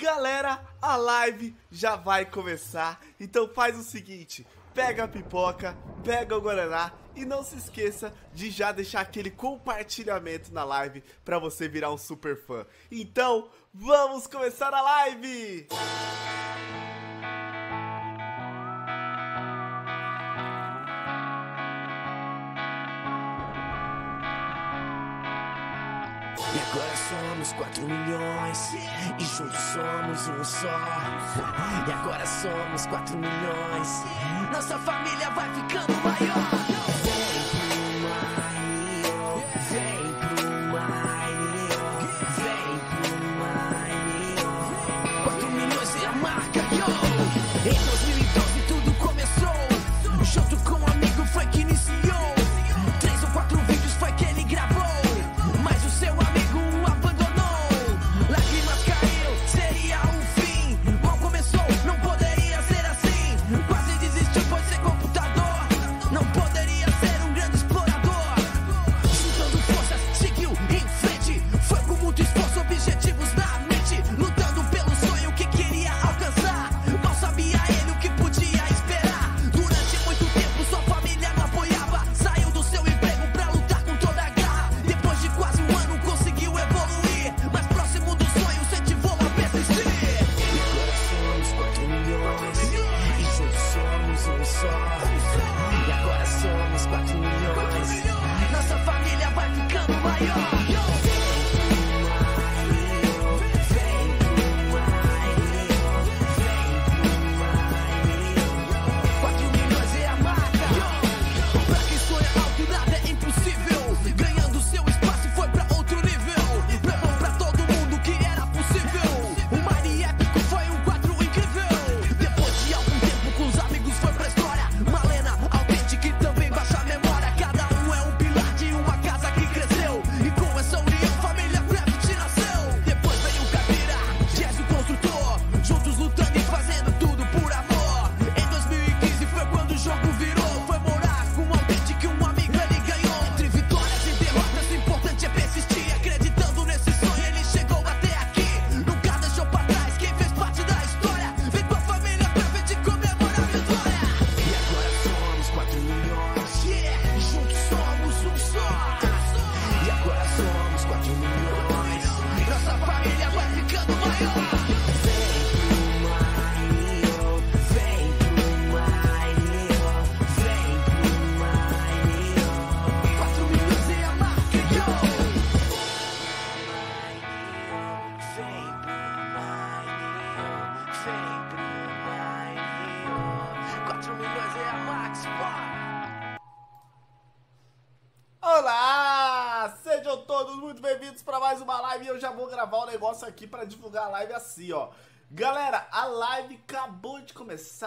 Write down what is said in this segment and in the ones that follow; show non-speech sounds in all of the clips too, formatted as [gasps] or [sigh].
Galera, a live já vai começar, então faz o seguinte, pega a pipoca, pega o Guaraná e não se esqueça de já deixar aquele compartilhamento na live para você virar um super fã. Então, vamos começar a live! E 4 milhões E juntos somos um só. E agora somos 4 milhões. Nossa família vai ficando maior. Vem pro Maio Vem pro Maio Vem pro Maio. 4 milhões é a marca, yo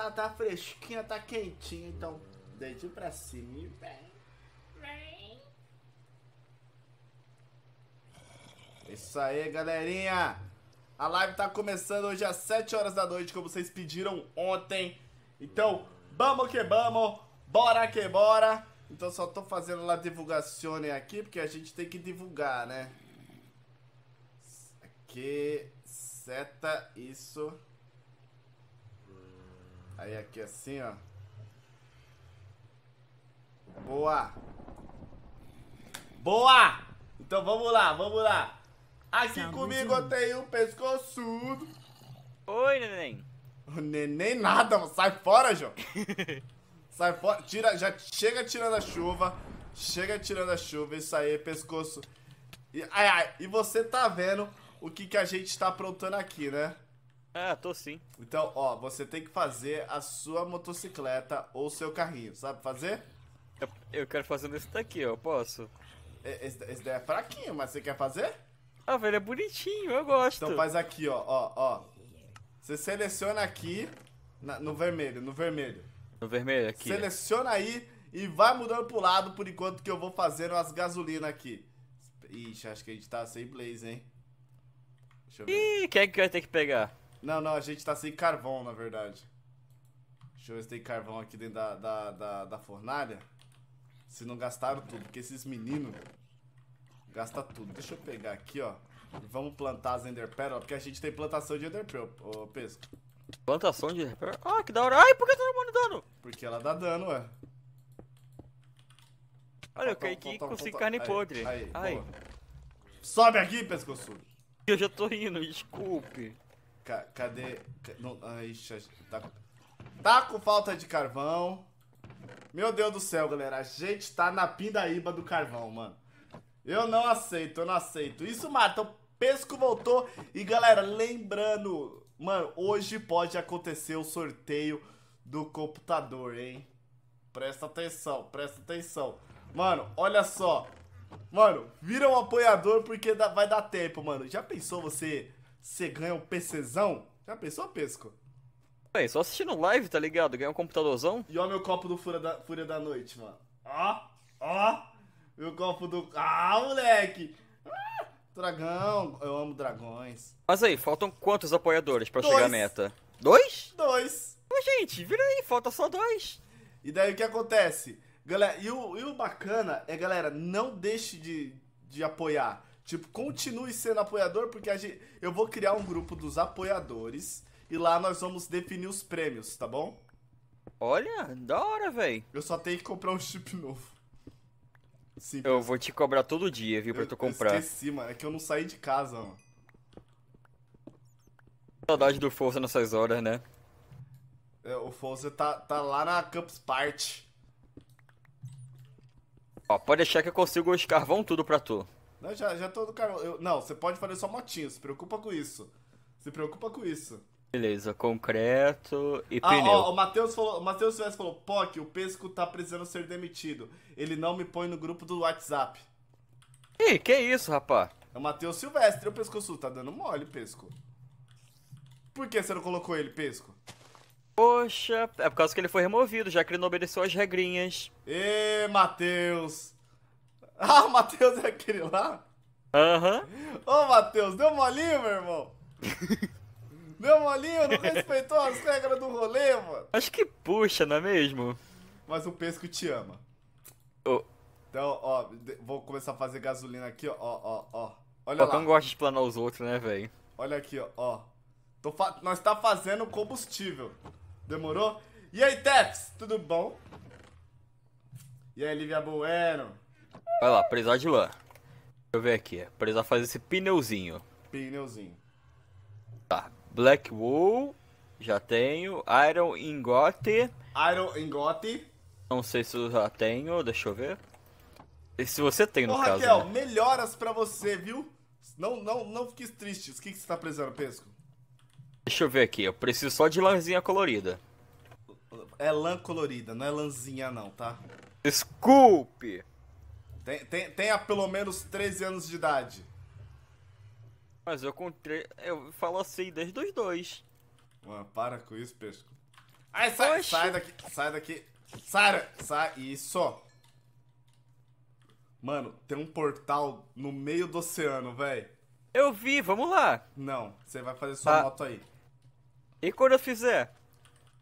começar, tá fresquinha, tá quentinha, então dedinho pra cima e vem. Vem. Isso aí, galerinha! A live tá começando hoje às 7 horas da noite, como vocês pediram ontem. Então, vamos que vamos, bora que bora. Então só tô fazendo lá divulgação aqui, porque a gente tem que divulgar, né? Aqui, seta isso. Aí aqui assim, ó. Boa! Boa! Então vamos lá, vamos lá. Aqui Sounds comigo eu tenho o pescoçudo. Oi, neném. O neném nada, mano. sai fora, João. [laughs] Sai fora, tira, já chega tirando a chuva. Chega tirando a chuva, isso aí, pescoço. E, ai, ai, e você tá vendo o que, que a gente tá aprontando aqui, né? Ah, tô sim. Então, ó, você tem que fazer a sua motocicleta ou seu carrinho, sabe fazer? Eu, eu quero fazer nesse daqui, ó. Posso? Esse, esse daí é fraquinho, mas você quer fazer? Ah, velho, é bonitinho, eu gosto. Então faz aqui, ó, ó, ó. Você seleciona aqui, na- no vermelho, no vermelho. No vermelho aqui. Seleciona aí e vai mudando pro lado por enquanto que eu vou fazendo as gasolina aqui. Ixi, acho que a gente tá sem blaze, hein? Deixa eu ver. Ih, quem é que vai ter que pegar? Não, não, a gente tá sem carvão, na verdade. Deixa eu ver se tem carvão aqui dentro da, da, da, da fornalha. Se não gastaram tudo, porque esses meninos gastam tudo. Deixa eu pegar aqui, ó. E vamos plantar as Ender Pearl, porque a gente tem plantação de Ender Pearl, ô Pesco. Plantação de... Ah, que da hora. Ai, por que tá tomando dano? Porque ela dá dano, ué. Olha, eu caí aqui e volta. carne Aí, podre. Aí. Sobe aqui, pescoçudo. eu já tô indo, desculpe. Ca- cadê? ca- Não, ai, tá, tá com falta de carvão. Meu Deus do céu, galera. A gente tá na pindaíba do carvão, mano. Eu não aceito, eu não aceito. Isso mata. O pesco voltou. E galera, lembrando, mano, hoje pode acontecer o sorteio do computador, hein? Presta atenção, presta atenção. Mano, olha só. Mano, vira um apoiador porque vai dar tempo, mano. Já pensou você, você ganha um PCzão? Já pensou, Pesco? Bem, só assistindo live, tá ligado? Ganhar um computadorzão. E ó meu copo do Fúria da, Fúria da Noite, mano. Ó, ó. Meu copo do... Ah, moleque. Ah, dragão. Eu amo dragões. Mas aí, faltam quantos apoiadores pra Dois. chegar à meta? Dois? Dois. Ô, gente, vira aí, falta só dois. E daí o que acontece? Galera, e o, e o bacana é, galera, não deixe de, de apoiar. Tipo, continue sendo apoiador, porque a gente, eu vou criar um grupo dos apoiadores e lá nós vamos definir os prêmios, tá bom? Olha, da hora, véi. Eu só tenho que comprar um chip novo. Sim, Eu vou te cobrar todo dia, viu, pra eu- tu eu comprar. esqueci, mano. É que eu não saí de casa, mano. Saudade do Força nessas horas, né? É, o Forza tá, tá lá na Campus Party. Ó, pode deixar que eu consigo os carvão tudo pra tu. Não, já, já tô do carro. eu- não, você pode fazer só motinho, se preocupa com isso. Se preocupa com isso. Beleza, concreto e Ah, pneu. ó, o Matheus falou, o Matheus Silvestre falou, Poc, o Pesco tá precisando ser demitido. Ele não me põe no grupo do WhatsApp. Ih, que isso, rapá? É o Matheus Silvestre, o Pesco Sul, tá dando mole, Pesco. Por que você não colocou ele, Pesco? Poxa, é por causa que ele foi removido, já que ele não obedeceu as regrinhas. Ê, Matheus. Ah, o Matheus é aquele lá? Aham. Ô, Matheus, deu molinho, meu irmão? [laughs] deu molinho, não respeitou as regras do rolê, mano. Acho que puxa, não é mesmo? Mas o Pesco te ama. Ô, Então, ó, vou começar a fazer gasolina aqui, ó, ó, ó. Olha Falcão lá, gosta de explanar os outros, né, velho? olha aqui, ó, ó. Nós tá fazendo combustível. Demorou? E aí, Tex, tudo bom? E aí, Lívia Bueno? Vai lá, precisar de lã. Deixa eu ver aqui. Precisar fazer esse pneuzinho. Pneuzinho. Tá. Black wool. Já tenho. Iron ingote. Iron Engote. Não sei se eu já tenho. Deixa eu ver. E se você tem, no Ô, caso. Raquel, né? melhoras pra você, viu? Não, não, não fique triste. O que, que você tá precisando, Pesco? Deixa eu ver aqui. Eu preciso só de lãzinha colorida. É lã colorida, não é lãzinha não, tá? Desculpe! Tem, tem, tenha pelo menos 13 anos de idade. Mas eu encontrei. Eu falo assim desde os dois. Mano, para com isso, Pesco. Ai, sai, Oxi. sai daqui, sai daqui. Sai, sai, isso. Mano, tem um portal no meio do oceano, velho. Eu vi, vamos lá. Não, você vai fazer sua Ah. moto aí. E quando eu fizer?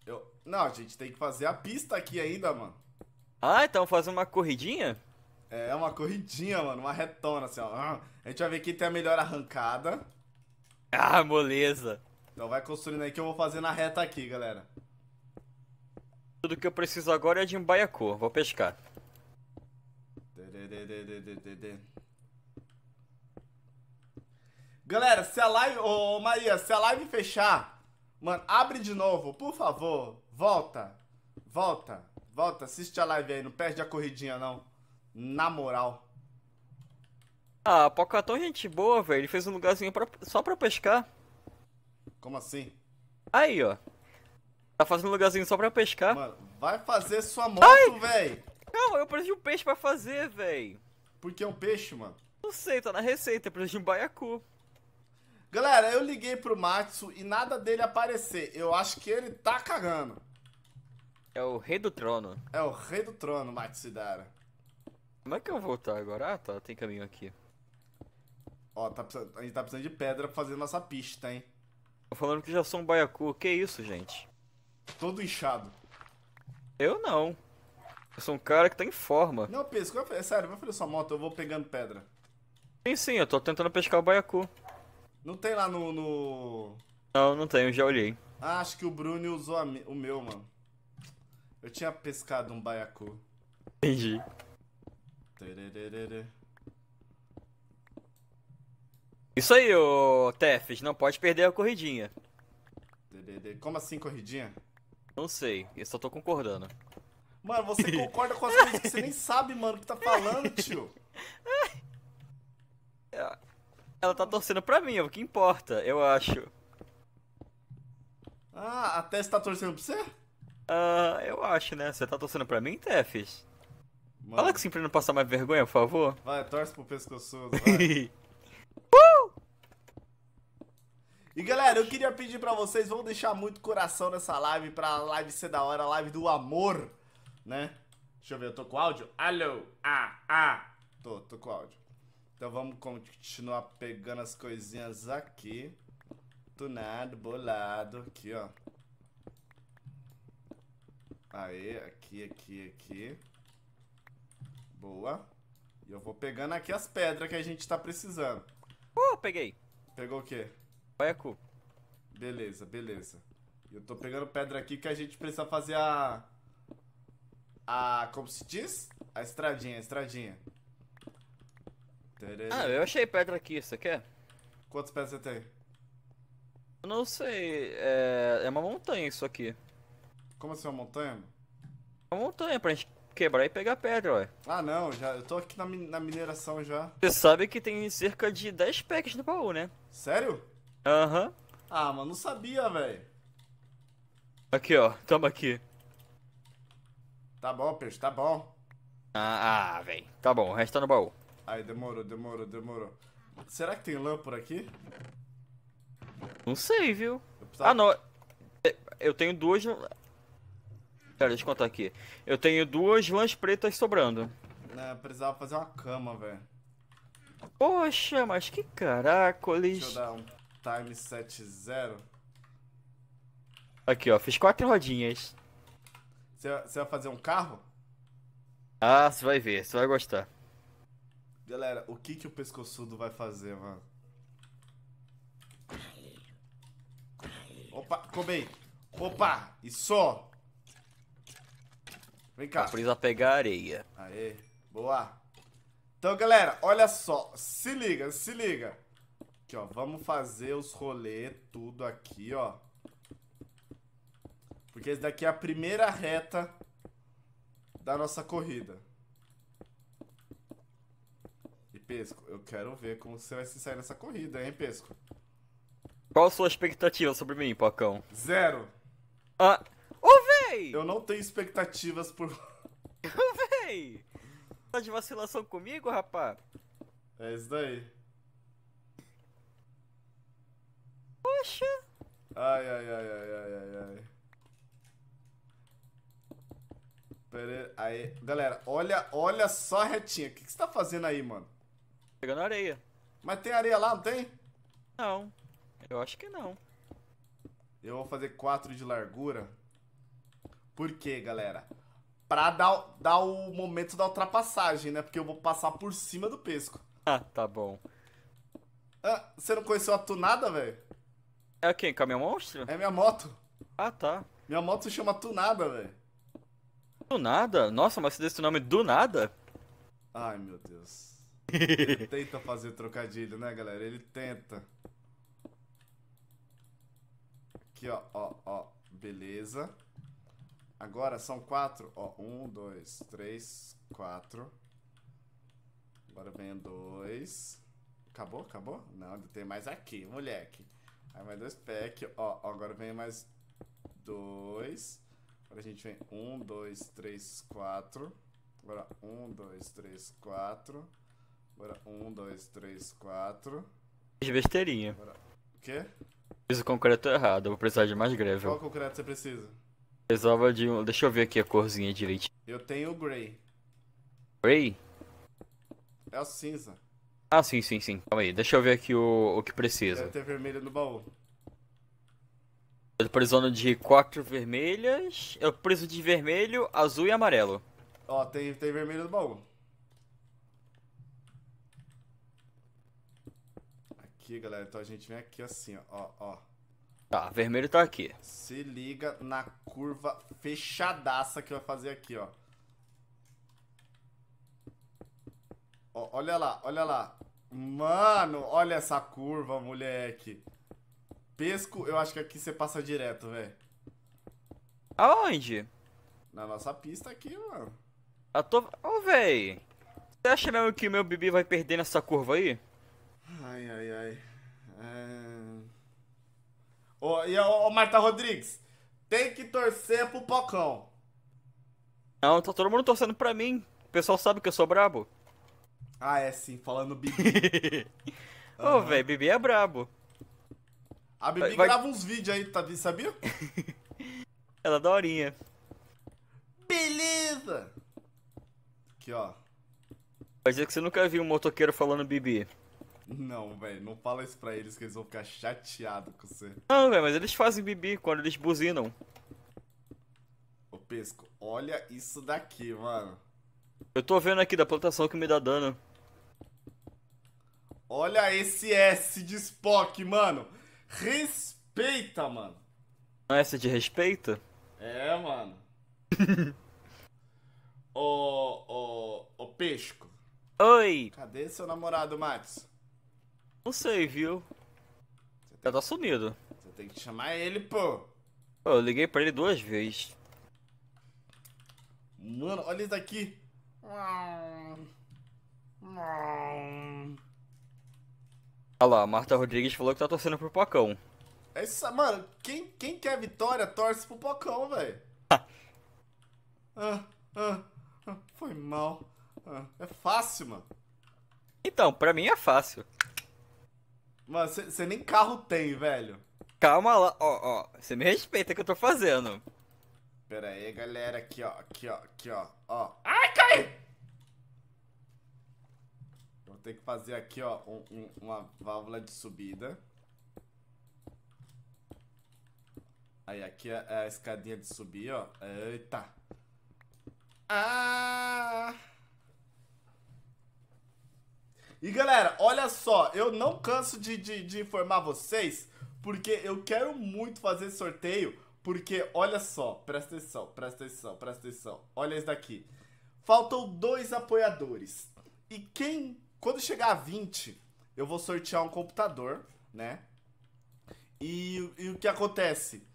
Eu... Não, a gente tem que fazer a pista aqui ainda, mano. Ah, então fazer uma corridinha? É uma corridinha, mano, uma retona, assim, ó. A gente vai ver quem tem a melhor arrancada. Ah, moleza. Então vai construindo aí que eu vou fazer na reta aqui, galera. Tudo que eu preciso agora é de um baiacu. Vou pescar. Galera, se a live. Ô Maria, se a live fechar, mano, abre de novo, por favor. Volta. Volta. Volta. Assiste a live aí, não perde a corridinha, não. Na moral. Ah, Pocatão é gente boa, velho. Ele fez um lugarzinho pra- só pra pescar. Como assim? Aí, ó. Tá fazendo um lugarzinho só pra pescar. Mano, vai fazer sua moto, véi. Calma, eu preciso de um peixe pra fazer, velho. Por que um peixe, mano? Não sei, tá na receita. Eu preciso de um baiacu. Galera, eu liguei pro Matsu e nada dele aparecer. Eu acho que ele tá cagando. É o rei do trono. É o rei do trono, Matsidara. Como é que eu vou voltar agora? Ah, tá. Tem caminho aqui. Ó, tá precisando- a gente tá precisando de pedra pra fazer nossa pista, hein? Tô falando que já sou um baiacu. Que isso, gente? Todo inchado. Eu não. Eu sou um cara que tá em forma. Não, Pesco, é sério, vai fazer sua moto, eu vou pegando pedra. Sim, sim, eu tô tentando pescar o baiacu. Não tem lá no. no... Não, não tenho, já olhei. Ah, acho que o Bruno usou o meu, mano. Eu tinha pescado um baiacu. Entendi. Isso aí, ô Tefes, não pode perder a corridinha. Como assim, corridinha? Não sei, eu só tô concordando. Mano, você [laughs] concorda com as coisas que você nem sabe, mano, o que tá falando, tio. [laughs] Ela tá torcendo pra mim, é o que importa, eu acho. Ah, a Tess tá torcendo pra você? Ah, eu acho, né? Você tá torcendo pra mim, Tefes? Mano, Fala que sim pra não passar mais vergonha, por favor. Vai, torce pro pescoçudo, [laughs] vai. E galera, eu queria pedir pra vocês, vamos deixar muito coração nessa live, pra live ser da hora, live do amor, né? Deixa eu ver, eu tô com áudio? Alô? Ah, ah! Tô, tô com áudio. Então vamos continuar pegando as coisinhas aqui. Tunado, bolado, aqui, ó. Aê, aqui, aqui, aqui. Boa. E eu vou pegando aqui as pedras que a gente tá precisando. uh, peguei. Pegou o quê? Baiacu. Beleza, beleza. Eu tô pegando pedra aqui que a gente precisa fazer a. A. Como se diz? A estradinha, a estradinha. Ah, eu achei pedra aqui, você quer? Quantas pedras você tem? Eu não sei, é, é uma montanha isso aqui. Como assim, uma montanha? É uma montanha pra gente quebrar e pegar pedra, ué. Ah, não, já. Eu tô aqui na, na mineração já. Você sabe que tem cerca de 10 packs no baú, né? Sério? Aham. Ah, mano, não sabia, velho. Aqui, ó, tamo aqui. Tá bom, peixe, tá bom. Ah, ah velho. Tá bom, o resto tá no baú. Aí, demorou, demorou, demorou. Será que tem lã por aqui? Não sei, viu? Precisava- Ah, não. É, Eu tenho duas. Pera, deixa eu contar aqui. Eu tenho duas lãs pretas sobrando. Eu precisava fazer uma cama, velho. Poxa, mas que Deixa eu caracoles. dar um time 70. Aqui, ó, fiz quatro rodinhas. Você você vai fazer um carro? Ah, você vai ver, você vai gostar. Galera, o que que o pescoçudo vai fazer, mano? Opa, comei. Opa, e só. Vem cá. Precisa pegar areia. Aê, boa. Então, galera, olha só. Se liga, se liga. Aqui, ó. Vamos fazer os rolês, tudo aqui, ó. Porque esse daqui é a primeira reta da nossa corrida. E Pesco, eu quero ver como você vai se sair nessa corrida, hein, Pesco? Qual a sua expectativa sobre mim, Pacão? Zero. Ah. Ô, véi! Eu não tenho expectativas por. [laughs] [laughs] Véi! Tá de vacilação comigo, rapá? É isso daí. Poxa! Ai, ai, ai, ai, ai, ai, ai. Pera aí. aí. Galera, olha, olha só a retinha. O que, que você tá fazendo aí, mano? Pegando areia. Mas tem areia lá, não tem? Não. Eu acho que não. Eu vou fazer 4 de largura. Por quê, galera? Pra dar, o- dar o momento da ultrapassagem, né? Porque eu vou passar por cima do pesco. Ah, tá bom. Ah, você não conheceu a tunada, velho? É quem? Caminhão monstro? É minha moto. Ah, tá. Minha moto se chama tunada, velho. Do nada? Nossa, mas você deu esse nome do nada? Ai, meu Deus. [laughs] Ele tenta fazer trocadilho, né, galera? Ele tenta. Aqui, ó, ó, ó. Beleza. Agora são quatro. Ó, um, dois, três, quatro. Agora vem dois. Acabou? Acabou? Não, ainda tem mais aqui, moleque. Aí vai dois pack. Ó, ó, agora vem mais dois. Agora a gente vem um, dois, três, quatro. Agora um, dois, três, quatro. Agora um, dois, três, quatro. Fiz besteirinha. O quê? Fiz o concreto errado, eu vou precisar de mais Qual gravel. concreto você precisa? Precisava de um. Deixa eu ver aqui a corzinha direitinho. Eu tenho o Grey. Ray? É o cinza. Ah, sim, sim, sim. Calma aí, deixa eu ver aqui o, o que precisa. Deve ter vermelho no baú. Eu tô precisando de quatro vermelhas. Eu preciso de vermelho, azul e amarelo. Ó, tem, tem vermelho no baú. aqui, galera. Então a gente vem aqui assim, ó, ó. Tá, vermelho tá aqui. Se liga na curva fechadaça que vai fazer aqui, ó. Ó, olha lá, olha lá. Mano, olha essa curva, moleque. Pesco, eu acho que aqui você passa direto, velho. Aonde? Na nossa pista aqui, mano. Eu tô. Ô, véi. Você acha mesmo que o meu Bibi vai perder nessa curva aí? Ai, ai, ai. É... Ô, e ô, Marta Rodrigues, tem que torcer pro Pocão. Não, tá todo mundo torcendo pra mim. O pessoal sabe que eu sou brabo. [laughs] Ah, é sim, falando Bibi. [laughs] Ô, véi, Bibi é brabo. A Bibi Vai- vai- grava uns vídeos aí, tá, sabia? [laughs] Ela é daorinha. Beleza! Aqui, ó. Vai dizer que você nunca viu um motoqueiro falando Bibi. Não, velho, não fala isso pra eles que eles vão ficar chateados com você. Não, velho, mas eles fazem Bibi quando eles buzinam. Ô, Pesco, olha isso daqui, mano. Eu tô vendo aqui da plantação que me dá dano. Olha esse S de Spock, mano. Respeita, mano. Não é essa de respeito? É, mano. [laughs] ô, ô, ô, Pesco. Oi! Cadê seu namorado, Matos? Não sei, viu? Você Já tem, tá sumido. você tem que chamar ele, pô. Pô, eu liguei pra ele duas vezes. Mano, olha isso daqui. Olha lá, a Marta Rodrigues falou que tá torcendo pro Pacão. Essa, mano, quem, quem quer vitória torce pro Pocão, velho. ah, ah, ah, foi mal. Ah, é fácil, mano. Então, pra mim é fácil. Mano, você nem carro tem, velho. Calma lá, ó, ó. Você me respeita o que eu tô fazendo. Pera aí, galera. Aqui, ó. Aqui, ó. Aqui, ó. Ó. Ai, cai! Vou ter que fazer aqui, ó, um- um- uma válvula de subida. Aí, aqui é é a escadinha de subir, ó. Eita. Ah! E galera, olha só, eu não canso de, de, de informar vocês, porque eu quero muito fazer sorteio, porque olha só, presta atenção, presta atenção, presta atenção, olha isso daqui. Faltam dois apoiadores. E quem, quando chegar a 20, eu vou sortear um computador, né? E, e o que acontece?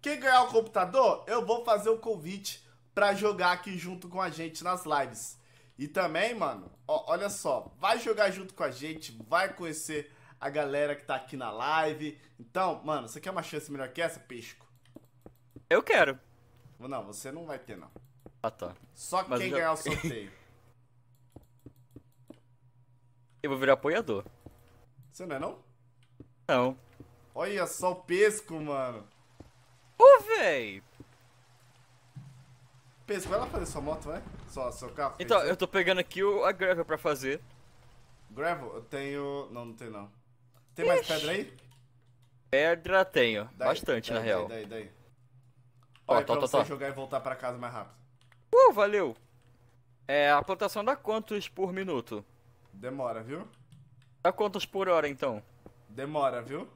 Quem ganhar o computador, eu vou fazer o convite pra jogar aqui junto com a gente nas lives. E também, mano, ó, olha só, vai jogar junto com a gente, vai conhecer a galera que tá aqui na live. Então, mano, você quer uma chance melhor que essa, Pisco? Eu quero. Não, você não vai ter, não. Ah, tá. Só Mas quem já- ganhar o [laughs] sorteio. Eu vou virar apoiador. Você não é, não? Não. Olha só o Pesco, mano. Ô, véi! Pesco, vai lá fazer sua moto, vai? Só seu carro? Então, quer eu tô pegando aqui o, a gravel pra fazer. Gravel, eu tenho... Não, não tem, não. Tem mais pedra aí? Pedra tenho. Daí, Bastante, daí, na real. Daí, daí, daí. Ó, Olha tá, tá, tá. jogar e voltar pra casa mais rápido. Uh, valeu. É, a plantação dá quantos por minuto? Demora, viu? Dá quantos por hora, então? Demora, viu?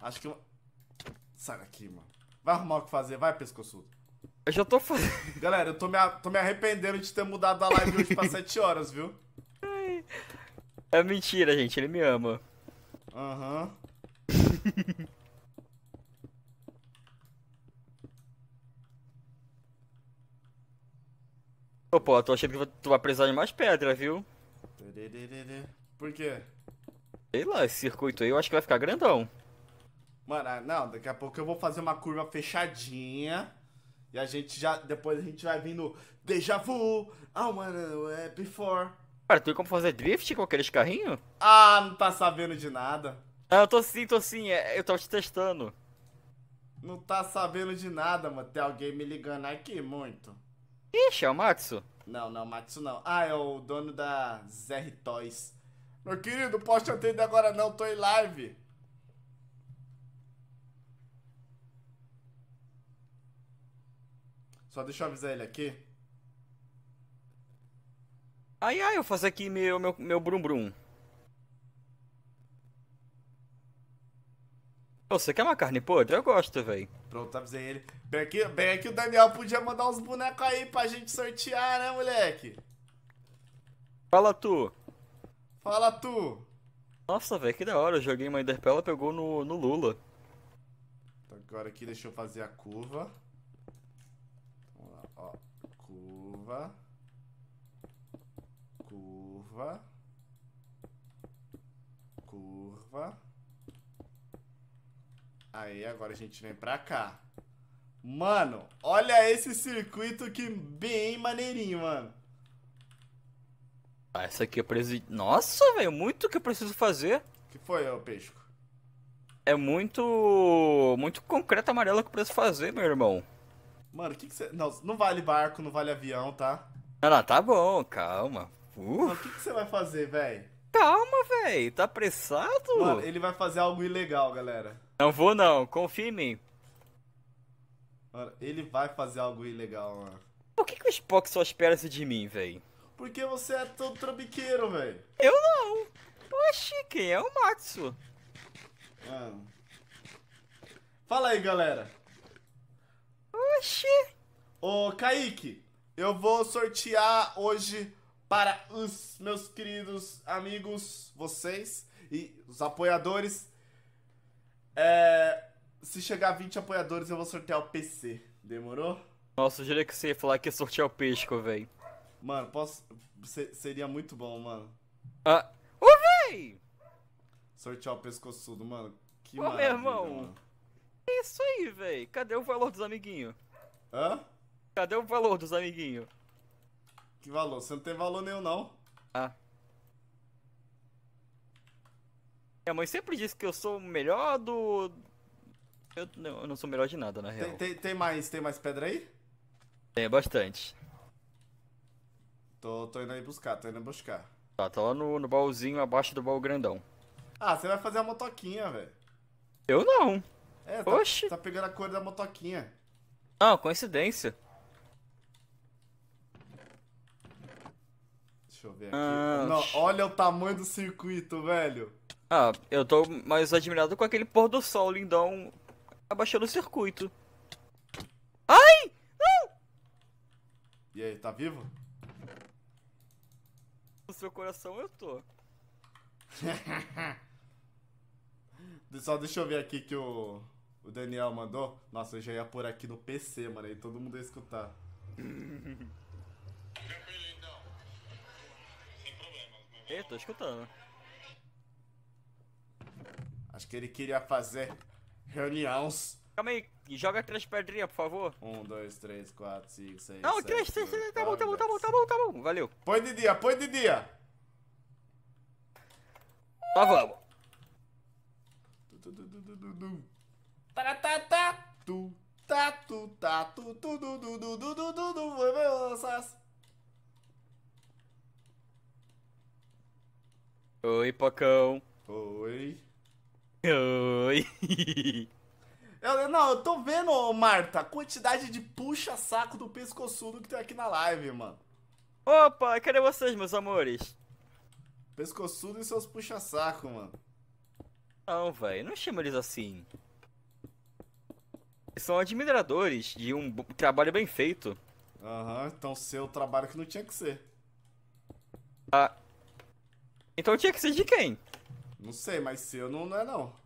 Acho que... Sai daqui, mano. Vai arrumar o que fazer, vai, pescoçudo. Eu já tô fazendo. Galera, eu tô me, tô me arrependendo de ter mudado a live hoje pra 7 horas, viu? É mentira, gente. Ele me ama. Aham. Ô, pô, eu tô achando que tu vai precisar de mais pedra, viu? Por quê? Sei lá, esse circuito aí eu acho que vai ficar grandão. Mano, ah, não, daqui a pouco eu vou fazer uma curva fechadinha. E a gente já. Depois a gente vai vindo. Deja vu. Ah, mano, é before. Cara, tu tem como fazer drift com aqueles carrinhos? Ah, não tá sabendo de nada. Ah, eu tô sim, tô sim. É, eu tava te testando. Não tá sabendo de nada, mano. Tem alguém me ligando aqui muito. Ixi, é o Maxo. Não, não, Matsu não. Ah, é o dono da ZR Toys. Meu querido, posso te atender agora não, tô em live. Só deixa eu avisar ele aqui. Ai, ai, eu faço aqui meu, meu, meu brum-brum. Você quer uma carne podre? Eu gosto, velho. Pronto, avisei ele. Bem que, bem que o Daniel podia mandar uns bonecos aí pra gente sortear, né, moleque? Fala tu. Fala tu. Nossa, velho, que da hora. Eu joguei uma Enderpell, e pegou no, no Lula. Então, agora aqui deixa eu fazer a curva. Curva. Curva. Curva. Aí, agora a gente vem pra cá. Mano, olha esse circuito que bem maneirinho, mano. Ah, essa aqui eu preciso. Nossa, velho, muito que eu preciso fazer. que foi, ô Pesco? É muito. Muito concreto amarelo que eu preciso fazer, meu irmão. Mano, o que que você... Não, não vale barco, não vale avião, tá? Não, não, tá bom, calma. Mano, Uh, o que que você vai fazer, velho? calma, velho. Tá apressado? Mano, ele vai fazer algo ilegal, galera. Não vou não, confia em mim. Mano, ele vai fazer algo ilegal, mano. Por que, que o Spock só espera isso de mim, velho? Porque você é todo trambiqueiro, velho. Eu não. Oxi, quem é o Maxo? Mano. Fala aí, galera. Oxi. Ô, Kaique, eu vou sortear hoje para os meus queridos amigos, vocês e os apoiadores. É. Se chegar a 20 apoiadores, eu vou sortear o PC. Demorou? Nossa, eu jurei que você ia falar que ia sortear o pesco, velho. Mano, posso. se- seria muito bom, mano. Ah. Ô, véi! Sortear o pescoçudo, mano. Que Ô, meu irmão. mano. É isso aí, véi. Cadê o valor dos amiguinhos? Hã? Cadê o valor dos amiguinhos? Que valor? Você não tem valor nenhum, não. Ah. Minha mãe sempre disse que eu sou o melhor do. Eu não, eu não sou melhor de nada, na real. Tem, tem, tem mais, tem mais pedra aí? Tem bastante. Tô, tô indo aí buscar, tô indo buscar. Tá, tá lá no, no baúzinho abaixo do baú grandão. Ah, você vai fazer a motoquinha, velho. Eu não. É, tá, Oxi. tá pegando a cor da motoquinha. Ah, coincidência. Deixa eu ver aqui. Ah, Não, olha o tamanho do circuito, velho. Ah, eu tô mais admirado com aquele pôr do sol lindão abaixando o circuito. Ai! E aí, tá vivo? No seu coração eu tô. [laughs] Só deixa eu ver aqui que o, o Daniel mandou. Nossa, eu já ia pôr aqui no PC, mano. Aí todo mundo ia escutar. Ei, tô escutando. Acho que ele queria fazer reuniões. Calma aí, joga três pedrinhas, por favor. Um, dois, três, quatro, cinco, seis. Não, sete, três, três, três, tá bom, tá bom, tá bom, tá bom, tá bom. Valeu. Põe de dia, põe de dia. Tá, vamos. Taratatatu, tatu, tá, tatu, tá, tu, du, du, du, du, du. Oi, Pocão. Oi. Oi. Eu, não, eu tô vendo, Marta, a quantidade de puxa-saco do pescoçudo que tem aqui na live, mano. Opa, cadê vocês, meus amores? Pescoçudo e seus puxa-saco, mano. Não, velho, não chama eles assim. São admiradores de um trabalho bem feito. Aham, então seu trabalho que não tinha que ser. Ah. Então tinha que ser de quem? Não sei, mas seu não, não é não.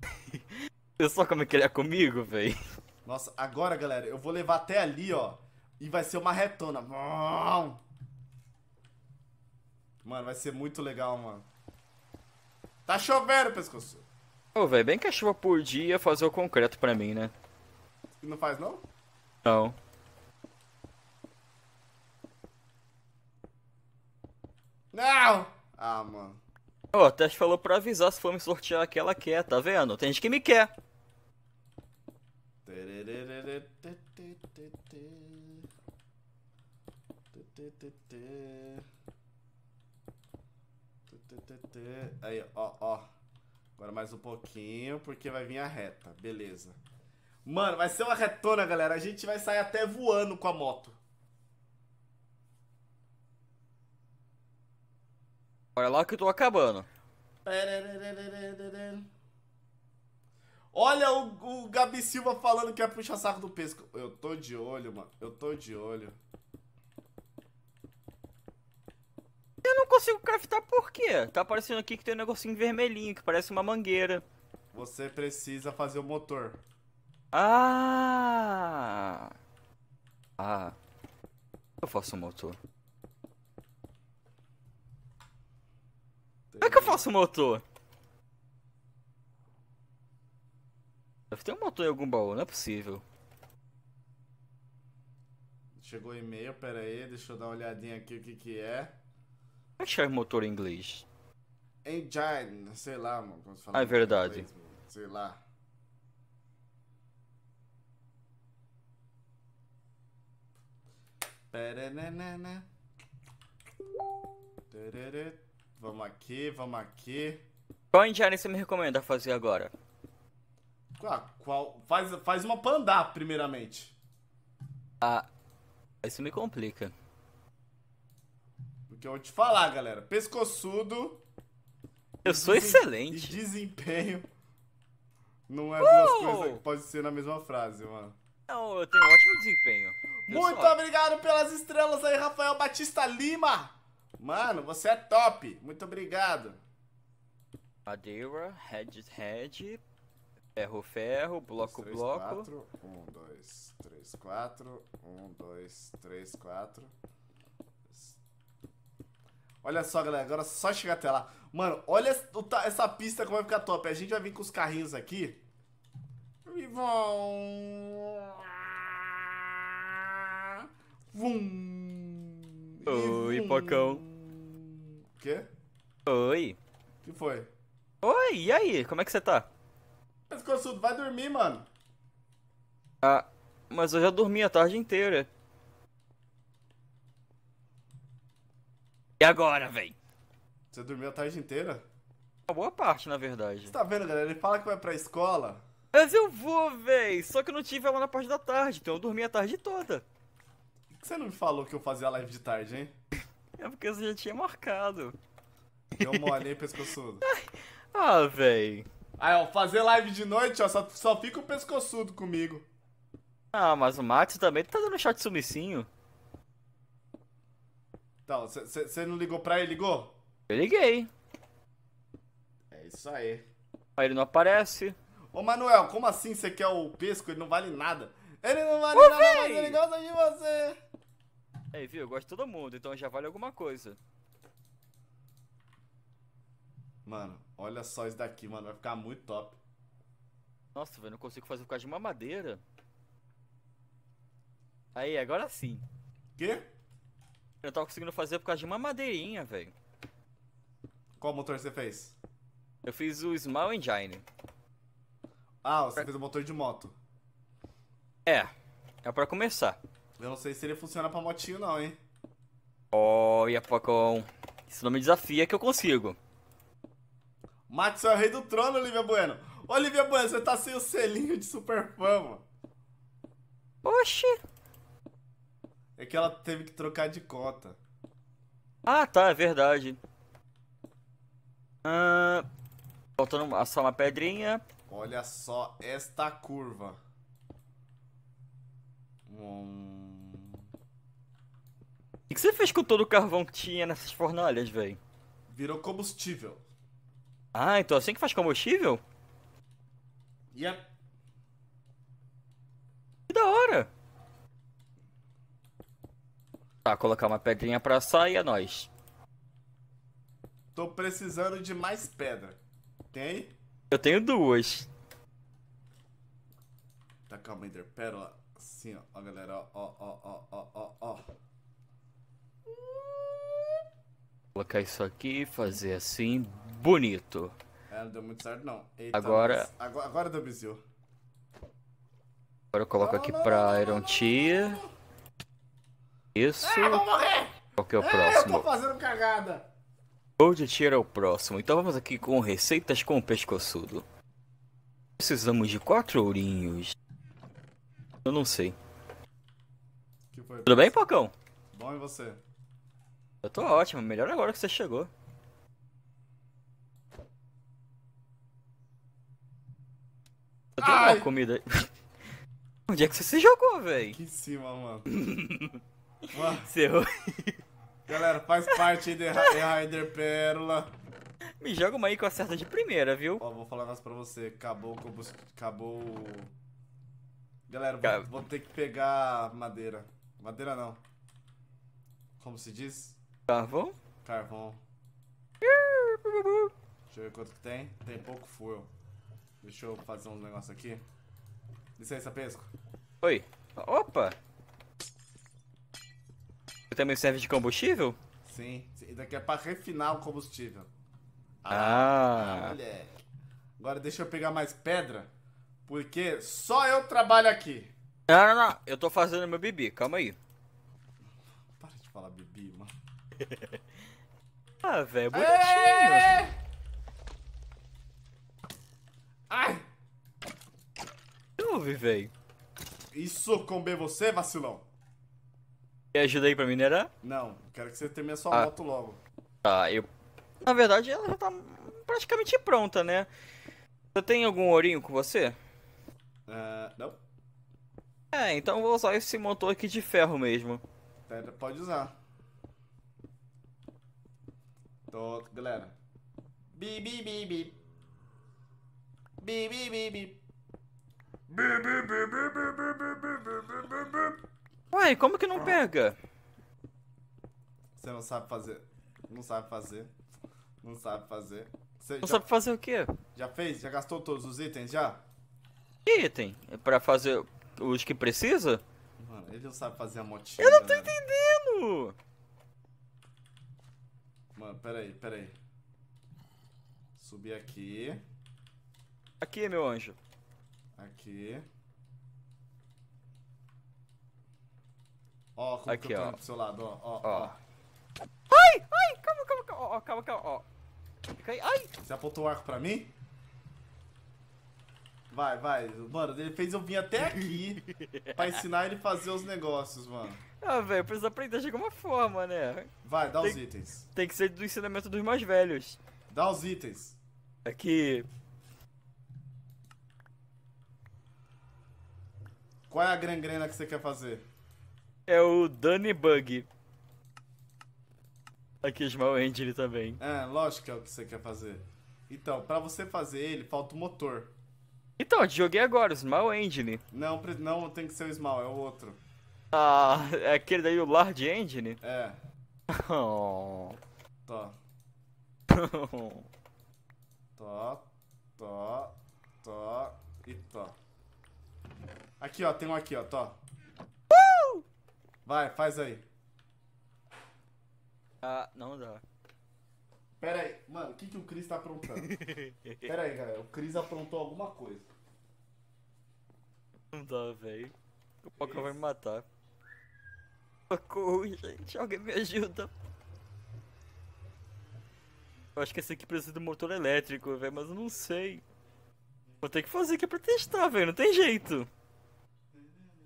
[laughs] Eu só como é que ele é comigo, velho. Nossa, agora, galera, eu vou levar até ali, ó. E vai ser uma retona. Mano, vai ser muito legal, mano. Tá chovendo, pescoço. Ô, velho, bem que a chuva por dia fazer o concreto pra mim, né? Não faz, não? Não. Não! Ah, mano. Ô, a Tess falou pra avisar se for me sortear aqui, ela quer, tá vendo? Tem gente que me quer. Aí, ó, ó. Agora mais um pouquinho, porque vai vir a reta. Beleza. Mano, vai ser uma retona, galera. A gente vai sair até voando com a moto. Olha lá que eu tô acabando. Olha o, o Gabi Silva falando que é puxa saco do pesco. [laughs] Eu tô de olho, mano. Eu tô de olho. Eu não consigo craftar por quê? Tá aparecendo aqui que tem um negocinho vermelhinho, que parece uma mangueira. Você precisa fazer o motor. Ah! Ah. Eu faço um motor. Como é que eu faço um motor? Deve ter um motor em algum baú, não é possível. Chegou o e-mail, pera aí, deixa eu dar uma olhadinha aqui o que que é. Como é que chama motor em inglês? Engine, sei lá, mano. Como se fala Ah, é verdade. inglês, Sei lá. Vamos aqui, vamos aqui. Qual engine você me recomenda fazer agora? Ah, qual? Faz, faz uma pra andar, primeiramente. Ah, isso me complica. Porque eu vou te falar, galera. Pescoçudo Eu sou excelente. E desempenho não é duas Uh! coisas que pode ser na mesma frase, mano. Não, eu tenho um ótimo desempenho. Viu Muito só? obrigado pelas estrelas aí, Rafael Batista Lima. Mano, você é top. Muito obrigado. Madeira, head, head, ferro, ferro, bloco, Três, bloco. quatro. Um, dois, três, quatro. Um, dois, três, quatro. Olha só, galera. Agora é só chegar até lá. Mano, olha essa- pista como vai ficar top. A gente vai vir com os carrinhos aqui. E vão. Vum. Oi, vum. Pocão. O quê? Oi. O que foi? Oi, e aí? Como é que você tá? Pescoçudo, vai dormir, mano. Ah, mas eu já dormi a tarde inteira. E agora, véi? Você dormiu a tarde inteira? Uma boa parte, na verdade. Você tá vendo, galera? Ele fala que vai pra escola. Mas eu vou, véi. Só que eu não tive aula na parte da tarde, então eu dormi a tarde toda. Por que você não me falou que eu fazia live de tarde, hein? É porque você já tinha marcado. Deu mole, hein, pescoçudo? [laughs] Ah, véi. Aí, ó, fazer live de noite, ó, só, só fica o pescoçudo comigo. Ah, mas o Max também tá dando chat sumicinho. Então, você não ligou pra ele, ligou? Eu liguei. É isso aí. Aí ele não aparece. Ô, Manuel, como assim você quer o pesco? Ele não vale nada. Ele não vale Ô, nada, mas véi! ele gosta de você. Aí, viu? Eu gosto de todo mundo, então já vale alguma coisa. Mano, olha só isso daqui, mano. Vai ficar muito top. Nossa, velho, não consigo fazer por causa de uma madeira. Aí, agora sim. Quê? Eu tava conseguindo fazer por causa de uma madeirinha, velho. Qual motor você fez? Eu fiz o Small Engine. Ah, você fez o motor de moto. É, é pra começar. Eu não sei se ele funciona pra motinho, não, hein? Olha, Pacão. Isso não me desafia que eu consigo. Max é o rei do trono, Olivia Bueno. Olivia Bueno, você tá sem o selinho de super fama. Oxi. É que ela teve que trocar de conta. Ah, tá, é verdade. Ah, faltando só uma pedrinha. Olha só esta curva. Hum... O que que você fez com todo o carvão que tinha nessas fornalhas, velho? Virou combustível. Ah, então assim que faz combustível? Yep. Que da hora. Tá, colocar uma pedrinha pra assar e é nóis. Tô precisando de mais pedra. Tem? Eu tenho duas. Tá, calma, Ender Pérola. Assim, ó, ó, galera, ó, ó, ó, ó, ó, ó. Colocar isso aqui fazer assim, bonito. É, não deu muito certo, não. Eita, Agora- mas- Agora, agora deu bizil. Agora eu coloco aqui pra Iron Tier. Isso. Vou morrer! Qual que é o É, eu próximo? tô fazendo cagada. Gold Tier é o próximo. Então vamos aqui com receitas com pescoçudo. Precisamos de quatro ourinhos. Eu não sei. que foi? Tudo bem, Pocão? Bom e você? Eu tô ótimo. Melhor agora que você chegou. Eu tenho Ai. uma comida. [laughs] Onde é que você se jogou, véi? Aqui em cima, mano. [laughs] Mano, Você errou. galera, faz parte aí de Ra- Raider Pérola. Me joga uma aí com a certa de primeira, viu? Ó, vou falar um negócio pra você. Acabou o combustível. Acabou. Galera, vou, vou ter que pegar madeira. Madeira não. Como se diz? Carvão? Carvão. Deixa eu ver quanto que tem. Tem pouco fuel. Deixa eu fazer um negócio aqui. Licença, pesco. Oi. Opa! Também serve de combustível? Sim. Isso daqui é pra refinar o combustível. Ah. moleque. Agora deixa eu pegar mais pedra. Porque só eu trabalho aqui. Não, não, não. Eu tô fazendo meu bibi, calma aí. Para de falar bibi, mano. [laughs] Ah, velho, Aê! bonitinho. Ai! Que houve, velho? Isso comer você, vacilão? Quer ajuda aí pra minerar? Não, quero que você termine a sua Ah. moto logo. Tá, eu. Na verdade, ela já tá praticamente pronta, né? Você tem algum ourinho com você? Ah, não, É, então eu vou usar esse motor aqui de ferro mesmo. pedra pode usar. Tô, galera. Bi, bi, bi, bi. Bi, bi, bi, bi. Bi, bi, bi, bi, bi, bi, bi, bi, bi, bi, bi. Uai, como que não pega? Você não sabe fazer. Não sabe fazer. Não sabe fazer. Você Não já, sabe fazer o quê? já fez? Já gastou todos os itens já? Que item? É pra fazer os que precisa? Mano, ele não sabe fazer a motinha. Eu não tô galera. entendendo! Mano, peraí, peraí. Subir aqui. Aqui, meu anjo. Aqui. Ó, como Aqui, que eu tô ó. indo pro seu lado, ó, ó, Ó. ó. Ai, ai, calma, calma, calma, ó, calma, calma, ó. Fica aí, ai! Você apontou o arco pra mim? Vai, vai. Mano, ele fez eu vir até aqui [laughs] pra ensinar ele a fazer os negócios, mano. Ah, velho, precisa aprender de alguma forma, né? Vai, dá os Tem- itens. Tem que ser do ensinamento dos mais velhos. Dá os itens. Aqui. Qual é a gangrena que você quer fazer? É o Danny Bug. Aqui, Small Engine também. É, lógico que é o que você quer fazer. Então, pra você fazer ele, falta o motor. Então, eu te joguei agora, o Small Engine. Não, não tem que ser o Small, é o outro. Ah, [laughs] é aquele daí, o Large Engine? É, Oh. [laughs] tó, tó, tó, tó e tó. Aqui, ó, tem um aqui, ó, tó. Vai, faz aí. ah, não dá. Pera aí, mano, o que, que o Cris tá aprontando? [laughs] Pera aí, galera, o Cris aprontou alguma coisa. Não dá, velho. O Poca vai me matar. Socorro, gente. Alguém me ajuda. Eu acho que esse aqui precisa do motor elétrico, velho, mas eu não sei. Vou ter que fazer aqui pra testar, velho. Não tem jeito.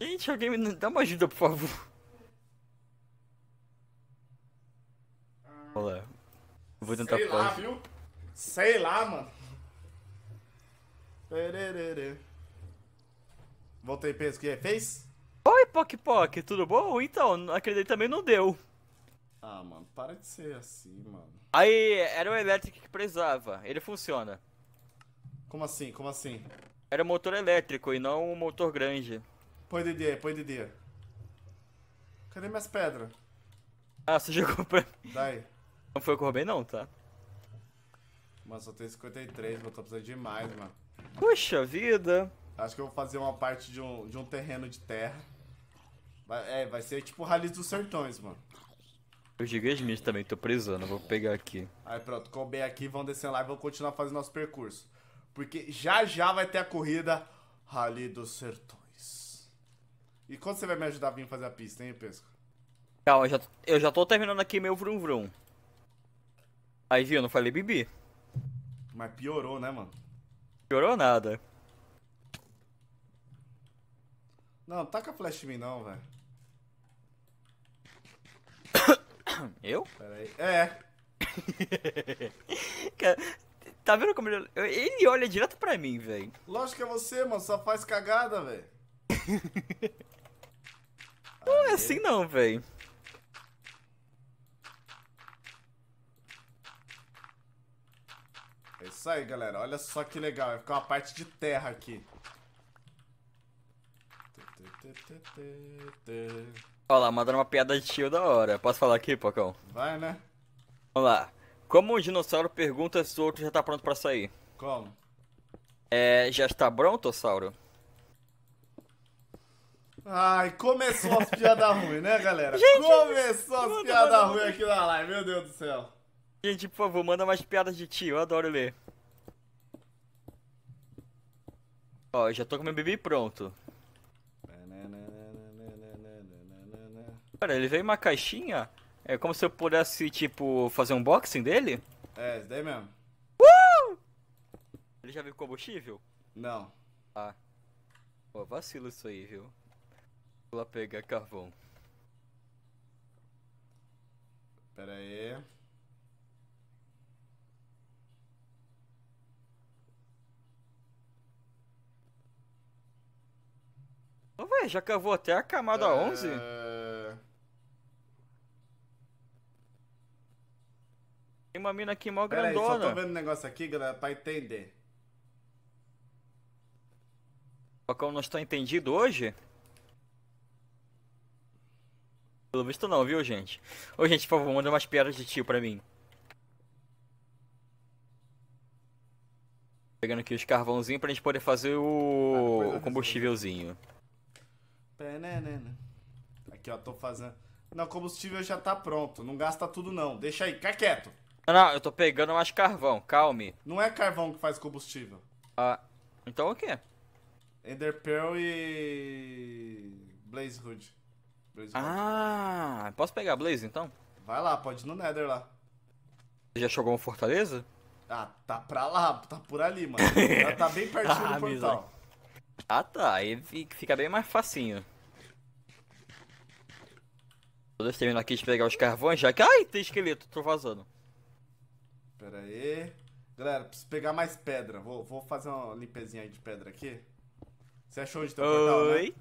Gente, alguém me dá uma ajuda, por favor. Vou tentar Sei lá, fazer. viu? Sei lá, mano. Voltei, penso que fez? Oi, Poc Poc, tudo bom? Então, aquele daí também não deu. Ah, mano, para de ser assim, mano. Aí, era o elétrico que precisava. Ele funciona. Como assim? Como assim? Era motor elétrico e não um motor grande. Põe DD põe DD. Cadê minhas pedras? Ah, você [laughs] jogou pra mim. Daí. Não foi o que eu roubei não, tá? Mano, só tem 53, mas tô precisando de mais, mano. Puxa vida. Acho que eu vou fazer uma parte de um, de um terreno de terra. Vai, é, vai ser tipo o Rally dos Sertões, mano. Os gigasmins também, tô precisando, vou pegar aqui. Aí pronto, comer aqui, vão descer lá e vão continuar fazendo nosso percurso. Porque já já vai ter a corrida Rally dos Sertões. E quando você vai me ajudar a vir fazer a pista, hein, Pesco? Calma, eu já, eu já tô terminando aqui meu vrum vrum. Aí viu, eu não falei bibi. Mas piorou, né, mano? Piorou nada. Não, taca flash em mim não, velho. [coughs] Eu? Pera aí. É, [coughs] Cara, tá vendo como ele. Ele olha direto pra mim, velho. Lógico que é você, mano. Só faz cagada, velho. [laughs] Não é assim não, velho. Isso aí, galera. Olha só que legal. Vai ficar uma parte de terra aqui. Olha lá, mandaram uma piada de tio da hora. Posso falar aqui, Pocão? Vai, né? Vamos lá. Como um dinossauro pergunta se o outro já tá pronto pra sair? Como? É. Já está pronto, Sauro? Ai, começou as piadas ruins, né, galera? [laughs] Gente, começou as piadas ruins aqui na live, meu Deus do céu. Gente, por favor, manda mais piadas de tio. Eu adoro ler. Ó, já tô com meu bebê pronto. Cara, ele veio uma caixinha. É como se eu pudesse, tipo, fazer um unboxing dele. É, isso daí mesmo. Ele já veio com combustível? Não. Ah. Pô, vacilo isso aí, viu? Vou lá pegar carvão. Pera aí. Ô, velho, já cavou até a camada 11? É, Tem uma mina aqui mó Pera aí, só tô grandona. vendo um negócio aqui, galera, pra entender. Pacão não está entendido hoje? Pelo visto não, viu, gente? Ô, gente, por favor, manda umas piadas de tio pra mim. Pegando aqui os carvãozinhos pra gente poder fazer Ah, o, eu o combustívelzinho. Penenena. Aqui, ó, tô fazendo. Não, combustível já tá pronto. Não gasta tudo, não. Deixa aí, fica quieto. Não, não, eu tô pegando mais carvão, calme. Não é carvão que faz combustível. Ah, então o quê? Ender Pearl e. Blaze Hood. Blaze Hood. Ah, posso pegar Blaze então? Vai lá, pode ir no Nether lá. Você já jogou um Fortaleza? Ah, tá pra lá, tá por ali, mano. [laughs] Já tá bem pertinho Ah, do portal. Ah tá, aí fi- fica bem mais facinho. Tô terminando aqui de pegar os carvões já que. Ai, tem esqueleto, tô vazando. Pera aí. Galera, preciso pegar mais pedra. Vou, vou fazer uma limpezinha aí de pedra aqui. Você achou onde tem o portal, né? Oi?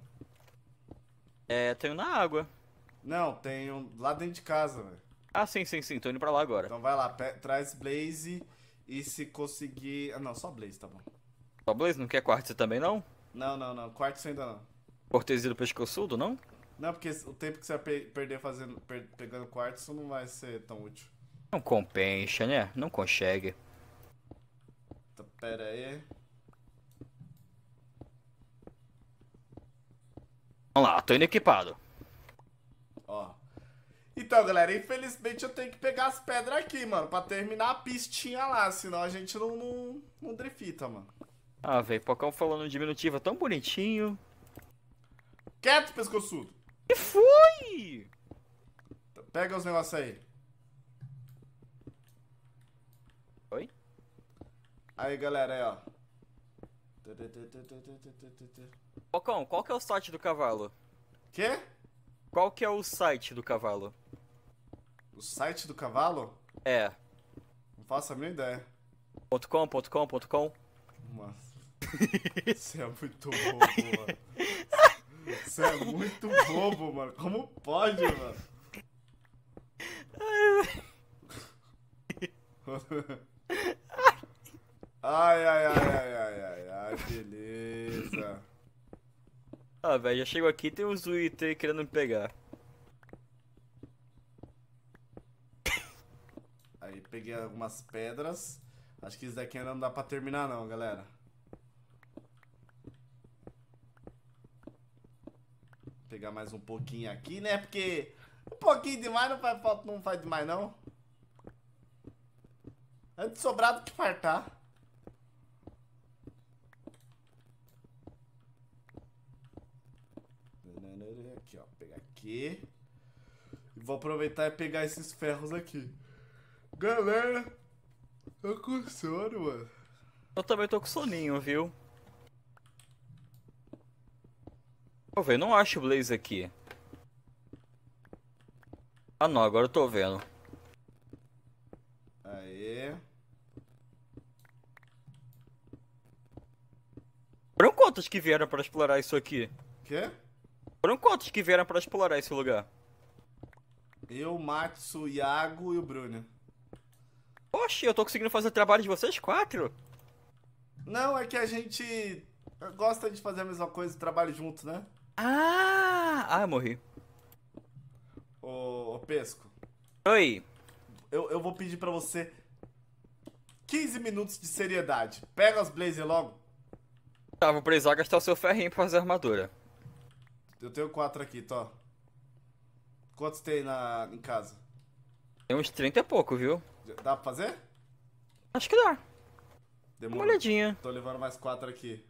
É, tenho na água. Não, tem um lá dentro de casa, velho. Ah, sim, sim, sim, tô indo pra lá agora. Então vai lá, traz Blaze e se conseguir. Ah, não, só Blaze, tá bom. Só Blaze, não quer quartzo também não? Não, não, não. Quartzo ainda não. Cortesia do pescoçudo, não? Não, porque o tempo que você vai pe- perder fazendo, per- pegando quartzo não vai ser tão útil. Não compensa, né? Não consegue. Então, pera aí. Vamos lá, tô indo equipado. Ó. Então, galera, infelizmente eu tenho que pegar as pedras aqui, mano, pra terminar a pistinha lá, senão a gente não, não, não drifta, mano. Ah, velho, Pocão falando em diminutivo é tão bonitinho. Quieto, pescoçudo. Que foi? Pega os negócios aí. Oi? Aí, galera, aí, ó. Pocão, qual que é o site do cavalo? Quê? Qual que é o site do cavalo? O site do cavalo? É. Não faço a minha ideia. .com, .com, .com. Mano. [laughs] Você é muito bobo, mano. Você é muito bobo, mano. Como pode, mano? Ai, ai, ai, ai, ai, ai, ai, beleza. Ah, velho, já chego aqui tem uns UIT querendo me pegar. Aí peguei algumas pedras. Acho que isso daqui ainda não dá pra terminar não, galera. Pegar mais um pouquinho aqui, né? Porque um pouquinho demais não faz falta, não faz demais não. Antes sobrar do que fartar. Aqui, ó. Pegar aqui. E vou aproveitar e pegar esses ferros aqui. Galera, eu com sono, mano. Eu também tô com soninho, viu? Pô, velho, não acho o Blaze aqui. Ah não, agora eu tô vendo. Aê. Foram quantos que vieram pra explorar isso aqui? Quê? Foram quantos que vieram pra explorar esse lugar? Eu, Matsu, o Iago e o Bruno. Oxe, eu tô conseguindo fazer o trabalho de vocês quatro? Não, é que a gente gosta de fazer a mesma coisa, trabalho junto, né? Ah! Ah, morri. Ô, ô Pesco, Oi. eu, eu vou pedir pra você 15 minutos de seriedade. Pega as blazer logo. Tá, vou precisar gastar o seu ferrinho pra fazer armadura. Eu tenho quatro aqui, Tó. Quantos tem na, em casa? Tem uns 30 e pouco, viu? Dá pra fazer? Acho que dá. Dá uma olhadinha. Tô levando mais quatro aqui.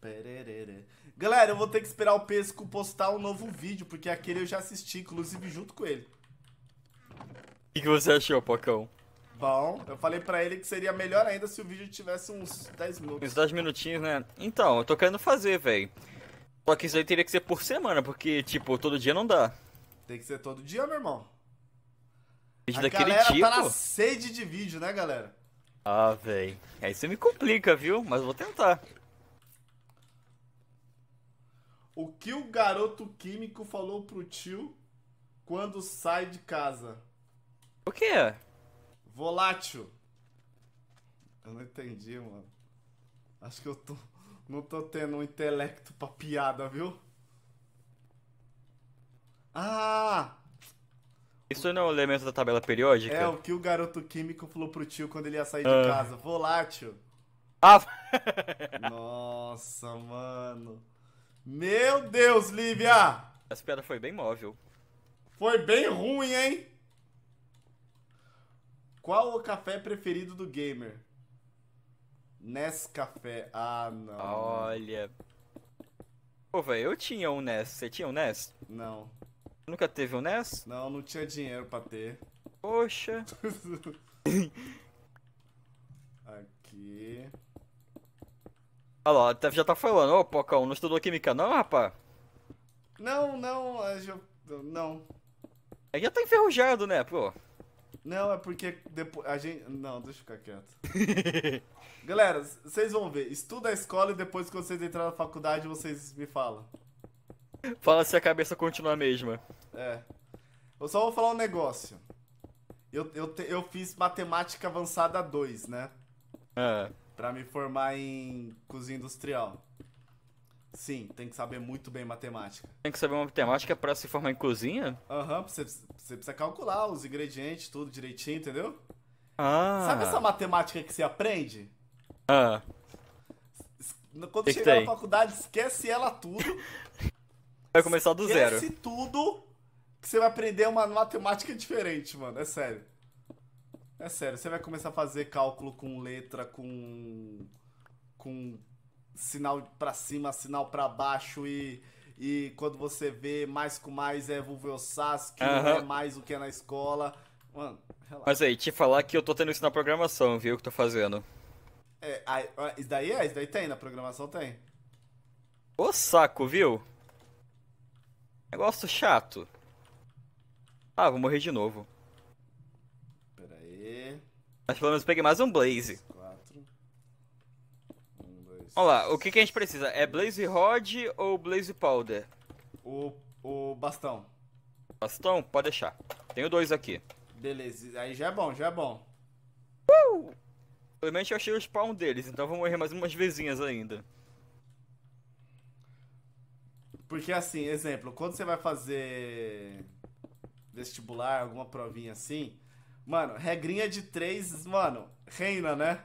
Pererere. Galera, eu vou ter que esperar o Pesco postar um novo vídeo, porque aquele eu já assisti, inclusive junto com ele. O que, que você achou, Pocão? Bom, eu falei pra ele que seria melhor ainda se o vídeo tivesse uns 10 minutos. Uns 10 minutinhos, né? Então, eu tô querendo fazer, velho. Só que isso aí teria que ser por semana, porque, tipo, todo dia não dá. Tem que ser todo dia, meu irmão. Vídeo A daquele galera tipo. tá na sede de vídeo, né, galera? Ah, velho. Aí você me complica, viu? Mas eu vou tentar. O que o garoto químico falou pro tio quando sai de casa? O quê? Volátil. Eu não entendi, mano. Acho que eu tô. Não tô tendo um intelecto pra piada, viu? Ah! Isso não é um elemento da tabela periódica? É o que o garoto químico falou pro tio quando ele ia sair de Ah. casa. Volátil. Ah! [laughs] Nossa, mano. Meu Deus, Lívia! Essa piada foi bem móvel. Foi bem ruim, hein? Qual o café preferido do gamer? Nescafé. Ah, não. Olha. Pô, velho, eu tinha um NES. Você tinha um NES? Não. Nunca teve um NES? Não, não tinha dinheiro pra ter. Poxa. [laughs] Aqui. Olha lá, já tá falando. Ô, Pocão, não estudou química não, rapá? Não, não, é, já- não. Aí já tá enferrujado, né, pô? Não, é porque depois a gente. Não, deixa eu ficar quieto. [laughs] Galera, vocês vão ver. Estuda a escola e depois que vocês entrarem na faculdade vocês me falam. Fala se a cabeça continua a mesma. É. Eu só vou falar um negócio. Eu, eu, te- eu fiz matemática avançada 2, né? Ah, Pra me formar em cozinha industrial. Sim, tem que saber muito bem matemática. tem que saber uma matemática pra se formar em cozinha? Aham, você, você precisa calcular os ingredientes, tudo direitinho, entendeu? Ah. Sabe essa matemática que você aprende? Ah, Quando Que que chegar tem? na faculdade, esquece ela tudo. [laughs] vai começar do zero. Esquece tudo que você vai aprender uma matemática diferente, mano. É sério. É sério, você vai começar a fazer cálculo com letra, com. com sinal pra cima, sinal pra baixo e. E quando você vê mais com mais é Vulveosas, que não é mais o que é na escola. Mano, relaxa. Mas aí, te falar que eu tô tendo isso na programação, viu? Que eu tô fazendo. É, aí, isso daí é, isso daí tem, na programação tem. Ô saco, viu? Negócio chato. Ah, vou morrer de novo. Mas pelo menos peguei mais um Blaze. Um, dois. Vamos lá, o que, que a gente precisa? É Blaze Rod ou Blaze Powder? O, o bastão. Bastão? Pode deixar. Tenho dois aqui. Beleza, aí já é bom, já é bom. Provavelmente eu achei o spawn deles, então vou morrer mais umas vezinhas ainda. Porque assim, exemplo, quando você vai fazer vestibular, alguma provinha assim, mano, regrinha de três, mano, reina, né?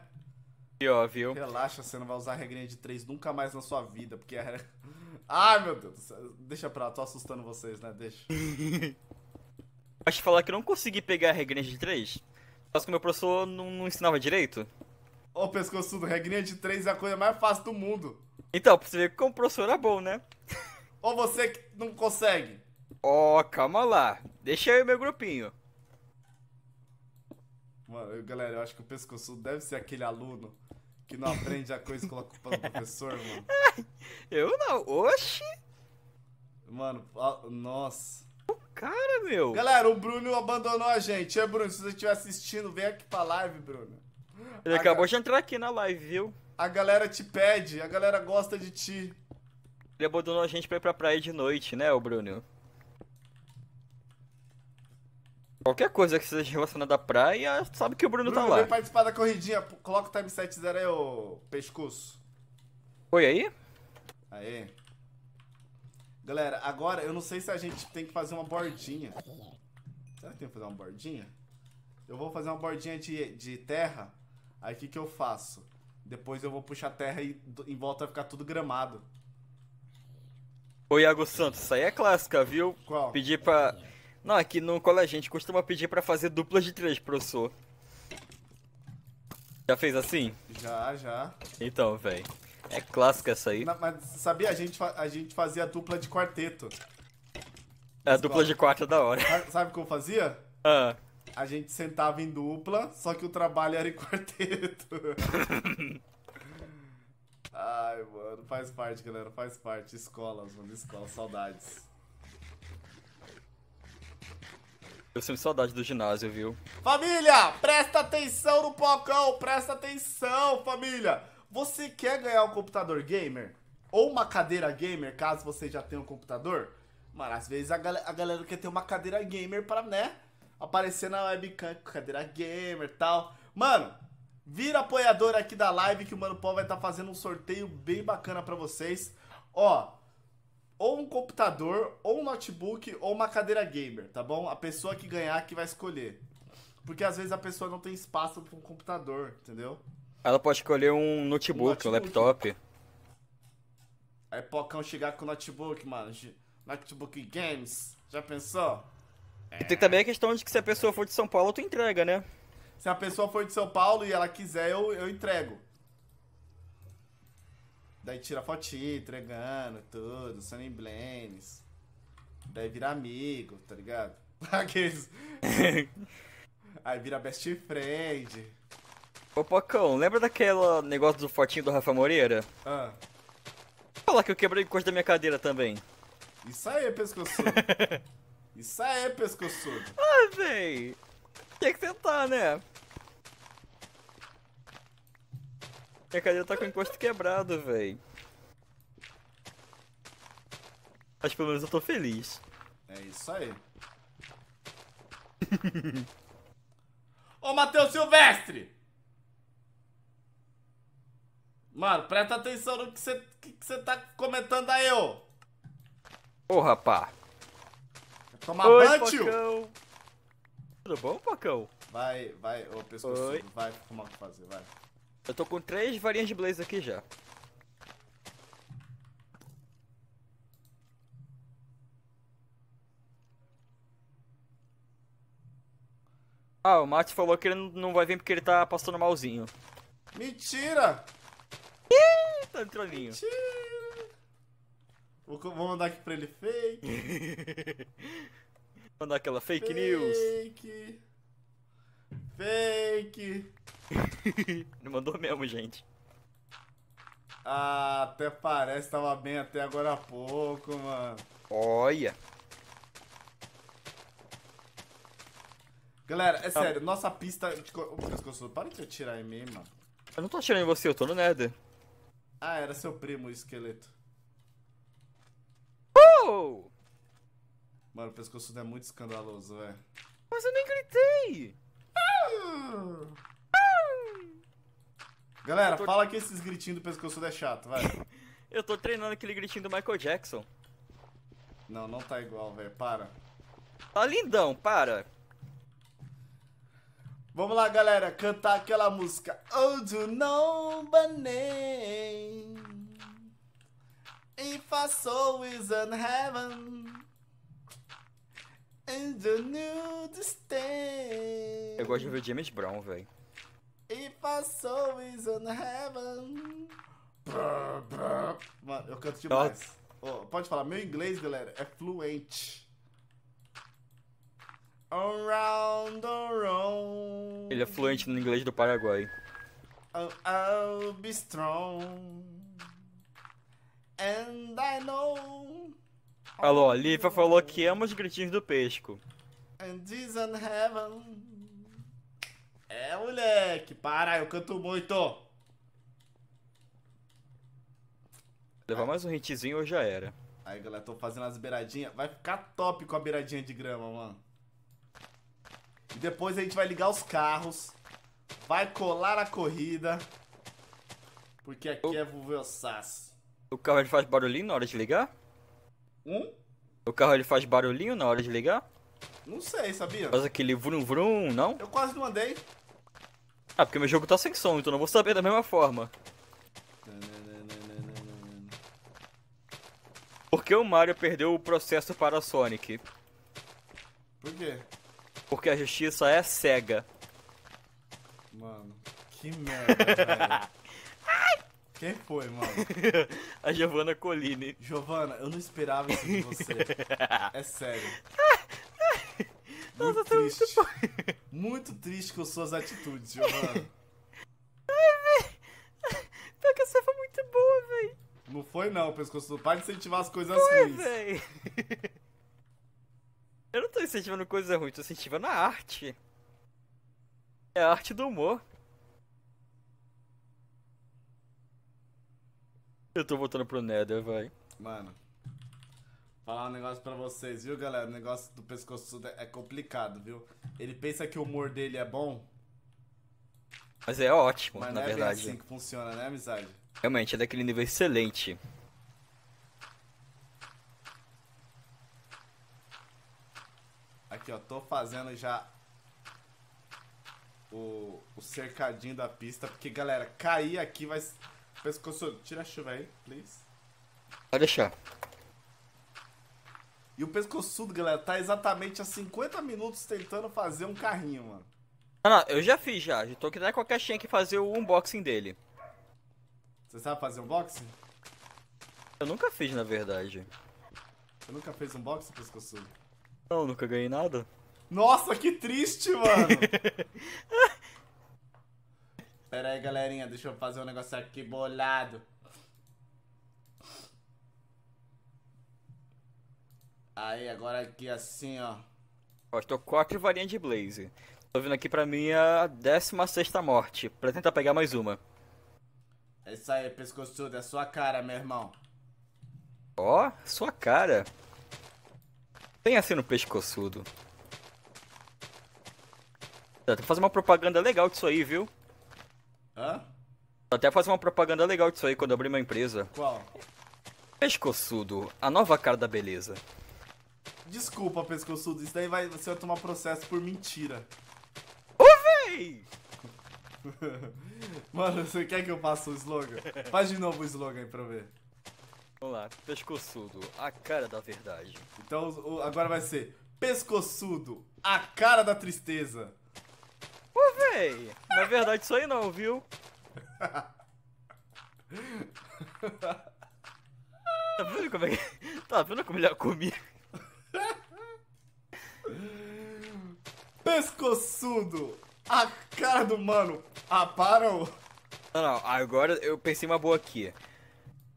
Ó, viu? Relaxa, você não vai usar regrinha de três nunca mais na sua vida, porque é... [laughs] Ai, meu Deus, do céu. deixa pra lá, tô assustando vocês, né? Deixa. [laughs] Te falar que eu não consegui pegar a regrinha de 3. Só que o meu professor não, não ensinava direito. Ô, pescoçudo, regrinha de três é a coisa mais fácil do mundo. Então, pra você ver como o professor era bom, né? Ou você que não consegue. Ó, calma lá. Deixa eu e meu grupinho. Mano, galera, eu acho que o pescoçudo deve ser aquele aluno que não aprende a coisa e coloca culpa no professor, mano. [laughs] Eu não. Oxi. Mano, ah, nossa. Cara, meu. Galera, o Bruno abandonou a gente. É, Bruno, se você estiver assistindo, vem aqui pra live, Bruno. Ele A acabou ga- de entrar aqui na live, viu? A galera te pede, a galera gosta de ti. Ele abandonou a gente pra ir pra praia de noite, né, ô Bruno? Qualquer coisa que seja relacionada à praia, sabe que o Bruno, tá Bruno, lá. vem participar da corridinha. Coloca o time 70 aí, ô pescoço. Oi aí? Aê. Galera, agora eu não sei se a gente tem que fazer uma bordinha. Será que tem que fazer uma bordinha? Eu vou fazer uma bordinha de, de terra. Aí o que, que eu faço? Depois eu vou puxar terra e em volta vai ficar tudo gramado. Ô Iago Santos, isso aí é clássica, viu? Qual? Pedir pra. Não, aqui no colégio a gente costuma pedir pra fazer duplas de três, professor. Já fez assim? Já, já. Então, véi. É clássica essa aí. Mas sabia, a gente, a gente fazia dupla de quarteto. É a dupla de quatro é da hora. Sabe- Sabe como fazia? Ah, A gente sentava em dupla, só que o trabalho era em quarteto. [laughs] Ai, mano, faz parte, galera, faz parte. Escolas, mano, escola, saudades. Eu sinto saudade do ginásio, viu? Família, presta atenção no pocão, presta atenção, família. Você quer ganhar um computador gamer? Ou uma cadeira gamer, caso você já tenha um computador? Mano, às vezes a, gal- a galera quer ter uma cadeira gamer pra, né, aparecer na webcam com cadeira gamer e tal. Mano, vira apoiador aqui da live que o Mano Paul vai estar fazendo um sorteio bem bacana pra vocês. Ó, ou um computador, ou um notebook, ou uma cadeira gamer, tá bom? A pessoa que ganhar que vai escolher. Porque às vezes a pessoa não tem espaço para um computador, entendeu? Ela pode escolher um notebook, um, notebook. laptop. Aí Pocão chegar com o notebook, mano. Notebook Games. Já pensou? E tem também a questão de que se a pessoa for de São Paulo, tu entrega, né? Se a pessoa for de São Paulo e ela quiser, eu, eu entrego. Daí tira fotinho, entregando, tudo, Sunny Blaines. Daí vira amigo, tá ligado? [laughs] Aqueles. [laughs] Aí vira best friend. Ô Pocão, lembra daquela negócio do fotinho do Rafa Moreira? Ah, Fala que eu quebrei coisa da minha cadeira também. isso aí, pescoçudo. [laughs] Isso aí, pescoçudo. Ah, véi. Tinha que tentar, né? Minha cadeira tá com o encosto quebrado, véi. Mas pelo menos eu tô feliz. É isso aí. [laughs] Ô, Matheus Silvestre! Mano, presta atenção no que você que que tá comentando aí, ô. Ô, rapá. Tomar Oi, banho, tio? Tudo bom, Pocão? Vai, vai, ô, pescoçudo. Oi. Vai, como é que fazer, vai. Eu tô com três varinhas de blaze aqui já. Ah, o Max falou que ele não- vai vir porque ele tá passando malzinho. Mentira! Tá no trolinho. Mentira! Vou, vou mandar aqui pra ele fake. [laughs] Mandar aquela fake news. Fake. Fake. [laughs] Ele mandou mesmo, gente. Ah, até parece, tava bem até agora há pouco, mano. Olha. Galera, é sério, nossa pista. Ô, pescoço, para de atirar em mim, mano. Eu não tô atirando em você, eu tô no Nether. Ah, era seu primo o esqueleto. Oh! Mano, o pescoço é muito escandaloso, velho. Mas eu nem gritei! Galera, tô- fala que esses gritinhos do pescoço é chato, vai. [laughs] Eu tô treinando aquele gritinho do Michael Jackson. Não, não tá igual, velho. Para. Tá lindão, para. Vamos lá, galera, cantar aquela música. Oh, do nobody. If I soul is in heaven. And the new stay. Eu gosto de ver James Brown, velho. If I soul is in heaven. Brr, brr. Mano, eu canto demais. Ô, pode falar, meu inglês, galera, é fluente. Around the road. Ele é fluente no inglês do Paraguai. Oh, I'll be strong. And I know. Alô, Lívia falou que ama os gritinhos do Pesco. And is in heaven. É, moleque. Para, eu canto muito. Levar mais um hitzinho ou já era. Aí, galera, tô fazendo as beiradinhas. Vai ficar top com a beiradinha de grama, mano. E depois a gente vai ligar os carros. Vai colar a corrida. Porque aqui é Vuvelsaço. O carro ele faz barulhinho na hora de ligar? Um? O carro ele faz barulhinho na hora de ligar? Não sei, sabia? Faz aquele vrum vrum, não? Eu quase não andei. Ah, porque meu jogo tá sem som, então não vou saber da mesma forma. Por que o Mario perdeu o processo para a Sonic? Por quê? Porque a justiça é cega. Mano, que merda, [laughs] velho. Quem foi, mano? [laughs] a Giovanna Colline. Giovana, eu não esperava isso de você. É sério. [laughs] Nossa, Muito muito triste. Muito triste com suas atitudes, Giovana. Pior que essa foi muito boa, véi. Não foi não, pescoço. Para de incentivar as coisas Foi, ruins. véi. [laughs] Eu não tô incentivando coisa ruim, tô incentivando a arte. É a arte do humor. Eu tô voltando pro Nether, vai. Mano, falar um negócio pra vocês, viu, galera? O negócio do pescoço é complicado, viu? Ele pensa que o humor dele é bom, Mas é ótimo, mas na não é verdade. bem assim que funciona, né, amizade? Realmente, é daquele nível excelente. Aqui, ó, tô fazendo já o, o cercadinho da pista, porque, galera, cair aqui vai... Pescoço, tira a chuva aí, please. Pode deixar. E o pescoçudo, galera, tá exatamente há 50 minutos tentando fazer um carrinho, mano. Ah, não, eu já fiz já. Já tô aqui com a caixinha aqui fazer o unboxing dele. Você sabe fazer unboxing? Eu nunca fiz, na verdade. Você nunca fez unboxing, pescoçudo? Não, nunca ganhei nada. Nossa, que triste, mano! [laughs] Pera aí, galerinha, deixa eu fazer um negócio aqui bolado. Aí, agora aqui assim, ó. Ó, estou quatro varinhas de Blaze. Tô vindo aqui pra minha 16 morte, pra tentar pegar mais uma. É isso aí, pescoçudo, é sua cara, meu irmão. Ó, sua cara. Tem assim no pescoçudo. Dá até fazer uma propaganda legal disso aí, viu? Hã? Dá até fazer uma propaganda legal disso aí quando eu abrir uma empresa. Qual? Pescoçudo, a nova cara da beleza. Desculpa, pescoçudo, isso daí vai, você vai tomar processo por mentira. Ei! [laughs] Mano, você quer que eu faça o slogan? Faz de novo o slogan aí pra eu ver. Vamos lá, pescoçudo, a cara da verdade. Então, agora vai ser Pescoçudo, a cara da tristeza. Ô, véi! Na verdade, isso aí não, viu? Tá vendo como é que. Tá vendo como ele é comigo? Pescoçudo, a cara do mano. Ah, para o... Não, não, agora eu pensei uma boa aqui.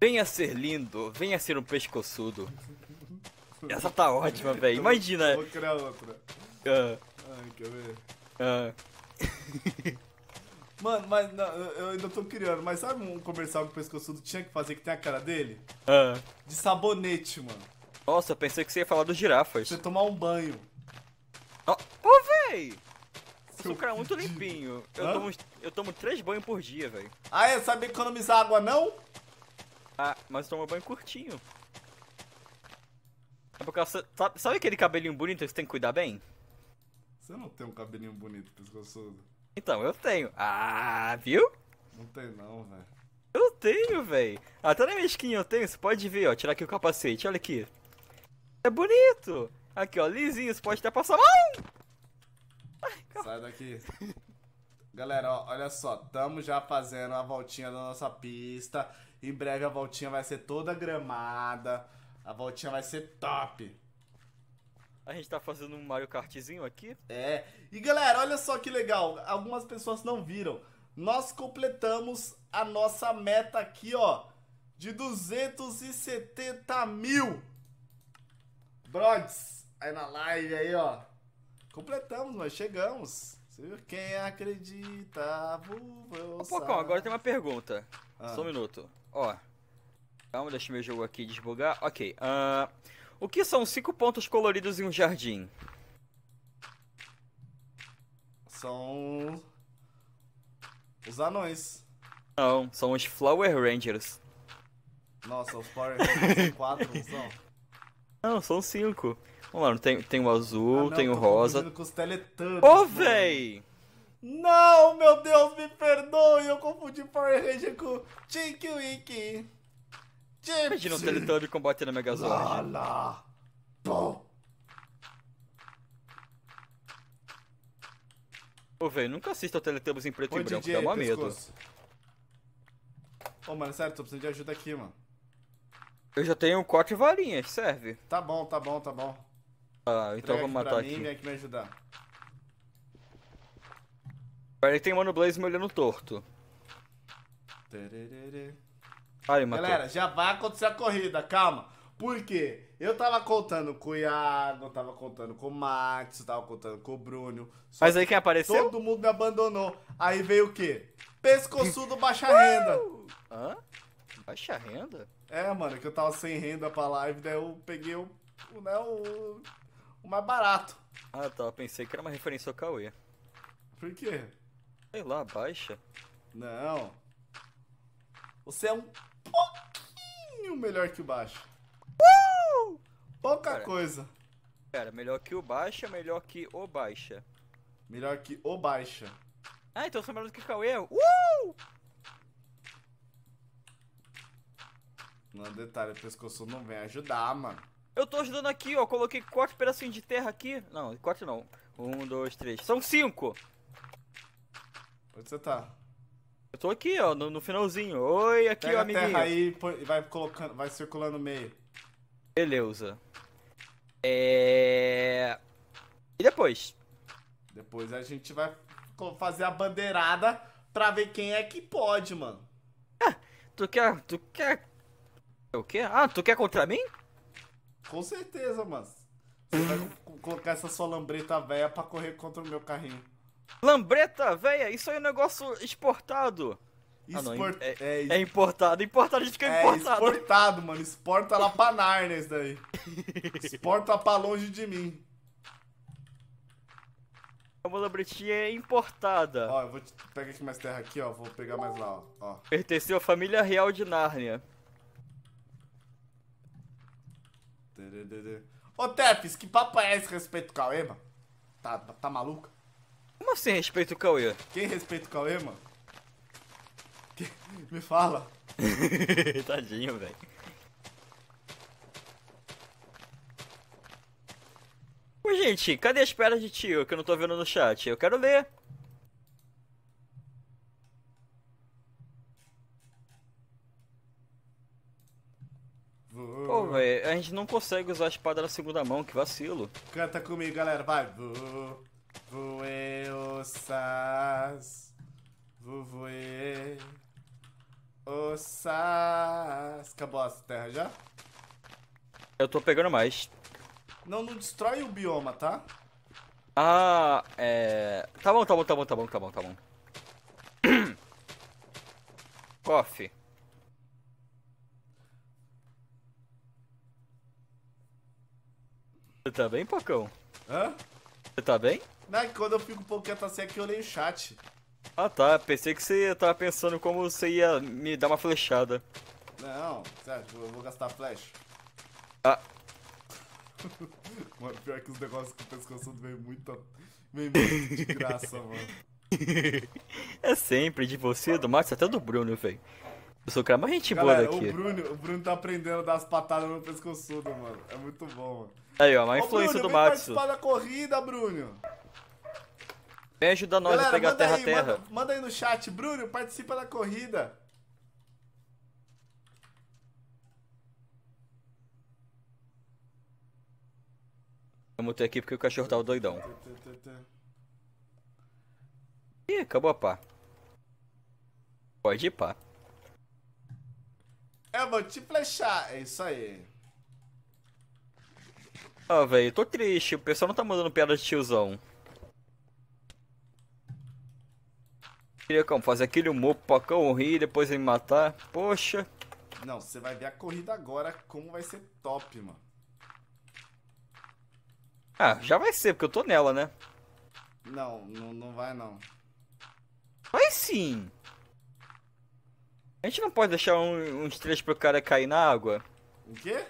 Venha ser lindo, venha ser um pescoçudo. Essa tá ótima, velho. Imagina. Vou criar outra. ah, Ai, quer ver? ah. [laughs] Mano, mas não, eu ainda tô criando. Mas sabe um comercial que o pescoçudo tinha que fazer que tem a cara dele? ah. De sabonete, mano. Nossa, eu pensei que você ia falar dos girafas. Você tomar um banho. Ô, véi! Eu sou um cara muito limpinho. Eu Hã? tomo, eu tomo três banhos por dia, velho. Ah, é? Sabe economizar água, não? Ah, mas eu tomo banho curtinho. É por causa. Sabe, sabe aquele cabelinho bonito que você tem que cuidar bem? Você não tem um cabelinho bonito, pescoçudo. Então, eu tenho. Ah, viu? Não tem não, velho. Eu tenho, velho. Até na minha skin eu tenho, você pode ver, ó. Tirar aqui o capacete, olha aqui. É bonito. Aqui, ó, lisinho, você pode até passar a mão. Sai daqui. Galera, ó, olha só, tamo já fazendo a voltinha da nossa pista. Em breve a voltinha vai ser toda gramada. A voltinha vai ser top. A gente tá fazendo um Mario Kartzinho aqui. É. E galera, olha só que legal. Algumas pessoas não viram. Nós completamos a nossa meta aqui, ó. De 270 mil. Brods. Aí na live aí, ó. Completamos, nós chegamos. Quem acredita, vou Ô, Pocão, agora tem uma pergunta. Ah. Só um minuto. Ó. Calma, deixa meu jogo aqui desbugar. Ok. ah, o que são cinco pontos coloridos em um jardim? São os anões. Não, são os Flower Rangers. Nossa, os Power Rangers são quatro, não são? Não, são cinco. Vamos lá, tem, tem o azul, Ah, não, tem o rosa. com os Teletubbies. Ô, véi! Não, meu Deus, me perdoe, eu confundi Power Ranger com Tinky Winky. Imagina um Teletubby combatendo a Megazord. Lala. Pô. Ô, véi, nunca assista o Teletubbies em preto e branco, DJ dá mó medo. Ô, mano, sério, tô precisando de ajuda aqui, mano. Eu já tenho quatro varinhas, serve. Tá bom, tá bom, tá bom. Ah, então Entrega vamos matar mim, aqui. Vem aqui me ajudar. Peraí, tem Mano Blaze me olhando torto. Tererê. Matou. Galera, já vai acontecer a corrida, calma. Por quê? Eu tava contando com o Iago, tava contando com o Max, tava contando com o Bruno. Mas aí quem apareceu? Todo mundo me abandonou. Aí veio o quê? Pescoçudo baixa renda. Hã? Baixa renda? É, mano, que eu tava sem renda pra live, daí eu peguei o, o, né, o, o mais barato. Ah, tá. Pensei que era uma referência ao Cauê. Por quê? Sei lá, baixa. Não. Você é um pouquinho melhor que o baixo. Pouca Cara. coisa. Cara, melhor que o baixa, melhor que o baixa. Melhor que o baixa. Ah, então eu sou melhor do que o Cauê. Uh! Não, detalhe, o pescoço não vem ajudar, mano. Eu tô ajudando aqui, ó. Coloquei quatro pedacinhos de terra aqui. Não, quatro não. Um, dois, três. São cinco. Onde você tá? Tô aqui, ó, no, no finalzinho. Oi, aqui, Pega ó, a terra amiguinho. aí vai colocando, vai circulando no meio. Beleza. É... E depois? Depois a gente vai fazer a bandeirada pra ver quem é que pode, mano. Tu quer... Tu quer... O quê? Ah, tu quer contra mim? Com certeza, mano. Você vai co- colocar essa sua lambreta velha pra correr contra o meu carrinho. Lambreta, véia, isso aí é um negócio exportado. Ah, não, Export- é, é, é importado. Importado, a gente fica é importado. exportado, mano. Exporta lá pra Narnia isso daí. [laughs] Exporta pra longe de mim. Uma lambretinha é importada. Ó, eu vou te... pegar aqui mais terra aqui, ó. Vou pegar mais lá, ó. ó. Pertenceu à família real de Nárnia. Ô, Tefes, que papo é esse a respeito do Cauê, mano? Tá, tá maluco? Como assim respeito o Cauê? Quem respeita o Cauê, mano? Que- Me fala. [laughs] Tadinho, velho. Ô, gente, cadê as pedras de tio que eu não tô vendo no chat? Eu quero ler. Pô, velho, a gente não consegue usar a espada na segunda mão, que vacilo. Canta comigo, galera. Vai. Voe ossas. Voe ossas. Acabou a terra já? Eu tô pegando mais. Não, não destrói o bioma, tá? Ah, é. Tá bom, tá bom, tá bom, tá bom, tá bom, tá bom. [clears throat] Coffee. Você tá bem, Pacão? Hã? Você tá bem? Não, é que quando eu fico um pouco quieto assim aqui, eu leio o chat. Ah tá, pensei que você tava pensando como você ia me dar uma flechada. Não, sério, eu vou gastar flash. Ah. [laughs] Mano, pior que os negócios com o pescoço vem muito. Vem muito de graça, mano. [laughs] É sempre de você, do Max, até do Bruno, velho. Eu sou o cara mais gente boa Galera, daqui. o Bruno, o Bruno tá aprendendo a dar as patadas no pescoçudo, mano. É muito bom, mano. Aí, ó, uma Ô, influência Bruno, do Matsu. participar da corrida, Bruno. Vem ajudar nós a Galera, pegar manda terra a aí, terra. Manda, manda aí no chat. Bruno, participa da corrida. Eu mutei aqui porque o cachorro tava doidão. Ih, acabou a pá. Pode ir pá. Eu vou te flechar. É isso aí. Ah, velho, tô triste. O pessoal não tá mandando piada de tiozão. Queria como? Fazer aquele humor pro Pocão rir e depois ele me matar? Poxa. Não, você vai ver a corrida agora como vai ser top, mano. Ah, já vai ser, porque eu tô nela, né? Não, não, não vai não. Vai sim. A gente não pode deixar um- uns três pro cara cair na água? O quê?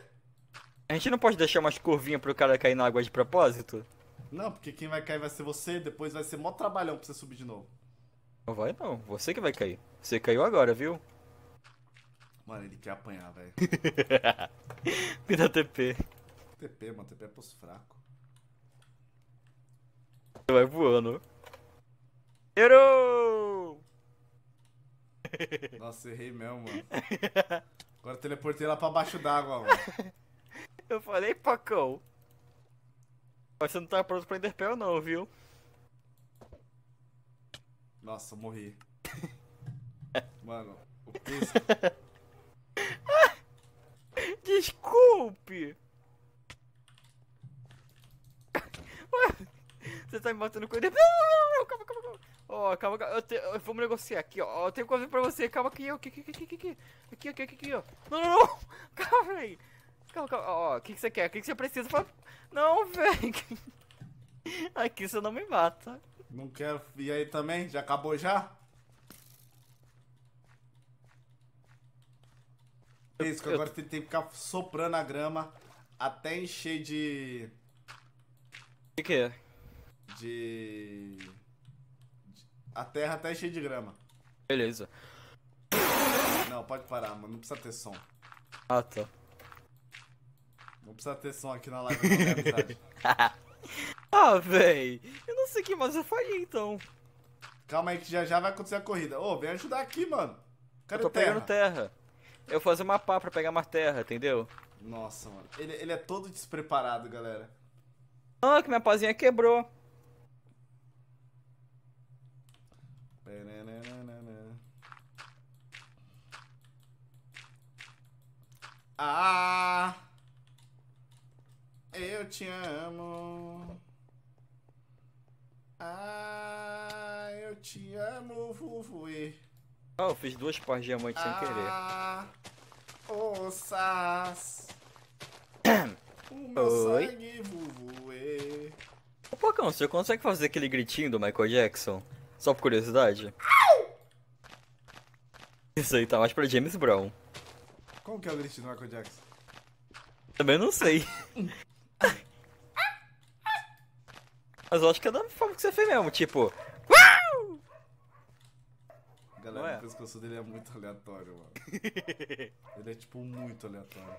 A gente não pode deixar umas curvinhas pro cara cair na água de propósito? Não, porque quem vai cair vai ser você, depois vai ser mó trabalhão pra você subir de novo. Não vai não, você que vai cair. Você caiu agora, viu? Mano, ele quer apanhar, velho. Me dá TP. TP, mano, TP é pros fracos. Você vai voando. Errou! [laughs] Nossa, errei mesmo, mano. Agora teleportei lá pra baixo d'água, mano. Eu falei, Pacão. Mas você não tá pronto pra Enderpell não, viu? Nossa, eu morri. [laughs] Mano, o [laughs] peso. Desculpe! [laughs] Você tá me matando com ele. Não, não, não, calma, calma, calma. Ó, calma, calma. Eu te, eu- vamos negociar aqui, ó. Eu tenho coisa pra você. Calma aqui, ó. Aqui, aqui, aqui, aqui, aqui. Aqui, aqui, aqui, aqui, ó. Não, não, não. Calma, véi. Calma, calma. Ó, o que, que você quer? O que, que você precisa? Fala- Não, véi. Aqui você não me mata. Não quero. E aí também? Já acabou já? É isso, que Eu- agora tem tem que ficar soprando a grama até encher de. O que, que é? de. de- A terra até encher de grama. Beleza. Não, pode parar, mano. Não precisa ter som. Ah, tá. Não precisa ter som aqui na live, não, é amizade. [laughs] Ah, véi. Eu não sei o que mais eu falei, então. Calma aí que já já vai acontecer a corrida. Ô, vem ajudar aqui, mano. Eu Cadê tô terra? pegando terra. Eu vou fazer uma pá pra pegar mais terra, entendeu? Nossa, mano. Ele, ele é todo despreparado, galera. Ah, que minha pazinha quebrou. Ah, eu te amo. Ah, eu te amo, Vuvuê. Ah, eu fiz duas de diamante sem querer. Ah, ossas. [coughs] o meu Oi? sangue, Vuvuê. Ô, Pocão, você consegue fazer aquele gritinho do Michael Jackson? Só por curiosidade? Isso aí tá mais pra James Brown. Como que é o grito do Michael Jackson? Também não sei. [laughs] Mas eu acho que é da forma que você fez mesmo, tipo... Galera, Não é? o pescoço dele é muito aleatório, mano. [laughs] Ele é, tipo, muito aleatório.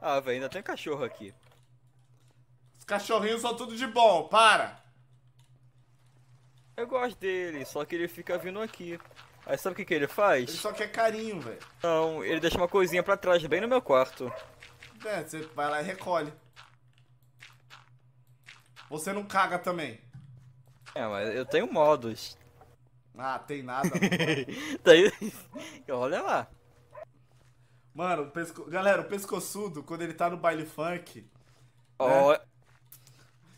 Ah, velho, ainda tem cachorro aqui. Os cachorrinhos são tudo de bom, para! Eu gosto dele, só que ele fica vindo aqui. Aí sabe o que, que ele faz? Ele só quer carinho, velho. Não, ele deixa uma coisinha pra trás, bem no meu quarto. É, você vai lá e recolhe. Você não caga também. É, mas eu tenho modos. Ah, tem nada. [laughs] Olha lá. Mano, o pesco... galera, o pescoçudo, quando ele tá no baile funk. Ó.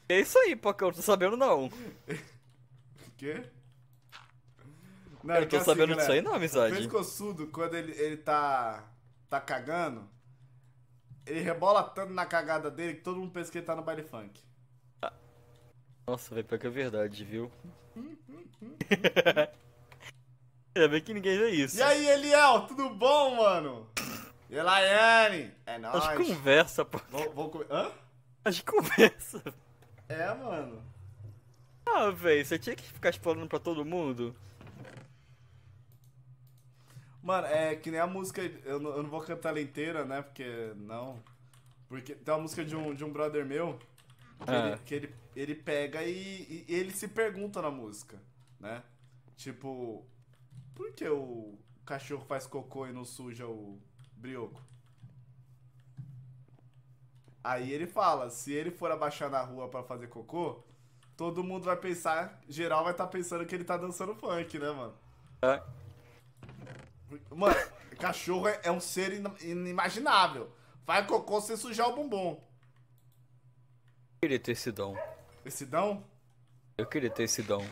É isso aí, Pocão, não tô sabendo não. O [laughs] quê? Não, Eu é que tô sabendo galera, disso aí não, O amizade. pescoçudo, quando ele, ele tá. tá cagando, ele rebola tanto na cagada dele que todo mundo pensa que ele tá no baile funk. Nossa, velho, pior que é verdade, viu? [laughs] Ainda bem que ninguém vê isso. E aí, Eliel, tudo bom, mano? E Elaiane? É nóis. As conversa, pô. Vou, vou Hã? As conversa. É, mano. Ah, velho, você tinha que ficar explorando pra todo mundo? Mano, é que nem a música. Eu não, eu não vou cantar ela inteira, né? Porque. Não. Porque tem uma música de um, de um brother meu. Que, Ah. ele, que ele, ele pega e, e ele se pergunta na música, né? Tipo. Por que o cachorro faz cocô e não suja o brioco? Aí ele fala: se ele for abaixar na rua pra fazer cocô, todo mundo vai pensar. Geral vai estar pensando que ele tá dançando funk, né, mano? É. Mano, cachorro é, é um ser inimaginável. Faz cocô sem sujar o bumbum queria ter esse dom. Esse dom? Eu queria ter esse dom.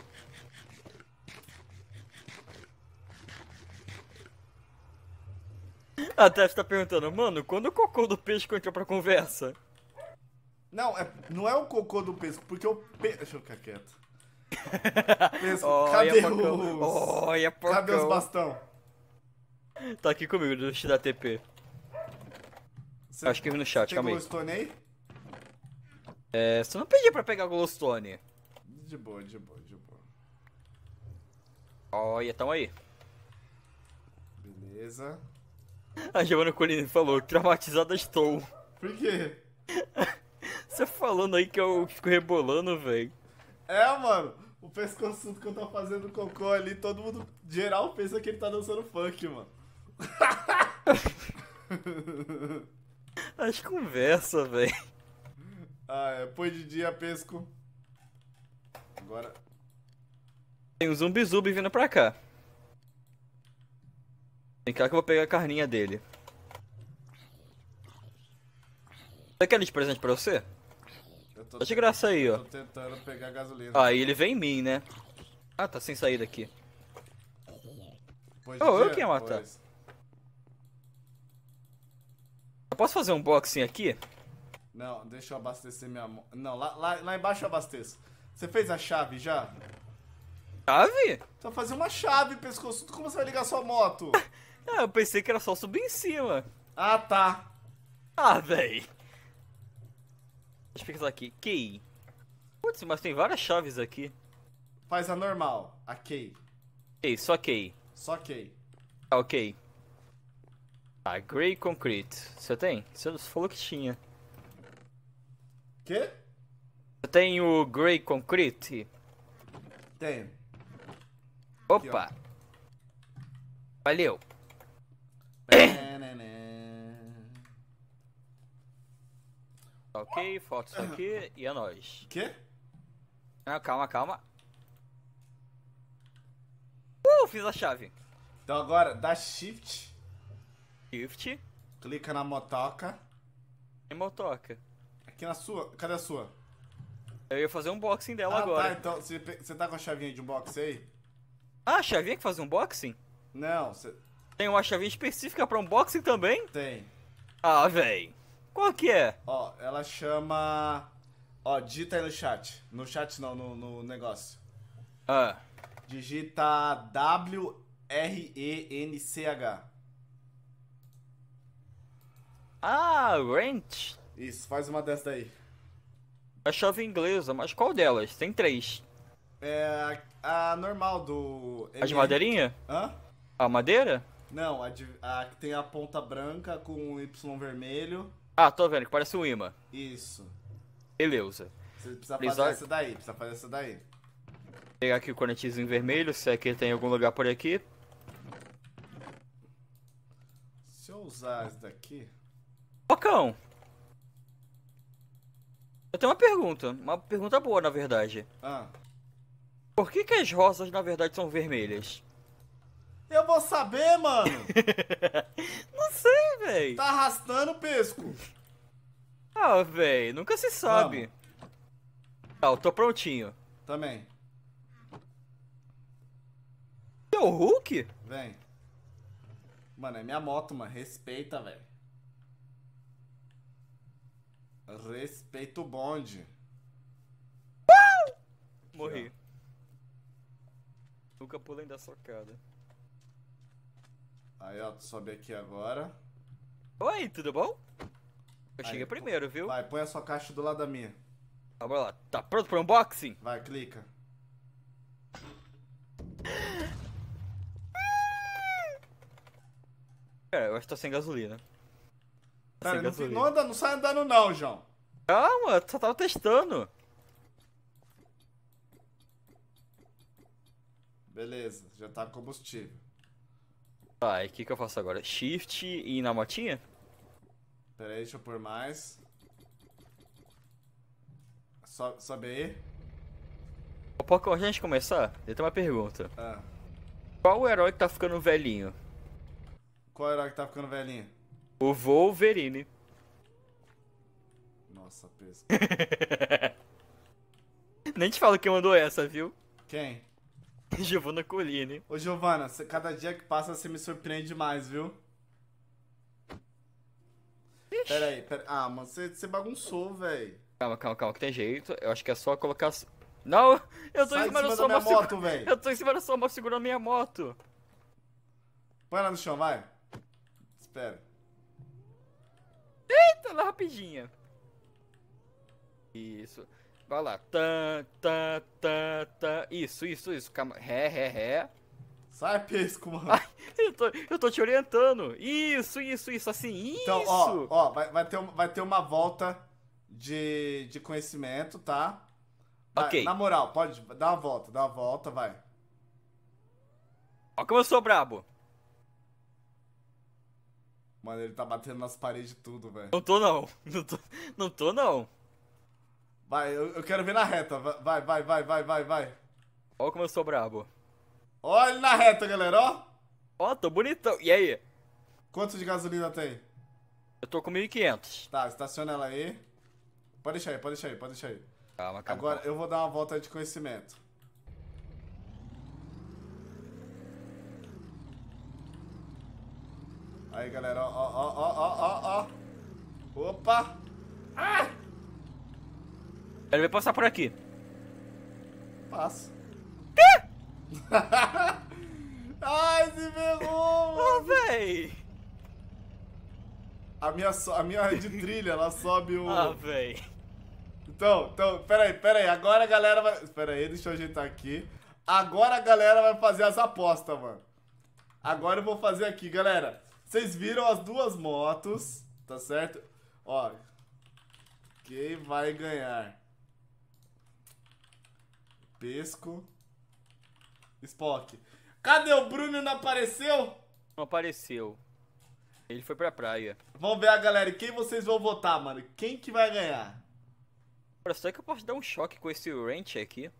A Tef tá perguntando, mano, quando o cocô do pesco entrou pra conversa? Não, é, não é o cocô do pesco, porque o pesco... Deixa eu ficar quieto. [laughs] Pesco, oh, cadê porcão. os... Cadê os bastão? Tá aqui comigo, deixa eu te dar TP. Cê, Acho que vi no chat, calma aí. Você aí? É, você não pediu pra pegar glowstone. De boa, de boa, de boa. Olha, tamo aí. Beleza. [laughs] A Giovanna Colini falou, traumatizada estou. Por quê? [laughs] Você falando aí que eu fico rebolando, velho. É, mano, o pescoço que eu tô fazendo cocô ali, todo mundo geral pensa que ele tá dançando funk, mano. [laughs] As conversa, velho. Ah, é, põe de dia, pesco. Agora, Tem um zumbi zumbi vindo pra cá. Vem cá que eu vou pegar a carninha dele. Você quer ele de presente pra você? eu tô, Tá de graça aí, ó. tô tentando pegar gasolina. Ah, e ele vem em mim, né? Ah, tá sem saída aqui. Põe de Oh, eu que ia matar. Pois. Eu posso fazer um unboxing aqui? Não, deixa eu abastecer minha moto. Não, lá, lá, lá embaixo eu abasteço. Você fez a chave já? Chave? Só fazer uma chave, pescoço. Como você vai ligar sua moto? [laughs] Ah, eu pensei que era só subir em cima. ah, tá. Ah, véi. Deixa eu pensar aqui. Key. Putz, mas tem várias chaves aqui. Faz a normal, a key. Key, só key. Só key. Ah, ok. Ah, Grey Concrete. Você tem? Você falou que tinha. Quê? Tem o Grey Concrete? Tem. Opa! Valeu! [coughs] Ok, foto isso aqui e é nóis. Quê? Ah, calma, calma. Uh, fiz a chave. Então agora, dá shift, Shift clica na motoca. e motoca. Aqui na sua. Cadê a sua? Eu ia fazer um unboxing dela ah, agora. tá. Então, você tá com a chavinha de unboxing aí? Ah, a chavinha que faz unboxing? Não, você Tem uma chavinha específica pra unboxing também? tem. Ah, véi. Qual que é? Ó, ela chama. Ó, digita aí no chat. No chat não, no, no negócio. Ah, Digita W-R-E-N-C-H. ah wrench. Isso, faz uma dessa daí. A chave inglesa, mas qual delas? Tem três. É a, a normal do. A de madeirinha? Hã? A madeira? Não, a, de, a que tem a ponta branca com o Y vermelho. Ah, tô vendo, que parece um imã. Isso. Beleza. Você precisa fazer essa daí, precisa fazer essa daí. Pegar aqui o cornetezinho vermelho, se aqui tem algum lugar por aqui. Se eu usar esse daqui. Bocão! Eu tenho uma pergunta, uma pergunta boa na verdade. Ah. Por que, que as rosas na verdade são vermelhas? Eu vou saber, mano! [laughs] Não sei, véi. tá arrastando o pesco! Ah, véi, nunca se sabe. Ah, eu tô prontinho. Também. É o Hulk? Vem. Mano, é minha moto, mano. Respeita, velho. Respeita o bonde. Morri. Nunca pulei da socada. Aí, ó, tu sobe aqui agora. Oi, tudo bom? Eu Aí, cheguei primeiro, viu? Vai, põe a sua caixa do lado da minha. Vamos lá. Tá pronto pro unboxing? Vai, clica. Pera, eu acho que tô sem gasolina. Tá Cara, não, não, anda, não sai andando não, João. Calma, só tava testando. Beleza, já tá com combustível. Tá, e o que que eu faço agora? Shift e ir na motinha? Pera aí, deixa eu pôr mais. So, sobe aí. Ô, Pocão, antes de começar, eu tenho uma pergunta. Ah, Qual o herói que tá ficando velhinho? qual herói que tá ficando velhinho? O Wolverine. Nossa, pesco. [laughs] Nem te falo quem mandou essa, viu? Quem? [laughs] Giovanna Colini. Ô, Giovana, cada dia que passa você me surpreende mais, viu? Ixi. Pera aí, pera Ah, mano, você você bagunçou, velho. Calma, calma, calma, que tem jeito. Eu acho que é só colocar. Não, eu tô Sai em cima da sua moto. moto, velho. Eu tô em cima da sua moto segurando minha moto. Põe lá no chão, vai. Espera. Eita, lá rapidinha. Isso. Vai lá. Tá, tá. Isso, isso, isso. Calma. Ré, ré, ré. Sai, pesco, mano. Ai, [laughs] eu tô, eu tô te orientando. Isso, isso, isso. Assim, isso. Então, ó, ó, vai, vai, ter, vai ter uma volta de, de conhecimento, tá? Vai, Ok. Na moral, pode dar uma volta, dá uma volta, vai. Ó como eu sou brabo. Mano, ele tá batendo nas paredes tudo, velho. Não tô, não. Não tô, não tô, não. Vai, eu, eu quero ver na reta. Vai, vai, vai, vai, vai, vai. Ó como eu sou brabo. Olha ele na reta, galera, ó. Ó, tô bonitão. E aí? Quanto de gasolina tem? Eu tô com 1.500. Tá, estaciona ela aí. Pode deixar aí, pode deixar aí, pode deixar aí. Calma, calma. Agora calma. eu vou dar uma volta de conhecimento. Aí, galera, ó, ó, ó, ó, ó, ó. Opa! Ele vai passar por aqui. Passa. [laughs] Ai, se ferrou! Ô, véi. A minha, so- a minha de trilha, ela sobe o... [laughs] Ah, véi. Então, então, peraí, peraí. Agora a galera vai. Pera aí, deixa eu ajeitar aqui. Agora a galera vai fazer as apostas, mano. Agora eu vou fazer aqui, galera. Vocês viram as duas motos, tá certo? Ó. Quem vai ganhar? Pesco. Spock. Cadê o Bruno? Não apareceu? Não apareceu. Ele foi pra praia. Vamos ver a galera. E Quem vocês vão votar, mano? Quem que vai ganhar? Agora, será que eu posso dar um choque com esse wrench aqui?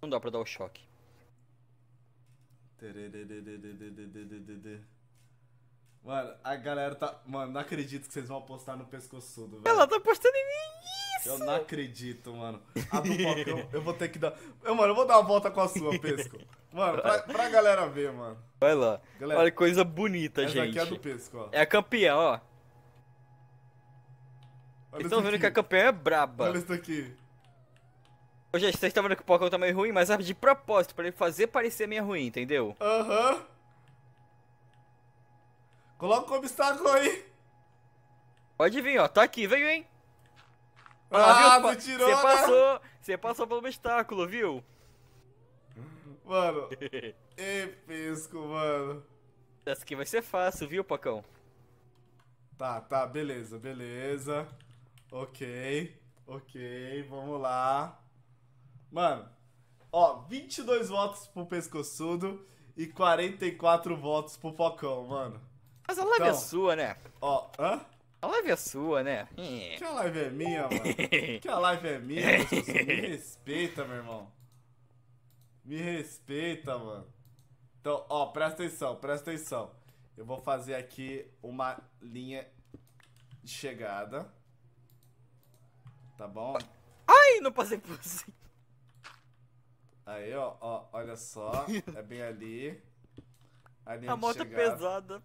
Não dá pra dar o choque. Mano, a galera tá. Mano, não acredito que vocês vão apostar no pescoçudo, velho. Ela tá postando em mim! Isso! Eu não acredito, mano. A do Falcão, eu [laughs] vou ter que dar. Eu, mano, eu vou dar uma volta com a sua, Pesco. Mano, pra, pra galera ver, mano. Vai lá. Galera, Olha que coisa bonita, Essa gente. aqui é a do Pesco, ó. É a campeã, ó. Olha Vocês estão vendo aqui. que a campeã é braba. Olha isso aqui. Ô, gente, vocês estão vendo que o Pokémon tá meio ruim, mas é de propósito, pra ele fazer parecer meio ruim, entendeu? Aham. Coloca o obstáculo aí. Pode vir, ó. Tá aqui, vem, vem. Ah, viu? você tirou, Você né? passou. Você passou pelo obstáculo, viu? Mano. [laughs] Ê, Pesco, mano. Essa aqui vai ser fácil, viu, Pacão? Tá, tá, beleza, beleza. Ok, ok, vamos lá. Mano, ó, 22 votos pro Pescoçudo e 44 votos pro Pocão, mano. Mas a live é Então. sua, né? Ó, hã? A live é sua, né? [laughs] Que a live é minha, mano? [laughs] Que a live é minha, Pescoçudo? Me respeita, meu irmão. Me respeita, mano. Então, ó, presta atenção, presta atenção. Eu vou fazer aqui uma linha de chegada. Tá bom? Ai, não passei por cima. Aí, ó, ó, olha só. É bem ali. A moto é chegada. pesada.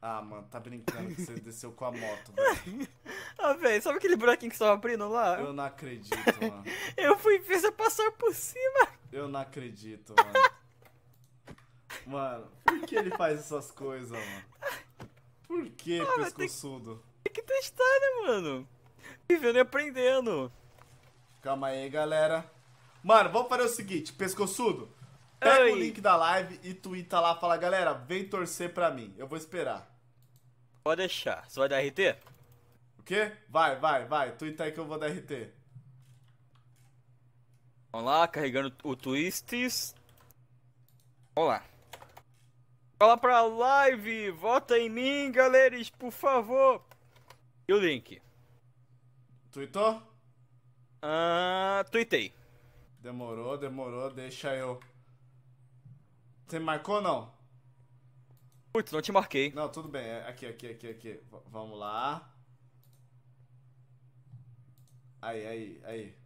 Ah, mano, tá brincando que você desceu com a moto, velho. [laughs] Ah, velho, sabe aquele buraquinho que você tava abrindo lá? Eu não acredito, mano. [laughs] Eu fui fiz você passar por cima. Eu não acredito, mano. Mano, por que ele faz essas coisas, mano? Por que, Ah, mas tem- pescoçudo? Tem que testar, né, mano? Vivendo e aprendendo. Calma aí, galera. Mano, vamos fazer o seguinte, pescoçudo. Pega Oi. o link da live e twitta lá, fala, galera, vem torcer pra mim. Eu vou esperar. Pode deixar. Você vai dar RT? O quê? Vai, vai, vai. Twitta aí que eu vou dar RT. Vamos lá, carregando o Twists. Vamos lá. Fala pra live, vota em mim, galeres, por favor. E o link? Tweetou? Ah, tuitei. Demorou, demorou, deixa eu. Você marcou ou não? Putz, não te marquei. Não, tudo bem. é Aqui, aqui, aqui, aqui. V- vamos lá. Aí, aí, aí.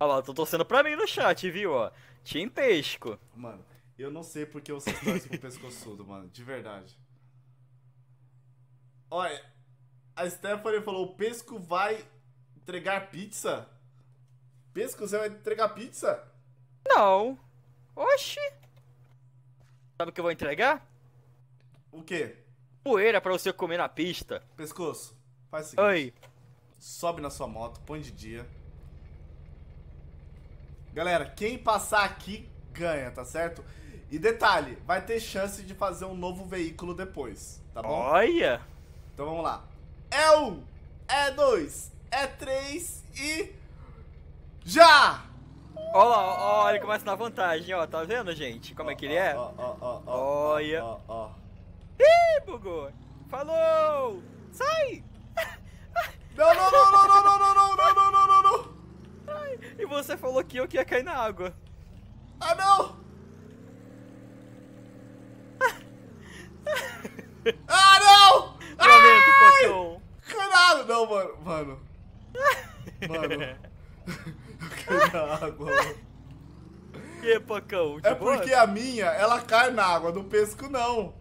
Olha lá, tô torcendo pra mim no chat, viu, ó. Team Pesco. Mano, eu não sei porque vocês torcem pro pescoçudo, mano. De verdade. Olha, a Stephanie falou: o Pesco vai entregar pizza? Pesco, você vai entregar pizza? Não. Oxi. Sabe o que eu vou entregar? O quê? Poeira pra você comer na pista. Pescoço, faz o seguinte: Oi. sobe na sua moto, põe de dia. Galera, quem passar aqui ganha, tá certo? E detalhe, vai ter chance de fazer um novo veículo depois, tá bom? Olha. Então vamos lá. É um, é dois, é três e. Já! Olha lá, ó, ele começa na vantagem, ó. Tá vendo, gente? Como é que ele é? Ó, ó, ó, ó, Olha. Ó, ó. Ih, bugou. Falou. Sai. Não, não, não, não, não, não, não, não, não, não, não, não, não. E você falou que eu que ia cair na água. Ah, não! Ah, não! Lamento, Ai! Pocão. Não, mano, mano. [laughs] Mano. [laughs] Eu caí na água, mano. Que, Pocão? De É boa? porque a minha, ela cai na água, do pesco não.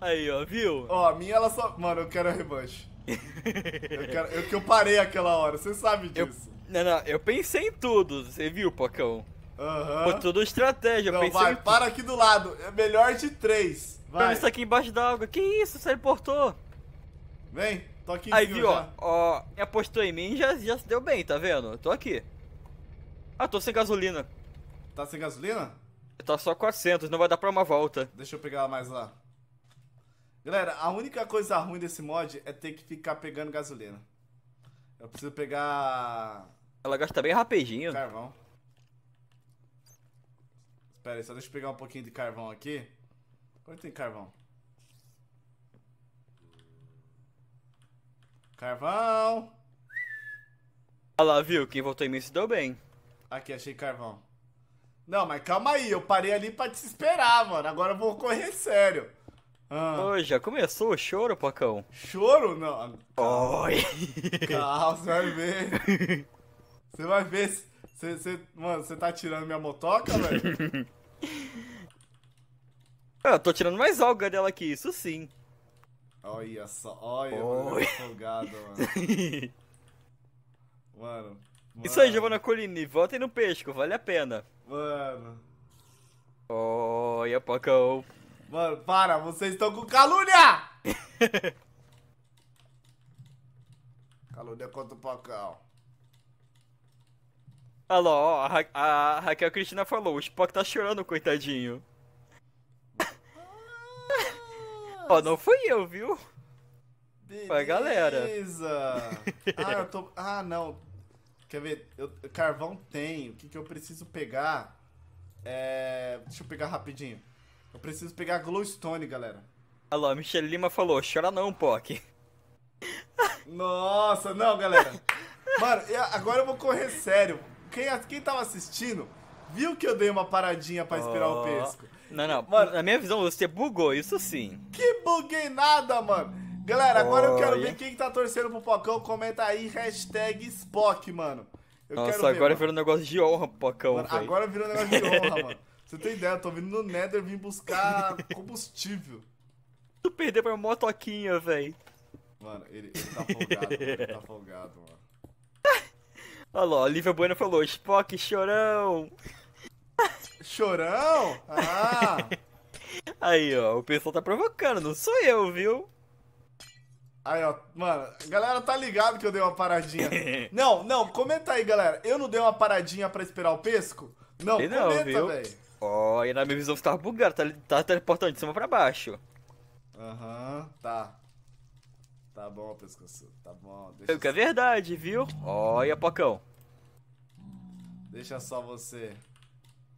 Aí, ó, viu? Ó, a minha, ela só... Mano, eu quero a revanche. Eu quero... Eu que eu parei aquela hora, você sabe Eu, disso. não, não, eu pensei em tudo, você viu, Pocão? Aham. Foi tudo estratégia, eu Não, vai, para aqui do lado. É melhor de três. Olha Vai. isso aqui embaixo d'água. Que isso, você portou? Vem, tô aqui Aí, viu, ó, ó, quem apostou em mim já, já se deu bem, tá vendo? Eu tô aqui. Ah, tô sem gasolina. Tá sem gasolina? Tá só 400, não vai dar pra uma volta. Deixa eu pegar mais lá. Galera, a única coisa ruim desse mod é ter que ficar pegando gasolina. Eu preciso pegar Ela gasta bem rapidinho. carvão. Espera aí, só deixa eu pegar um pouquinho de carvão aqui. Onde tem carvão? Carvão! Olha lá, viu? Quem votou em mim se deu bem. Aqui, achei carvão. Não, mas calma aí, eu parei ali pra te esperar, mano. Agora eu vou correr sério. Ah, Ô, já começou o choro, Pocão? choro? Não. Oi! Calma, você vai ver. Você vai ver. se- você, mano, você tá tirando minha motoca, velho? [laughs] Eu tô tirando mais alga dela aqui, isso sim. Olha só, olha, Oi. folgado, mano. [laughs] Mano. Isso aí, Giovanna Colini, votem no Pesco, vale a pena. Mano. Olha, Pocão. Mano, para, vocês estão com calúnia! [laughs] calúnia contra o pacão. Olha lá, ó, a, Ra a Raquel Cristina falou, o Spock tá chorando, coitadinho. Ó, não fui eu, viu? Foi a galera. Beleza. [laughs] Ah, eu tô. Ah, não. Quer ver? Eu, carvão tem. O que, que eu preciso pegar? É. Deixa eu pegar rapidinho. Eu preciso pegar glowstone, galera. Olha lá, a Michelle Lima falou, chora não, Pock. [laughs] Nossa, não, galera. Mano, agora eu vou correr sério. Quem, quem tava assistindo viu que eu dei uma paradinha pra esperar o Ó. pesco. Não, não, Mano. na minha visão você bugou, isso sim. Que buguei nada, mano. Galera, agora eu quero Olha. ver quem tá torcendo pro Pocão. Comenta aí, hashtag Spock, mano. Eu Nossa, quero ver, agora mano. virou um negócio de honra, Pocão, Mano, velho. agora virou negócio de honra, [laughs] mano. Você tem ideia, eu tô vindo no Nether vim buscar combustível. Tu perdeu pra motoquinha, velho. Mano, ele, ele tá folgado, mano. Ele tá folgado, mano. [laughs] Olha lá, a Lívia Bueno falou, Spock, chorão. Chorão? Ah! [laughs] Aí, ó, o pessoal tá provocando, não sou eu, viu? Aí, ó, mano, galera tá ligado que eu dei uma paradinha. [laughs] Não, não, comenta aí, galera. Eu não dei uma paradinha pra esperar o pesco? Não, não, comenta, velho. Ó, e na minha visão você tava bugado, tá, tá teleportando de cima pra baixo. Aham, tá. Tá bom, pescoço. Tá bom. Deixa, É que é verdade, viu? Olha, Pocão. deixa só você.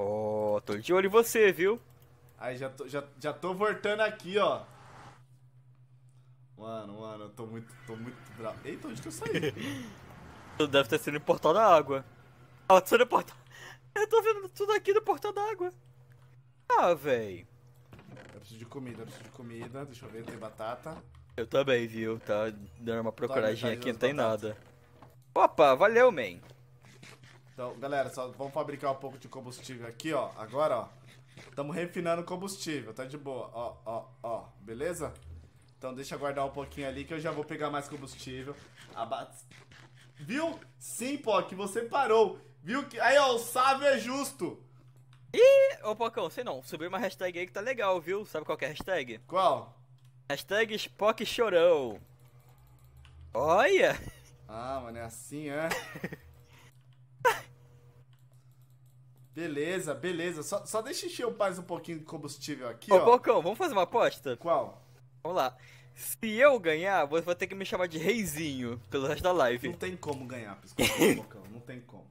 Ó, tô de olho em você, viu? Aí já tô, já, já tô voltando aqui, ó. Mano, mano, eu tô muito, tô muito bravo. Eita, onde que eu saí? [laughs] Tu deve ter sido no portal da água. Ah, tu no portal. [laughs] Eu tô vendo tudo aqui no portal da água. Ah, véi. Eu preciso de comida, eu preciso de comida. Deixa eu ver, tem batata. Eu também, viu? Tá dando uma procuradinha metade aqui, não das tem nada. Opa, valeu, man. Então, galera, só vamos fabricar um pouco de combustível aqui, ó. Agora, ó. Estamos refinando o combustível, tá de boa. Ó, ó, ó. Beleza? Então deixa eu guardar um pouquinho ali que eu já vou pegar mais combustível. Aba- Viu? Sim, pô, que você parou. Viu que. Aí, ó, o sábio é justo. Ô, Pocão, sei não. Subiu uma hashtag aí que tá legal, viu? Sabe qual que é a hashtag? Qual? Hashtag Spock Chorão. Olha! Ah, mano, é assim, é? [laughs] Beleza, beleza. Só, só deixa eu encher mais um pouquinho de combustível aqui, Ô, ó. Pocão, vamos fazer uma aposta? Qual? Vamos lá. Se eu ganhar, você vai ter que me chamar de reizinho pelo resto da Não live. tem como ganhar, Bocão. Não tem como.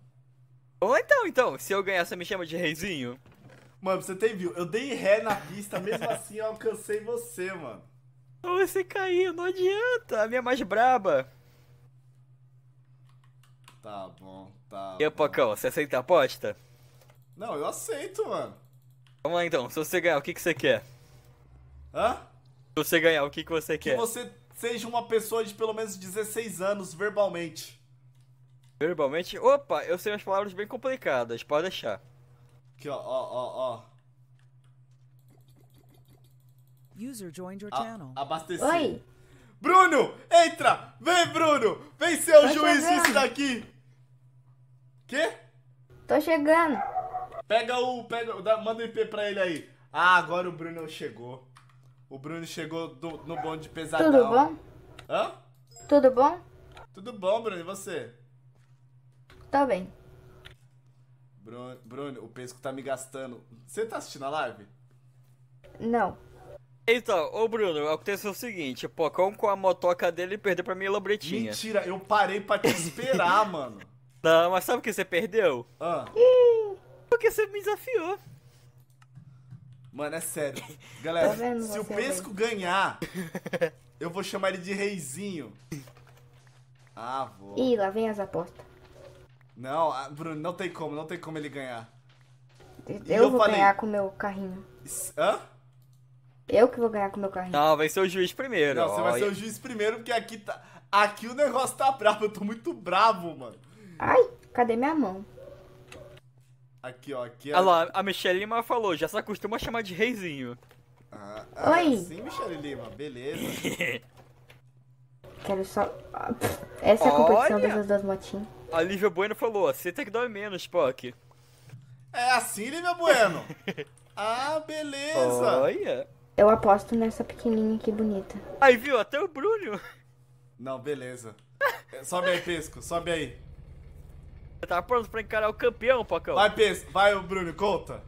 Ou então, então, se eu ganhar, você me chama de reizinho? Mano, você tem viu? Eu dei ré na pista, mesmo assim eu alcancei você, mano. Você caiu, não adianta. A minha é mais braba. Tá bom, tá. E. Pocão, você aceita a aposta? Não, eu aceito, mano. Vamos lá então, se você ganhar, o que, que você quer? Hã? Se você ganhar, o que, que você Que quer? você seja uma pessoa de pelo menos 16 anos verbalmente. Verbalmente? Opa, eu sei umas palavras bem complicadas, pode deixar. Aqui, ó, ó, ó, ó. User joined your A- channel. abasteci. Oi, Bruno, entra! Vem, Bruno! Vem ser o Tô juiz chegando. disso daqui! Quê? tô chegando. Pega o. Pega, dá- manda o IP pra ele aí. Ah, agora o Bruno chegou. O Bruno chegou do- no bonde pesadão. Tudo bom? Hã? Tudo bom? Tudo bom, Bruno, e você? Tô bem. Bruno, Bruno, o pesco tá me gastando. Você tá assistindo a live? Não. Então, ô Bruno, aconteceu o seguinte, o Pocão com a motoca dele perdeu pra minha lobretinha. Mentira, eu parei pra te esperar, [laughs] mano. Não, mas sabe o que você perdeu? Ah, Porque você me desafiou. mano, é sério. [laughs] Galera, Tá se o pesco ganhar, [laughs] eu vou chamar ele de reizinho. Ah, vou. Ih, lá vem as apostas. Não, ah, Bruno, não tem como, não tem como ele ganhar. Eu, eu vou falei- ganhar com o meu carrinho. Hã? Eu que vou ganhar com o meu carrinho. Não, vai ser o juiz primeiro. Não, você vai ser o juiz primeiro, porque aqui tá. Aqui o negócio tá bravo, eu tô muito bravo, mano. Ai, cadê minha mão? Aqui, ó, aqui é. Olha lá, a Michelle Lima falou, já se acostuma a chamar de reizinho. Ah, ah, Oi. Sim, Michele Lima, beleza. [laughs] Quero só. Ah, Essa é a competição Olha! dessas duas motinhas. A Lívia Bueno falou, você tem que dar menos, Spock. É assim, Lívia Bueno? [laughs] Ah, beleza. Olha. Eu aposto nessa pequenininha aqui bonita. Aí, viu, até o Bruno. Não, beleza. É, Sobe aí, Pesco, sobe aí. Você tá pronto pra encarar o campeão, Pocão? Vai, Pesco, vai, Bruno, conta.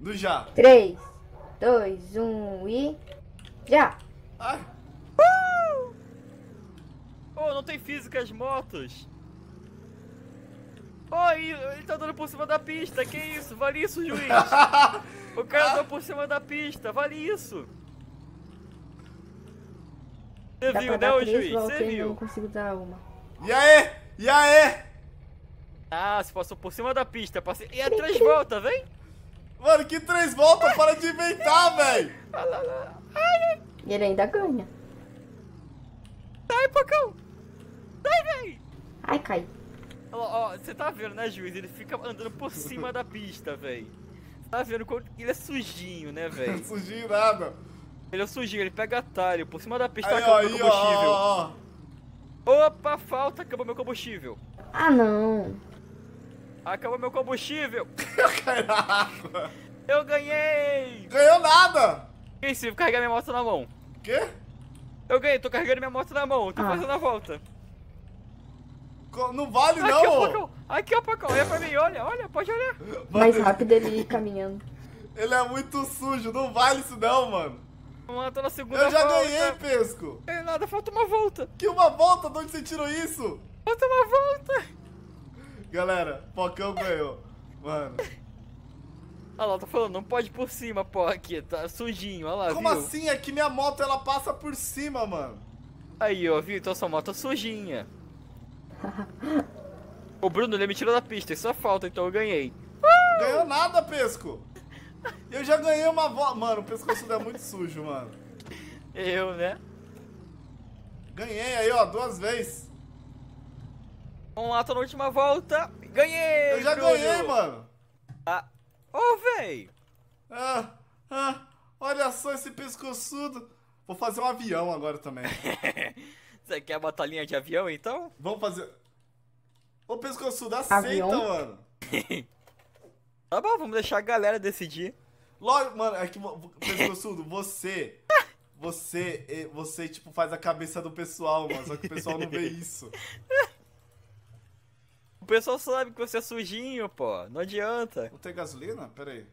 No já. 3, 2, 1 e. Já! Ai, Ô, não tem física as motos. E- ele tá dando por cima da pista, que isso? Vale isso, juiz? [laughs] o cara andou por cima da pista, vale isso. Você Dá viu, né, três juiz? Você e não viu? consigo dar uma. e aí? E aí? Ah, você passou por cima da pista, passei... E é três voltas, vem? Mano, que três voltas, para de inventar, velho. E ele ainda ganha. Sai, Pocão! Sai, véi! Ai, cai. Ó, ó, você tá vendo, né, juiz? Ele fica andando por cima da pista, véi. Tá vendo como ele é sujinho, né, Não véi? [laughs] surgiu nada. Ele é sujinho, ele pega atalho, por cima da pista Aí, ó, acaba meu aí, ó, combustível. ó, ó. Opa, falta, acabou meu combustível. Ah, não. Acabou meu combustível. [laughs] Na água. Eu ganhei! Ganhou nada. Quem se carregar minha moto na mão? Quê? Eu ganhei, tô carregando minha moto na mão, tô Ah. fazendo a volta. Não vale, Aqui, não, ó, ô. Pacão. Aqui, ó, Pacão. Olha pra mim, olha, olha, pode olhar. Mais rápido ele ir caminhando. Ele é muito sujo, não vale isso não, mano. Mano, tô na segunda Eu já volta. ganhei, Pesco. Ganhei nada, falta uma volta. Que uma volta, de onde você tirou isso? Falta uma volta. Galera, Pocão ganhou. Mano, Olha lá, tô falando, não pode ir por cima, pô, aqui, tá sujinho, olha lá, como viu? assim? É que minha moto, ela passa por cima, mano. Aí, ó, viu? Então sua moto é sujinha. o Bruno, ele me tirou da pista, isso é falta, então eu ganhei. Ganhou nada, Pesco. Eu já ganhei uma volta. Mano, o pescoço é muito sujo, mano. Eu, né? Ganhei aí, ó, duas vezes. Vamos lá, tô na última volta. Ganhei! Eu já Bruno. ganhei, mano. Ah. Ô, véi! Ah, ah, olha só esse pescoçudo. Vou fazer um avião agora também. [laughs] Você quer a batalhinha de avião, então? Vamos fazer. Ô, pescoçudo, aceita, Avião? mano. [laughs] Tá bom, vamos deixar a galera decidir. Lógico, mano, é que, pescoçudo, você. Você, você, tipo, faz a cabeça do pessoal, mano. Só que o pessoal não vê isso. [laughs] O pessoal sabe que você é sujinho, pô. Não adianta. Não tem gasolina? Pera aí.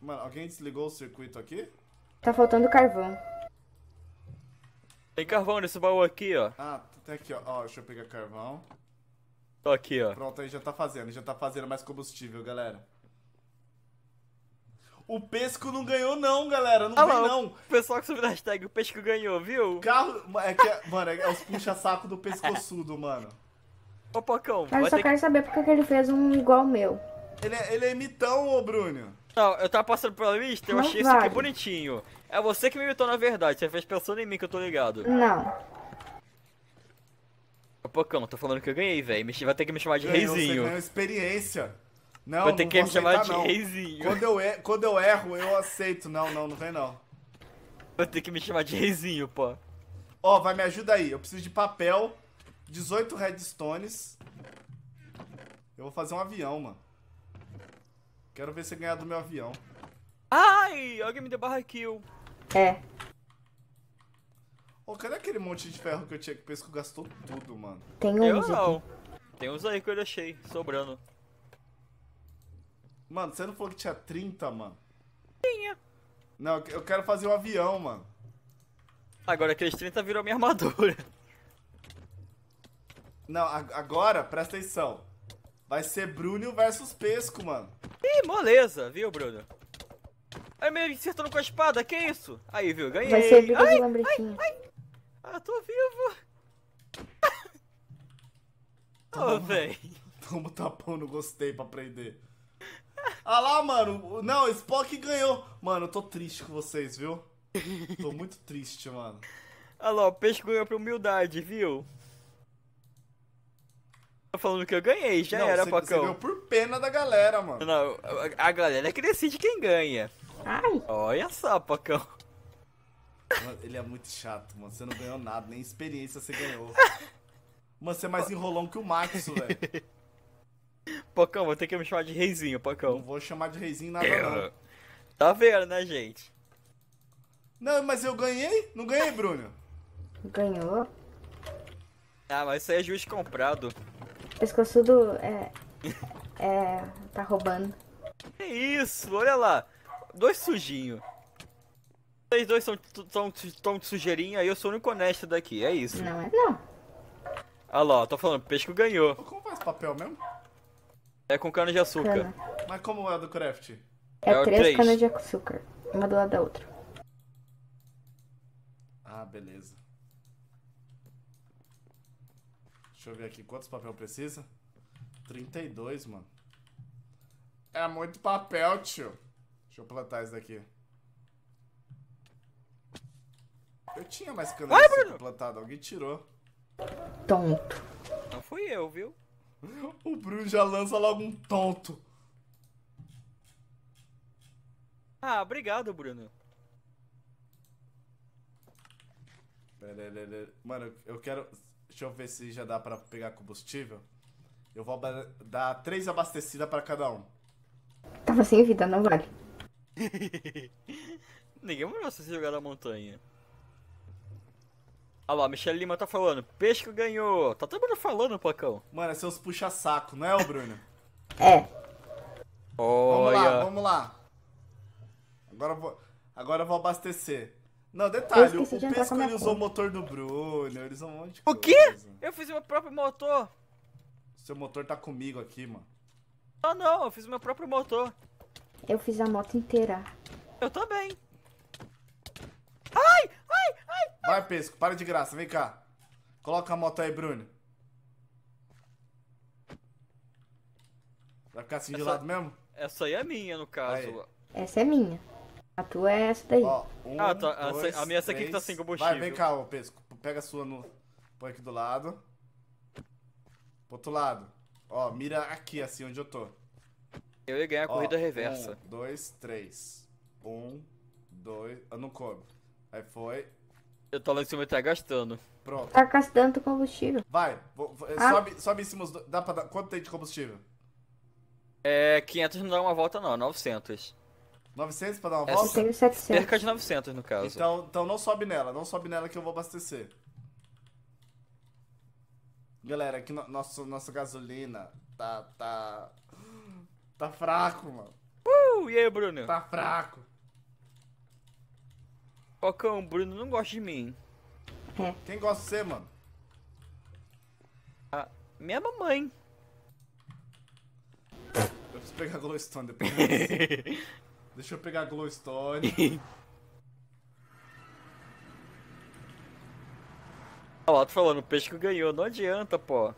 Mano, alguém desligou o circuito aqui? Tá faltando carvão. Tem carvão nesse baú aqui, ó. Ah, tem aqui, ó. Ó, deixa eu pegar carvão. Tô aqui, ó. Pronto, aí já tá fazendo. Já tá fazendo mais combustível, galera. O pesco não ganhou, não, galera. Não Ah vem, lá, não. o pessoal que subiu na hashtag, o que ganhou, viu? Carro. É que, é- mano, é os puxa-saco do pescoçudo, mano. Ô, Pocão, Mas eu vai só ter que... quero saber porque que ele fez um igual meu. Ele é, ele é imitão, ô Bruno. Não, eu tava passando pela lista, eu Não achei isso aqui vale. bonitinho. É você que me imitou na verdade, você fez pensando em mim que eu tô ligado. Não. Ô, Pocão, tô falando que eu ganhei, velho. Vai ter que me chamar de Ganhou, Você reizinho. ganhou experiência. Não, Vai ter não que vou me chamar aceitar, de não. reizinho. Quando eu, er- quando eu erro, eu aceito. Não, não, não vem não. Vai ter que me chamar de reizinho, pô. Ó, vai me ajuda aí. Eu preciso de papel, 18 redstones. Eu vou fazer um avião, mano. Quero ver você ganhar do meu avião. Ai, alguém me deu barra kill. É. Ô, cadê aquele monte de ferro que eu tinha que o pesco gastou tudo, mano? Tem Eu uns não. aqui. Tem uns aí que eu deixei, sobrando. Mano, você não falou que tinha 30, mano? Tinha. Não, eu quero fazer um avião, mano. Agora aqueles 30 virou minha armadura. Não, agora, presta atenção. Vai ser Bruno versus Pesco, mano. Ih, moleza, viu, Bruno? Aí me acertando com a espada, que isso? Aí, viu, ganhei. Vai ser Ai, de lambretinho. Ah, tô vivo. [laughs] Ô, véi. Toma um tapão no gostei pra aprender. Ah lá, mano. Não, Spock ganhou. Mano, eu tô triste com vocês, viu? Tô muito triste, mano. [laughs] Olha lá, o peixe ganhou pra humildade, viu? Tô falando que eu ganhei, já não, era, você, você ganhou por pena da galera, mano. Não, a- a galera é que decide quem ganha. Ai, Olha só, Pacão. Mano, ele é muito chato, mano. Você não ganhou nada, nem experiência você ganhou. [laughs] Mano, você é mais enrolão que o Max, velho. [laughs] Pacão, vou ter que me chamar de reizinho, Não Pacão. vou chamar de reizinho nada, não. Tá vendo, né, gente? Não, mas eu ganhei? Não ganhei, Bruno? ganhou. Ah, mas isso aí é justo comprado. Pescoçudo é. É. Tá roubando. Que isso, olha lá. Dois sujinhos. Vocês dois são, são, são de sujeirinha e eu sou o único honesto daqui, é isso. Não é não. Olha lá, tô falando, Pesco ganhou. Como faz papel mesmo? É com cana de açúcar. Cana. Mas como é o do craft? É, É três três. canas de açúcar. Uma do lado da outra. Ah, beleza. Deixa eu ver aqui quantos papel precisa. 32, mano. É muito papel, tio. Deixa eu plantar isso daqui. Eu tinha mais cana plantada, alguém tirou. Tonto. Não fui eu, viu? O Bruno já lança logo um tonto. Ah, obrigado, Bruno. Mano, eu quero. Deixa eu ver se já dá pra pegar combustível. Eu vou dar três abastecidas pra cada um. Tava sem vida, não vale. [laughs] Ninguém mandou você jogar na montanha. Olha lá, Michelle Lima tá falando, Pesco ganhou. Tá todo mundo falando, Pacão. Mano, é seus puxa-saco, não é, ô Bruno? É. Vamos lá, Olha. vamos lá. Agora eu vou, agora eu vou abastecer. Não, detalhe, o, de o Pesco ele usou o motor do Bruno, ele usou um monte de O coisa. quê? Eu fiz meu próprio motor. Seu motor tá comigo aqui, mano. Ah não, eu fiz meu próprio motor. Eu fiz a moto inteira. Eu também. Ai, ai, ai. Vai, Pesco, para de graça, vem cá. Coloca a moto aí, Bruno. Vai ficar assim de Essa- lado mesmo? Essa aí é minha, no caso. Aí. Essa é minha. A tua é essa daí. Ó, um, Ah, tá, a- dois, a minha essa aqui que tá sem combustível. Vai, vem cá, ô Pesco. Pega a sua no. Põe aqui do lado. Pro outro lado. Ó, mira aqui, assim, onde eu tô. Eu ia ganhar a Ó, corrida reversa. Um, dois, três. Um, dois. Eu não como. Aí foi. Eu tô lá em cima e tá gastando. Pronto. Tá gastando combustível. Vai. vou- vou- Ah. sobe, sobe em cima. os dois. Dá pra dar. Quanto tem de combustível? É, 500 não dá uma volta não, 900. 900 pra dar uma É Eu volta? tenho 700. Cerca de 900 no caso. Então, então não sobe nela. Não sobe nela que eu vou abastecer. Galera, aqui no, nosso, nossa gasolina tá. tá. Tá fraco, mano. Uh, e aí, Bruno? Tá fraco. Pocão, Bruno não gosta de mim. Quem gosta de você, mano? Ah, minha mamãe. Eu preciso pegar glowstone depois. [laughs] Deixa eu pegar glowstone. [laughs] Olha lá, tô falando, o peixe que ganhou, não adianta, pô.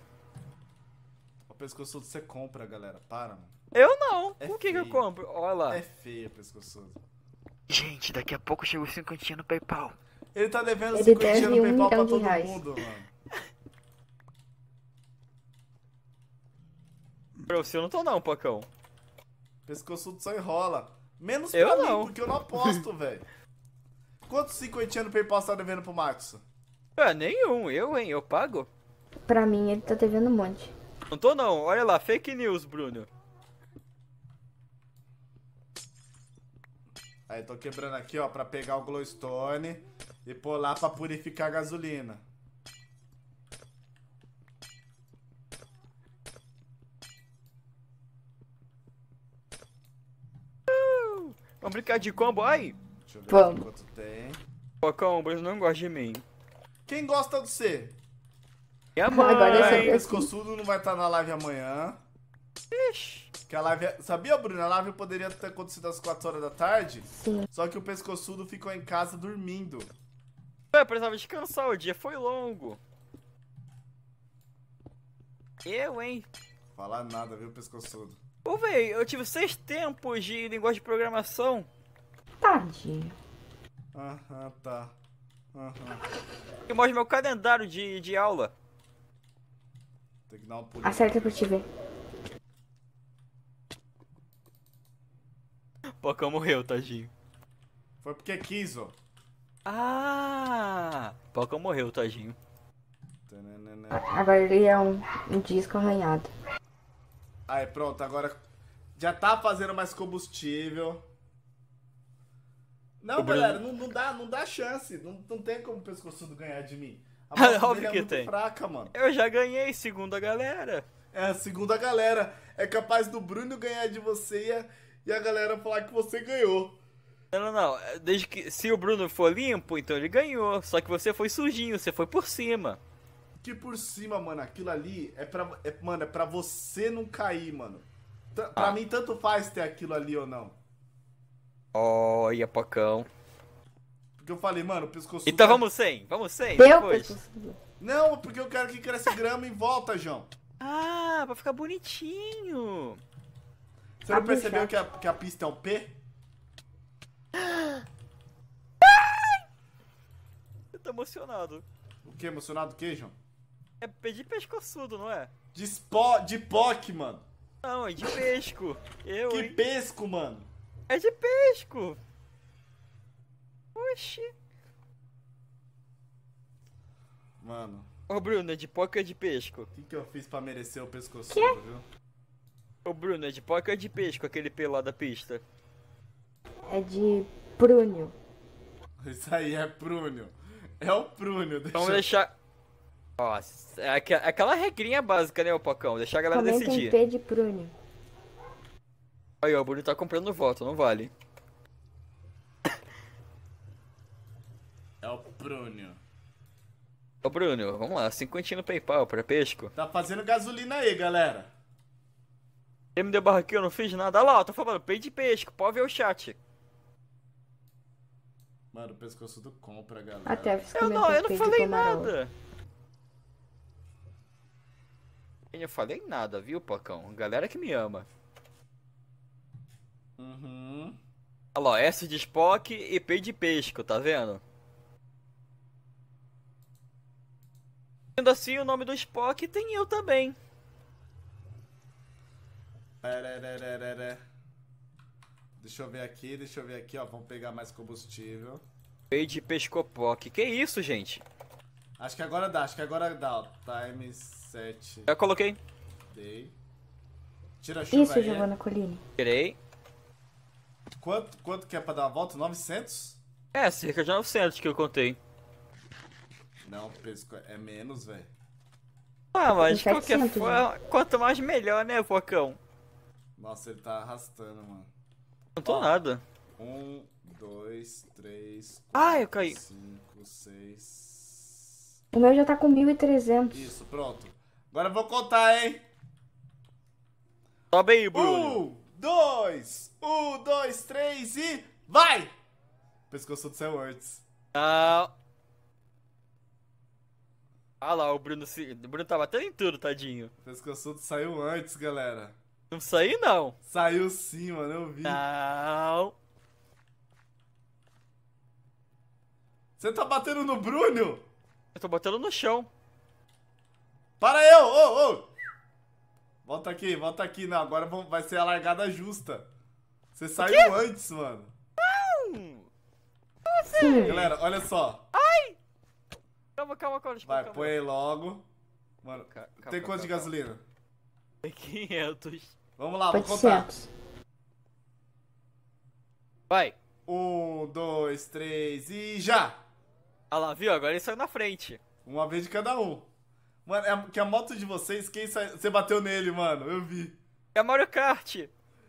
O pescoçudo você compra, galera. Para, mano. Eu não. É Por que, que eu compro? Olha lá. É feio o pescoçudo. Gente, daqui a pouco chega o cinquentinha no PayPal. Ele tá devendo Ele 50 deve no um PayPal pra todo reais. mundo, mano. Pra você eu não tô não, Pocão. Pescoçudo só enrola. Menos Eu pra mim, não. porque eu não aposto, [laughs] velho. Quantos 50 no PayPal você tá devendo pro Max? É, nenhum. Eu, hein? Eu pago? Pra mim, ele tá devendo um monte. Não tô não. Olha lá, fake news, Bruno. Aí, tô quebrando aqui, ó, pra pegar o glowstone e pôr lá pra purificar a gasolina. Vamos brincar de combo? Ai! Deixa eu ver Vamos. quanto tem. Pocão, o Bruno não gosta de mim. Quem gosta de você? Minha mãe! Agora eu Aí, sei. pescoçudo não vai estar na live amanhã. Ixi. Que a live. é- Sabia, Bruno? A live poderia ter acontecido às 4 horas da tarde. Sim. Só que o pescoçudo ficou em casa dormindo. Ué, precisava descansar, o dia foi longo. Eu, hein? Falar nada, viu, pescoçudo? Ô, véi, eu tive seis tempos de linguagem de programação. Tadinho. Aham, tá. Aham. Eu mostro meu calendário de, de aula. Tem que dar uma polícia. Acerta pra te ver. Pocão morreu, tadinho. Foi porque quis, ó. Ah! Pocão morreu, tadinho. Agora ele é um, um disco arranhado. Aí, pronto, agora já tá fazendo mais combustível. Não, O galera, não, não dá, não dá chance. Não, não tem como o pescoçudo ganhar de mim. A [laughs] moto óbvio é que muito tem. fraca, mano. Eu já ganhei, segundo a galera. É a segunda galera. É capaz do Bruno ganhar de você e a, e a galera falar que você ganhou. Não, não, não. É, Desde que. Se o Bruno for limpo, então ele ganhou. Só que você foi sujinho, você foi por cima. Que por cima, mano, aquilo ali é pra. É, mano, é pra você não cair, mano. T- Pra Ah. mim, tanto faz ter aquilo ali ou não. Olha, Pocão. Porque eu falei, mano, o pescoço. Então vamos sem, vamos sem. Deu depois. Não, porque eu quero que cresça grama em volta, João. Ah, pra ficar bonitinho. Você não percebeu que a, que a pista é um P? Eu tô emocionado. O que? Emocionado o quê, João? É de pescoçudo, não é? De, spo, de POC, mano. Não, é de pesco. Eu, Que hein? pesco, mano. É de pesco. Oxi. Mano, Ô Bruno, é de poca ou é de pesco? o que, que eu fiz pra merecer o pescoçudo, viu? Ô Bruno, é de poca ou é de pesco aquele pelo lá da pista? É de prúnio. Isso aí é prúnio. É o prúnio. Deixa Vamos deixar. Nossa, é aque- aquela regrinha básica, né, ô Pocão? Deixar a galera Comenta em decidir. P de prúnio. Aí, ó, o Bruno tá comprando voto, não vale. É o prúnio. Ô Bruno, vamos lá, cinquentinho no Paypal pra pesco. Tá fazendo gasolina aí, galera. Ele me deu barra aqui, eu não fiz nada. Olha lá, eu tô falando, pay de pesco, pode ver o chat. Mano, o pescoçudo compra, galera. Até Eu não, eu não falei nada. Eu não falei nada, viu, Pocão? Galera que me ama. Uhum. Olha lá, S de Spock e P de pesco, tá vendo? Sendo assim, o nome do Spock tem eu também. Deixa eu ver aqui, deixa eu ver aqui, ó. Vamos pegar mais combustível. Veio de pescopoque. Que isso, gente? Acho que agora dá, acho que agora dá, ó. Time 7 Já coloquei. day. Tira a chuva Isso, aí. Giovanna Colini. Tirei. Quanto, quanto que é pra dar uma volta? 900? É, cerca de 900 que eu contei. Não, é menos, velho. Ah, mas de qualquer 700, forma, quanto mais melhor, né, Focão? Nossa, ele tá arrastando, mano. Não tô Ó. nada. Um, dois, três, Ah, eu caí. cinco, seis. O meu já tá com 1.300. Isso, pronto. Agora eu vou contar, hein? Sobe aí, Bruno. Um, dois, um, dois, três e. Vai! Pescoço do céu antes. Não. Ah lá, o Bruno se... O Bruno tá batendo em tudo, tadinho. O pescoço saiu antes, galera. Não saí, não. Saiu sim, mano, eu vi. Não. Você tá batendo no Bruno? Eu tô botando no chão. Para eu! Ô, ô! Volta aqui, volta aqui. Não, agora vai ser a largada justa. Você saiu antes, mano. Hum. Sim. Galera, olha só. Calma, calma, calma. Vai, calma. põe aí logo. Mano, Ca- calma, tem quanto de gasolina? Tem 500. Vamos lá, vou contar. 800. Vai. Um, dois, três e já! Ah lá, viu? Agora ele saiu na frente. Uma vez de cada um. Mano, é que a moto de vocês, quem sa... Você bateu nele, mano. Eu vi. É Mario Kart.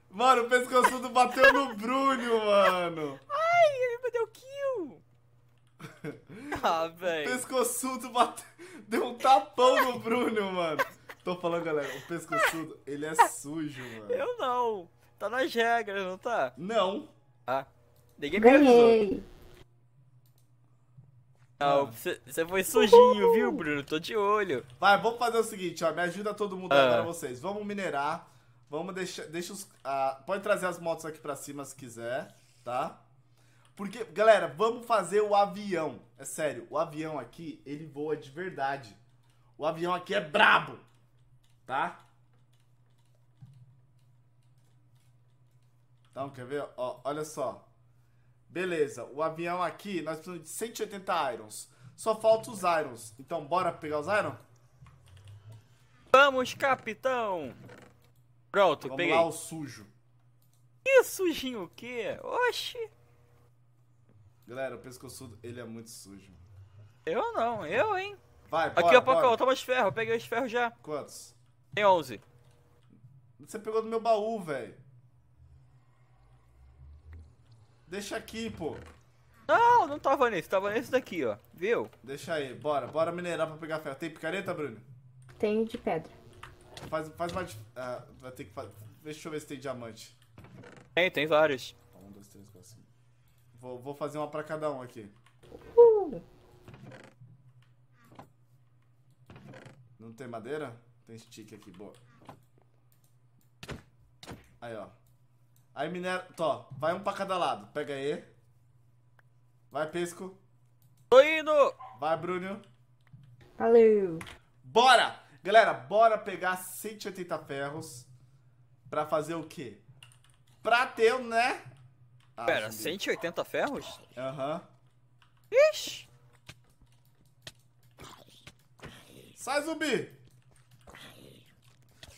Mano, o pescoçudo bateu no Bruno, mano. Ai, ele me deu kill. [laughs] Ah, O velho. pescoçudo bateu... Deu um tapão no Bruno, mano. Tô falando, galera, o pescoçudo, ele é sujo, mano. Eu não. Tá nas regras, não tá? Não. Ah. Ninguém me avisou. Não, você você foi sujinho, viu, Bruno? Tô de olho. Vai, vamos fazer o seguinte, ó. Me ajuda todo mundo Ah. agora, vocês. Vamos minerar. Vamos deixar. Deixa os. ah, pode trazer as motos aqui pra cima se quiser, tá? Porque, galera, vamos fazer o avião. É sério, o avião aqui, ele voa de verdade. O avião aqui é brabo. Tá? Então, quer ver? Ó, olha só. Beleza, o avião aqui, nós precisamos de 180 irons. Só falta os irons. Então, bora pegar os irons? Vamos, capitão. Pronto, Vamos peguei. lá, o sujo. Que sujinho o quê? Oxi. Galera, o pescoçudo, ele é muito sujo. Eu não, eu, hein? Vai, Aqui, bora, ó, Pocão, bora. toma os ferros. Eu peguei os ferros já. Quantos? Tem 11. Você pegou do meu baú, velho. Deixa aqui, pô. Não, não tava nesse. Tava nesse daqui, ó. Viu? Deixa aí, bora. Bora minerar pra pegar ferro. Tem picareta, Bruno? Tenho de pedra. Faz, faz mais... Ah, vai ter que fazer... Deixa eu ver se tem diamante. Tem, tem vários. Um, dois, três, quatro, cinco. Vou, vou fazer uma pra cada um aqui. Uh, Não tem madeira? Tem stick aqui, boa. Aí, ó. Aí minera... Tó, vai um pra cada lado. Pega aí. Vai, Pesco. Tô indo! Vai, Bruno. valeu. Bora! Galera, bora pegar 180 ferros pra fazer o quê? Pra ter, né? Ah, Pera, zumbi. 180 ferros? Aham. Ixi! Sai, zumbi!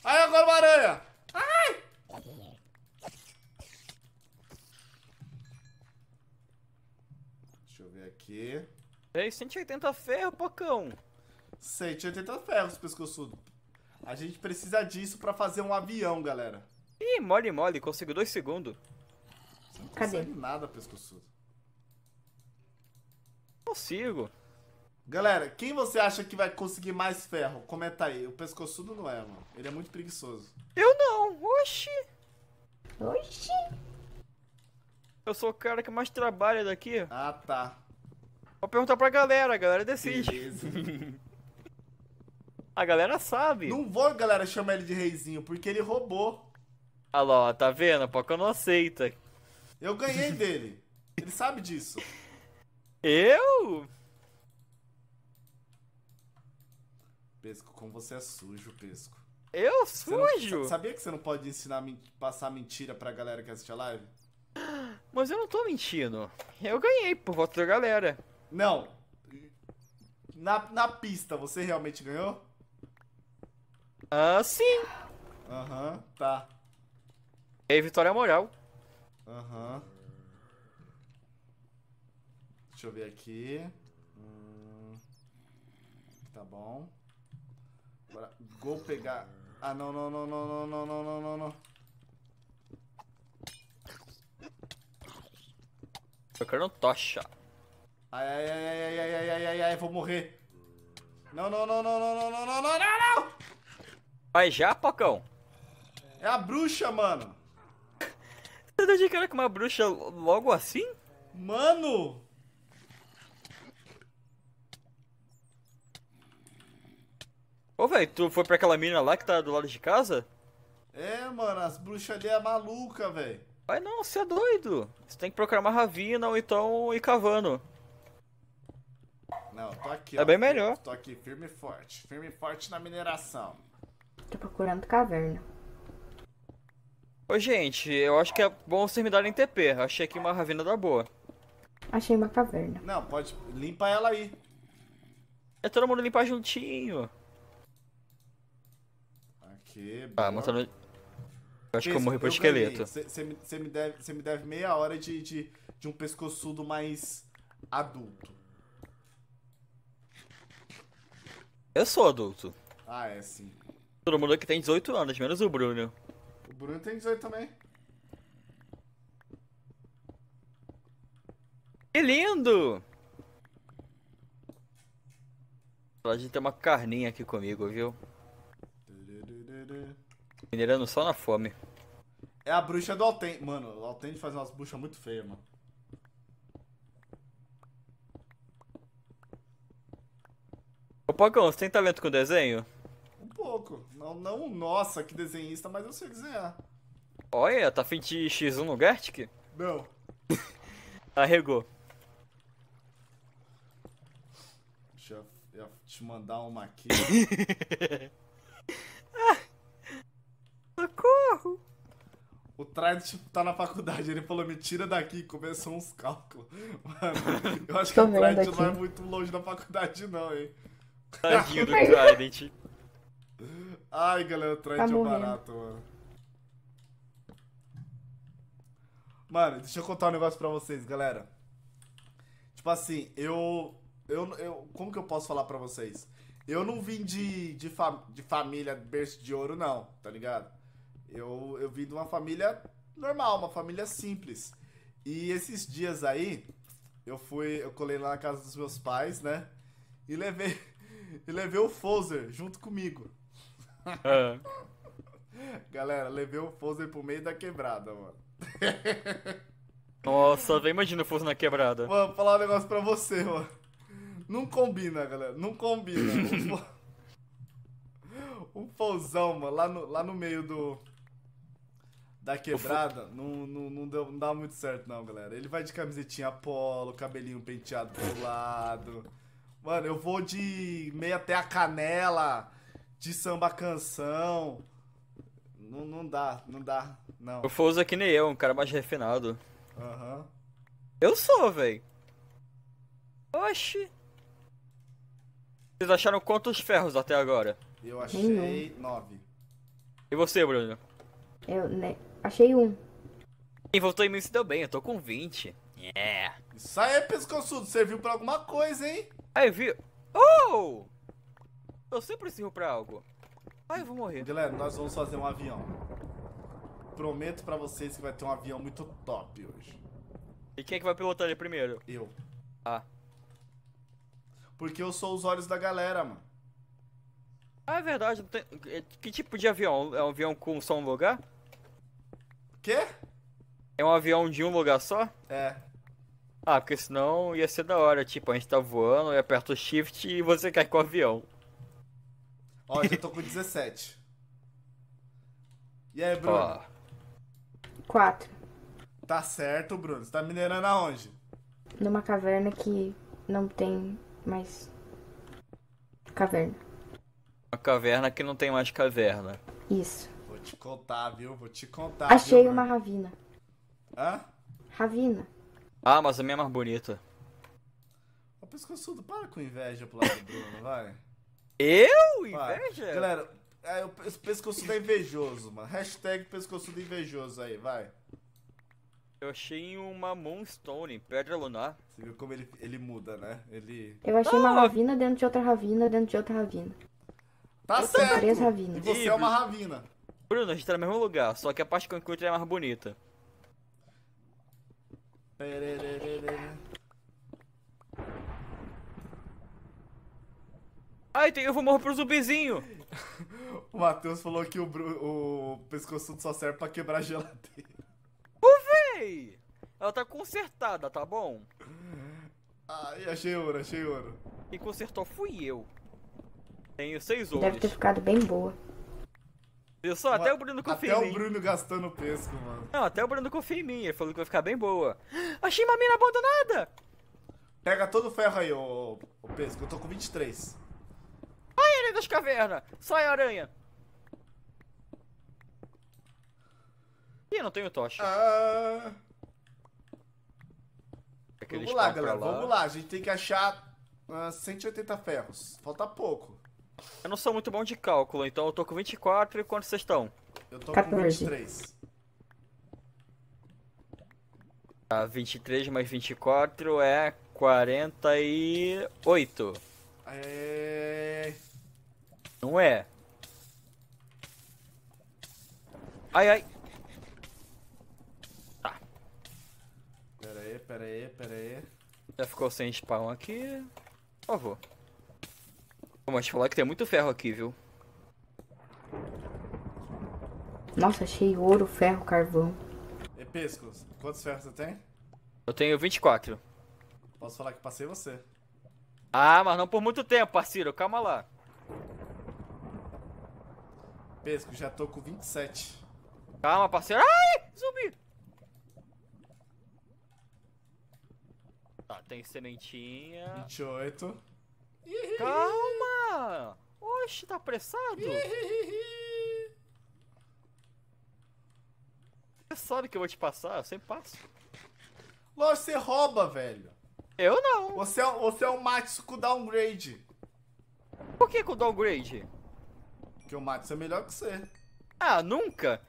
Aí, agora uma aranha! Ai! Aqui. Ei, 180 ferros, Pocão. 180 ferros, pescoçudo. A gente precisa disso pra fazer um avião, galera. Ih, mole, mole. Consigo dois segundos. Não Cadê? consegue nada, pescoçudo. Consigo. Galera, quem você acha que vai conseguir mais ferro? Comenta aí. O pescoçudo não é, mano. Ele é muito preguiçoso. Eu não. Oxi. Oxi. Eu sou o cara que mais trabalha daqui. Ah, tá. Vou perguntar pra galera. A galera decide. [laughs] A galera sabe. não vou, galera, chamar ele de reizinho, porque ele roubou. Ah lá, ó, tá vendo? Pocão não aceita. Eu ganhei dele. Ele sabe disso. Eu? Pesco, como você é sujo, Pesco. Eu Você não- sujo? sabia que você não pode ensinar, passar mentira pra galera que assiste a live? Mas eu não tô mentindo. Eu ganhei por voto da galera. Não. Na, na pista, você realmente ganhou? Ah, sim. Aham, tá. E aí, vitória moral. Aham. Deixa eu ver aqui. Hum, tá bom. Agora, gol pegar. Ah, não, não, não, não, não, não, não, não, não, não. Eu quero um tocha. Ai, ai, ai, ai, ai, ai, ai, ai, ai, ai, vou morrer. Não, não, não, não, não, não, não, não, não, não, não. Vai já, Pocão? É a bruxa, mano. Você tá de cara com uma bruxa logo assim? Mano. Ô, velho, tu foi pra aquela mina lá que tá do lado de casa? É, mano, as bruxas ali é maluca, velho. Vai não, você é doido. Você tem que procurar uma ravina ou então ir cavando. Não, eu tô aqui, É ó. bem melhor. Tô aqui, firme e forte. Firme e forte na mineração. Tô procurando caverna. Ô, gente, eu acho que é bom vocês me darem TP. Achei aqui uma ravina da boa. Achei uma caverna. Não, pode. Limpa ela aí. É todo mundo limpar juntinho. Aqui, Ah, boa. matando. Eu acho que eu morri pro esqueleto. Você me, me deve meia hora de, de, de um pescoçudo mais adulto. Eu sou adulto. Ah, é sim. Todo mundo aqui tem 18 anos, menos o Bruno. O Bruno tem 18 também. Que lindo! Pode ter uma carninha aqui comigo, viu? Minerando só na fome. É a bruxa do Alten. Mano, o Alten faz umas bruxas muito feias, mano. Ô Pogão, você tem talento com desenho? Um pouco. Não, não, nossa, que desenhista, mas eu sei desenhar. Olha, tá afim de X1 no Gartic? Não. [laughs] Arregou. Deixa eu, eu te mandar uma aqui. [laughs] Socorro! O Trident tá na faculdade, ele falou, me tira daqui, e começou uns cálculos. [laughs] Mano, eu acho que o Trident não é muito longe da faculdade não, hein. Tadinho do Trident. Ai, galera, o Trident Tá é barato, mano. Mano, deixa eu contar um negócio pra vocês, galera. Tipo assim, eu... Eu, eu como que eu posso falar pra vocês? Eu não vim de, de, fa- de família berço de ouro, não, tá ligado? Eu, eu vim de uma família normal, uma família simples. E esses dias aí, eu fui, eu colei lá na casa dos meus pais, né? E levei, e levei o Fozer junto comigo. Ah, Galera, levei o Fozer pro meio da quebrada, mano. Nossa, vem imagina o fosse na quebrada. Mano, vou falar um negócio pra você, mano. Não combina, galera. Não combina. [laughs] Um fo- fozão, mano, lá no, lá no meio do. Da quebrada, não, não, não, deu, não dá muito certo, não, galera. Ele vai de camisetinha polo, cabelinho penteado pro lado. Mano, eu vou de meia até a canela, de samba canção. Não, não dá, não dá, não. O Fouse é que nem eu, um cara mais refinado. Aham. Eu sou, véi. Oxi. Vocês acharam quantos ferros até agora? Eu achei nove. E você, Bruno? Eu né, achei um. Quem votou em mim se deu bem, eu tô com 20. Yeah. Isso aí, pescoçudo, serviu pra alguma coisa, hein? Aí, viu? Oh! Eu sempre sirvo pra algo. Ai, eu vou morrer. Galera, nós vamos fazer um avião. Prometo pra vocês que vai ter um avião muito top hoje. E quem é que vai pilotar ele primeiro? Eu. Ah. Porque eu sou os olhos da galera, mano. Ah, é verdade. não tem- Que tipo de avião? É um avião com só um lugar? Quê? É um avião de um lugar só? É. Ah, porque senão ia ser da hora. Tipo, a gente tá voando, eu aperto o shift e você cai com o avião. Ó, já tô com 17. E aí, Bruno? Ó. Quatro. Tá certo, Bruno. Você tá minerando aonde? Numa caverna que não tem mais caverna. Uma caverna que não tem mais caverna. Isso. Vou te contar, viu? Vou te contar. Achei viu, uma ravina. Hã? Ravina. Ah, mas a minha é mais bonita. Ô, pescoçudo, para com inveja pro lado do Bruno, vai. Eu? Vai. Inveja? Galera, é, o pes- pescoçudo é invejoso, mano. Hashtag pescoçudo invejoso aí, vai. Eu achei uma Moonstone, pedra lunar. Você viu como ele, ele muda, né? Ele. Eu achei uma Ah. ravina dentro de outra ravina, dentro de outra ravina. Tá Três certo! E ravinas. você é uma ravina. Bruno, a gente tá no mesmo lugar, só que a parte que eu encontrei é mais bonita. Ai, tem, eu vou morrer pro zumbizinho. O Matheus falou que o, o pescoçudo só serve pra quebrar geladeira. Ei! Ela tá consertada, tá bom? Ai, achei ouro, achei ouro. Quem consertou fui eu. Tenho seis Deve ouros. ter ficado bem boa. Viu só? Até o Bruno confia Até o. Bruno gastando pesco, mano. Não, até o Bruno confia em mim. Ele falou que vai ficar bem boa. Achei uma mina abandonada! Pega todo o ferro aí, ô, ô pesco. Eu tô com 23. Ai, aranha das cavernas! Sai, aranha! Ih, eu não tenho tocha. Ah, vamos lá, galera. Vamos lá. A gente tem que achar ah, 180 ferros. Falta pouco. Eu não sou muito bom de cálculo, então eu tô com 24 e quantos vocês estão? Eu tô com 14. 23. Tá, 23 mais 24 é 48. É... Não é? Ai, ai. Pera aí, pera aí, pera aí. Já ficou sem spawn aqui. Por favor. Mas falar que tem muito ferro aqui, viu? Nossa, achei ouro, ferro, carvão. E pesco, quantos ferros você tem? Eu tenho 24. Posso falar que passei você. Ah, mas não por muito tempo, parceiro. Calma lá. Pesco, já tô com 27. Calma, parceiro. Ai, zumbi. Tá, tem sementinha. 28. Calma. Oxe, tá apressado? Você sabe que eu vou te passar, eu sempre passo. Lógico, você rouba, velho. Eu não. Você é, você é um Matsu com downgrade. Por que com o downgrade? Porque o Matsu é melhor que você. Ah, nunca.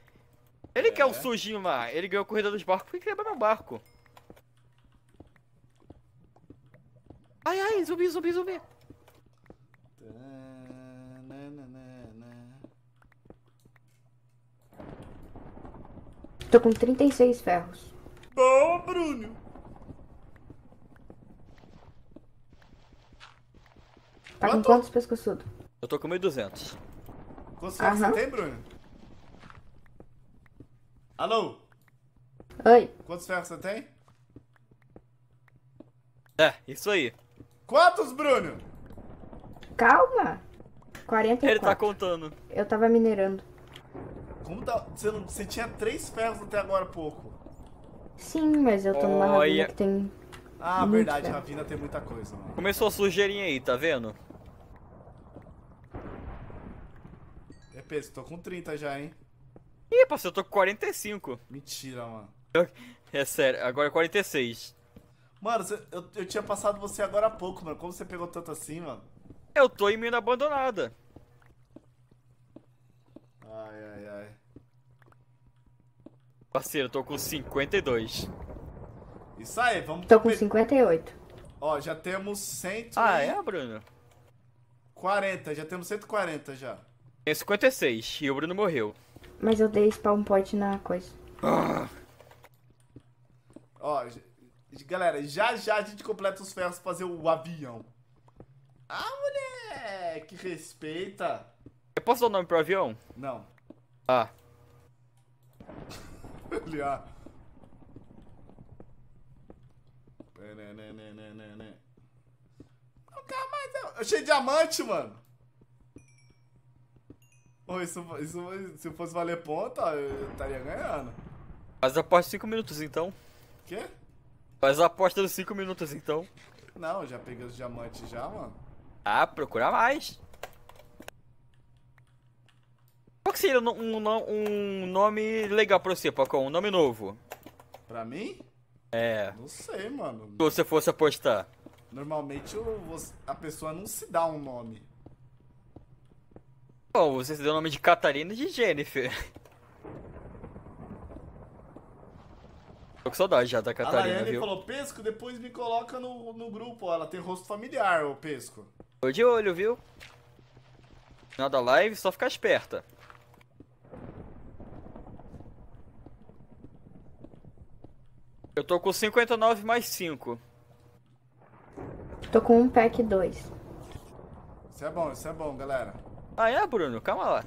Ele é o É. sujinho lá, ele ganhou a corrida dos barcos, por que quebra meu barco? Ai, ai, zumbi, zumbi, zumbi. Tô com 36 ferros. Boa, Bruno. Tá com Quanto? quantos pescoçudo? Eu tô com 1.200. Quantos ferros você tem, Bruno? Alô? Oi, Quantos ferros você tem? É, isso aí. Quantos, Bruno? Calma. 44. Ele tá contando. Eu tava minerando. Como dá... Você, não... você tinha três ferros até agora há pouco. Sim, mas eu tô numa Olha. ravina que tem... Ah, Muito verdade, ferro. Ravina tem muita coisa, mano. Começou a sujeirinha aí, tá vendo? É peso, tô com 30 já, hein? Ih, parceiro, eu tô com 45. Mentira, mano. É sério, agora é 46. Mano, eu, eu tinha passado você agora há pouco, mano. Como você pegou tanto assim, mano? Eu tô em mina abandonada. Ai, ai, ai. Parceiro, eu tô com 52. Isso aí, vamos... Tô com pe- 58. Ó, já temos 140, Ah, é, Bruno? já temos 140 já. Tem 56 e o Bruno morreu. Mas eu dei spawn point na coisa. Ó, j- galera, já já a gente completa os ferros pra fazer o avião. Ah, moleque, respeita. Eu posso dar o nome pro avião? Não. Ah, Ali, ó. Nananana. Nunca mais eu... Eu achei diamante, mano. Ô, isso, isso, se fosse valer ponto, ó, eu estaria ganhando. faz a aposta de 5 minutos então. Quê? Faz a aposta dos 5 minutos então. Não, já peguei os diamantes já, mano. Ah, procura mais. que seria um, um um nome legal pra você, Pacão? Um nome novo. Pra mim? É. Não sei, mano. Se você fosse apostar. Normalmente eu- a pessoa não se dá um nome. Bom, você se deu o nome de Catarina e de Jennifer. Tô com saudade já da a Catarina, Laiane viu? falou, Pesco, depois me coloca no, no grupo. Ela tem rosto familiar, ô Pesco. Tô de olho, viu? Final da live, só ficar esperta. Eu tô com 59 mais 5. Tô com um pack 2. Isso é bom, isso é bom, galera. Ah, é, Bruno? Calma lá.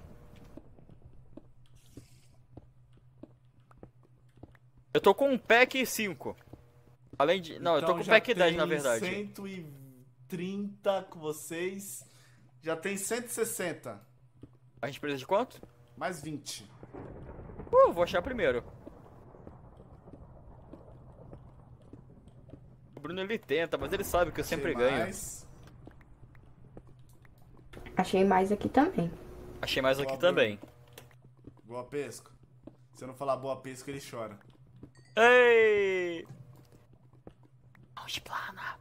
Eu tô com um pack 5. Além de... Não, então, eu tô então com um pack 10, na verdade. 120 30 com vocês. Já tem 160. A gente precisa de quanto? Mais 20. Uh, vou achar primeiro. O Bruno ele tenta, mas ele sabe que eu Achei sempre mais. ganho. Achei mais aqui também. Achei mais boa aqui Bruno. também. Boa pesca. Se eu não falar boa pesca, ele chora. Ei! Mão de plana.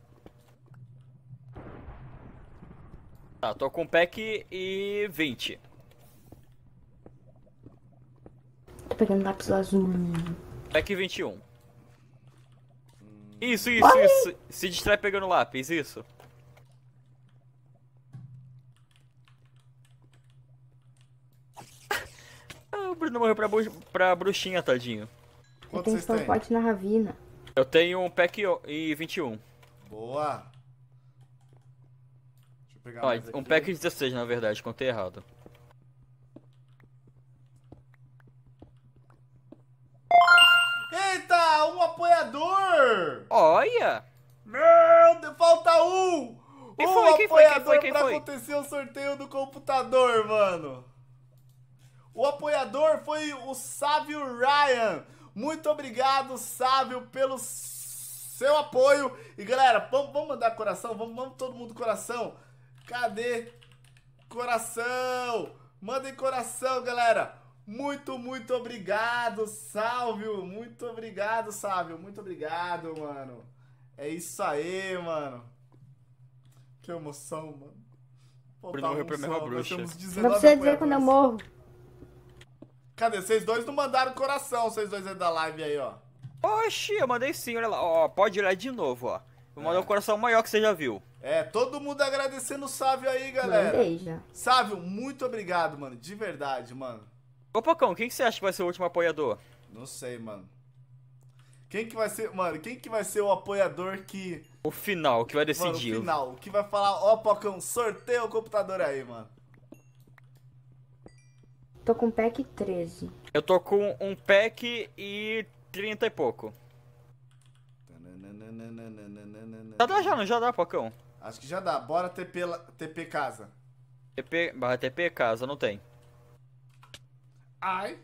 Tá, tô com pack e 20. Tô pegando lápis azul. Pack 21. Isso, isso, isso. Se distrai pegando lápis, isso. Ah, o Bruno morreu pra, pra bruxinha, tadinho. Eu Quanto tenho vocês têm? na ravina. Eu tenho um pack e 21. Boa. Pegar Ó, um pack de 16, na verdade, contei errado. Eita, um apoiador! Olha! Meu Deus, falta um! Quem um foi? Quem foi? Quem foi? Quem pra foi? acontecer o sorteio do computador, mano. O apoiador foi o Sávio Ryan. Muito obrigado, Sávio, pelo seu apoio. E galera, vamos, vamos mandar coração? Vamos, vamos todo mundo coração? Cadê? Coração! Mandem coração, galera! Muito, muito obrigado, Sálvio! Muito obrigado, Sávio! Muito obrigado, mano! É isso aí, mano! Que emoção, mano! Bruno morreu pra um mesma bruxa. Não 19 precisa dizer quando eu morro. Cadê? Vocês dois não mandaram coração, vocês dois aí da live aí, ó. Oxi, eu mandei sim, olha lá. Ó, pode olhar de novo, ó. Vou mandar É. o coração maior que você já viu. É, todo mundo agradecendo o Sávio aí, galera. Já. Sávio, muito obrigado, mano. De verdade, mano. Ô, Pocão, quem que você acha que vai ser o último apoiador? Não sei, mano. Quem que vai ser, mano, quem que vai ser o apoiador que, O final, que vai mano, no decidir. final, que vai falar, ó, Pocão, sorteia o computador aí, mano. Tô com pack 13. Eu tô com um pack e 30 e pouco. Já dá já, não já dá, Pocão? Acho que já dá. Bora TP, TP casa. TP, barra TP, casa, não tem. Ai.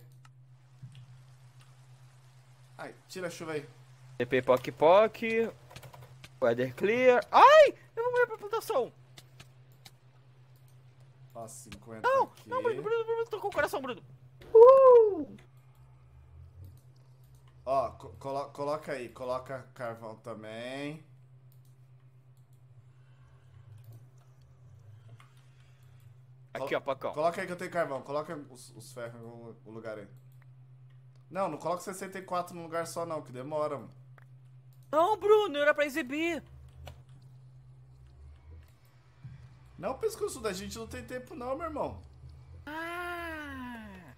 Ai, tira a chuva aí. TP Poc Poc. Weather Clear. Ai! Eu vou morrer pra plantação. Ó, 50 Não, aqui. não, Bruno, Bruno, Bruno, tô com o coração, Bruno. Uh! Ó, co- colo- coloca aí, coloca carvão também. Aqui, ó, Pocão. Coloca aí que eu tenho carvão, coloca os, os ferros no lugar aí. Não, não coloca 64 num lugar só não, que demora, mano. Não, Bruno, era pra exibir. Não, pescoço da gente não tem tempo não, meu irmão. Ah.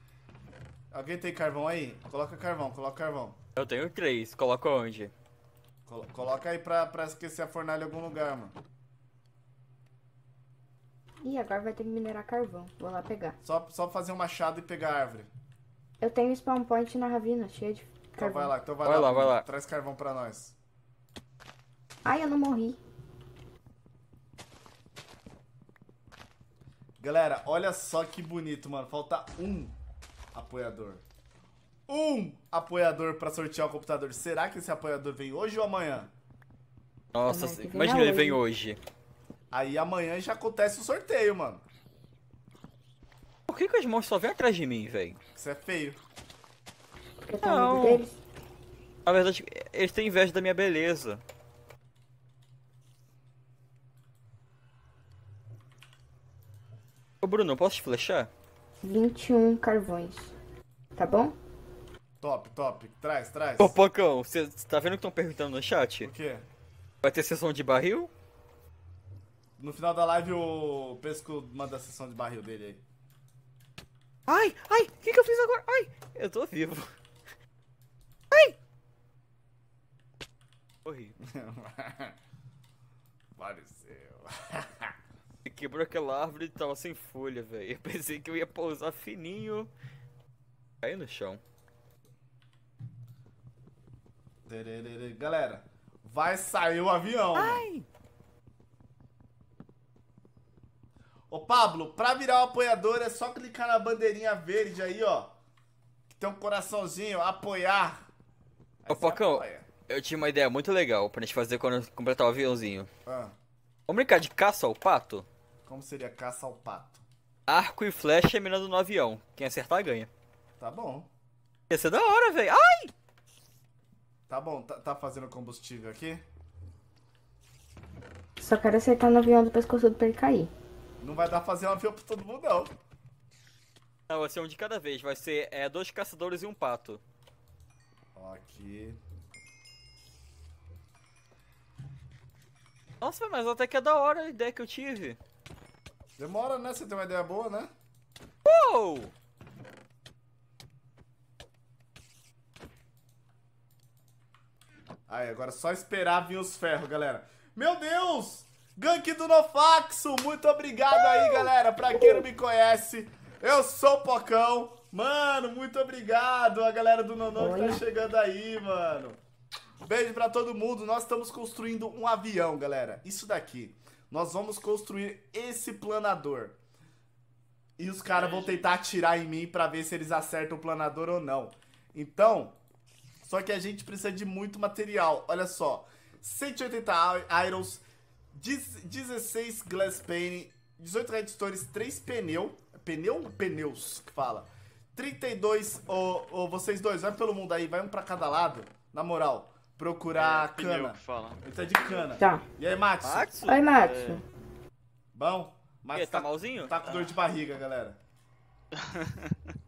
Alguém tem carvão aí? Coloca carvão, coloca carvão. Eu tenho três, coloca onde? Colo- coloca aí pra, pra esquecer a fornalha em algum lugar, mano. Ih, agora vai ter que minerar carvão. Vou lá pegar. Só, só fazer um machado e pegar a árvore. Eu tenho spawn point na ravina, cheio de Então carvão. vai lá, então vai, Vai lá, Bruno. vai lá. Traz carvão pra nós. Ai, eu não morri. Galera, olha só que bonito, mano. Falta um apoiador. Um apoiador pra sortear o computador. Será que esse apoiador vem hoje ou amanhã? Nossa, imagina ele hoje. vem hoje. Aí amanhã já acontece o sorteio, mano. Por que, que as mãos só vêm atrás de mim, velho? Isso é feio. Porque Não. medo deles. Na verdade, eles têm inveja da minha beleza. Ô Bruno, posso te flechar? 21 carvões. Tá bom? Top, top. Traz, traz. Ô Pocão, você tá vendo que estão perguntando no chat? O quê? Vai ter sessão de barril? No final da live o Pesco manda a sessão de barril dele aí. Ai, ai, o que, que eu fiz agora? Ai, eu tô vivo. Ai! Morri. Apareceu. [laughs] [laughs] Quebrou aquela árvore e tava sem folha, velho. Eu pensei que eu ia pousar fininho. Caí no chão. Galera, vai sair o avião. Ai! Ô Pablo, pra virar um apoiador é só clicar na bandeirinha verde aí, ó. Que tem um coraçãozinho, apoiar. Aí Ô Pocão, apoia. eu tinha uma ideia muito legal pra gente fazer quando completar o aviãozinho. Ah, Vamos brincar de caça ao pato? como seria caça ao pato? Arco e flecha mirando no avião. Quem acertar ganha. Tá bom. Ia ser da hora, velho. Ai! Tá bom, tá, tá fazendo combustível aqui? Só quero acertar no avião do pescoçudo pra ele cair. Não vai dar pra fazer um avião pra todo mundo, não. Não, vai ser um de cada vez. Vai ser é, dois caçadores e um pato. Aqui. Nossa, mas até que é da hora a ideia que eu tive. Demora, né? Você tem uma ideia boa, né? Uou! Aí, agora é só esperar vir os ferros, galera. Meu Deus! Gank do Nofaxo! Muito obrigado aí, galera. Pra quem não me conhece, eu sou o Pocão. Mano, muito obrigado. A galera do Nonô que tá chegando aí, mano. Beijo pra todo mundo. Nós estamos construindo um avião, galera. Isso daqui. Nós vamos construir esse planador. E os caras vão tentar atirar em mim pra ver se eles acertam o planador ou não. Então, só que a gente precisa de muito material. Olha só. 180 i- irons, 10 16 glass pane, 18 redstones, 3 pneu. Pneu ou pneus que fala? 32, ô, ô, vocês dois, vai pelo mundo aí, vai um pra cada lado. Na moral, procurar É, pneu cana. que fala. Ele tá de cana. Tá. E aí, Max? Oi, Max. Bom? E Max aí, tá malzinho? Tá com dor de barriga, galera. [laughs]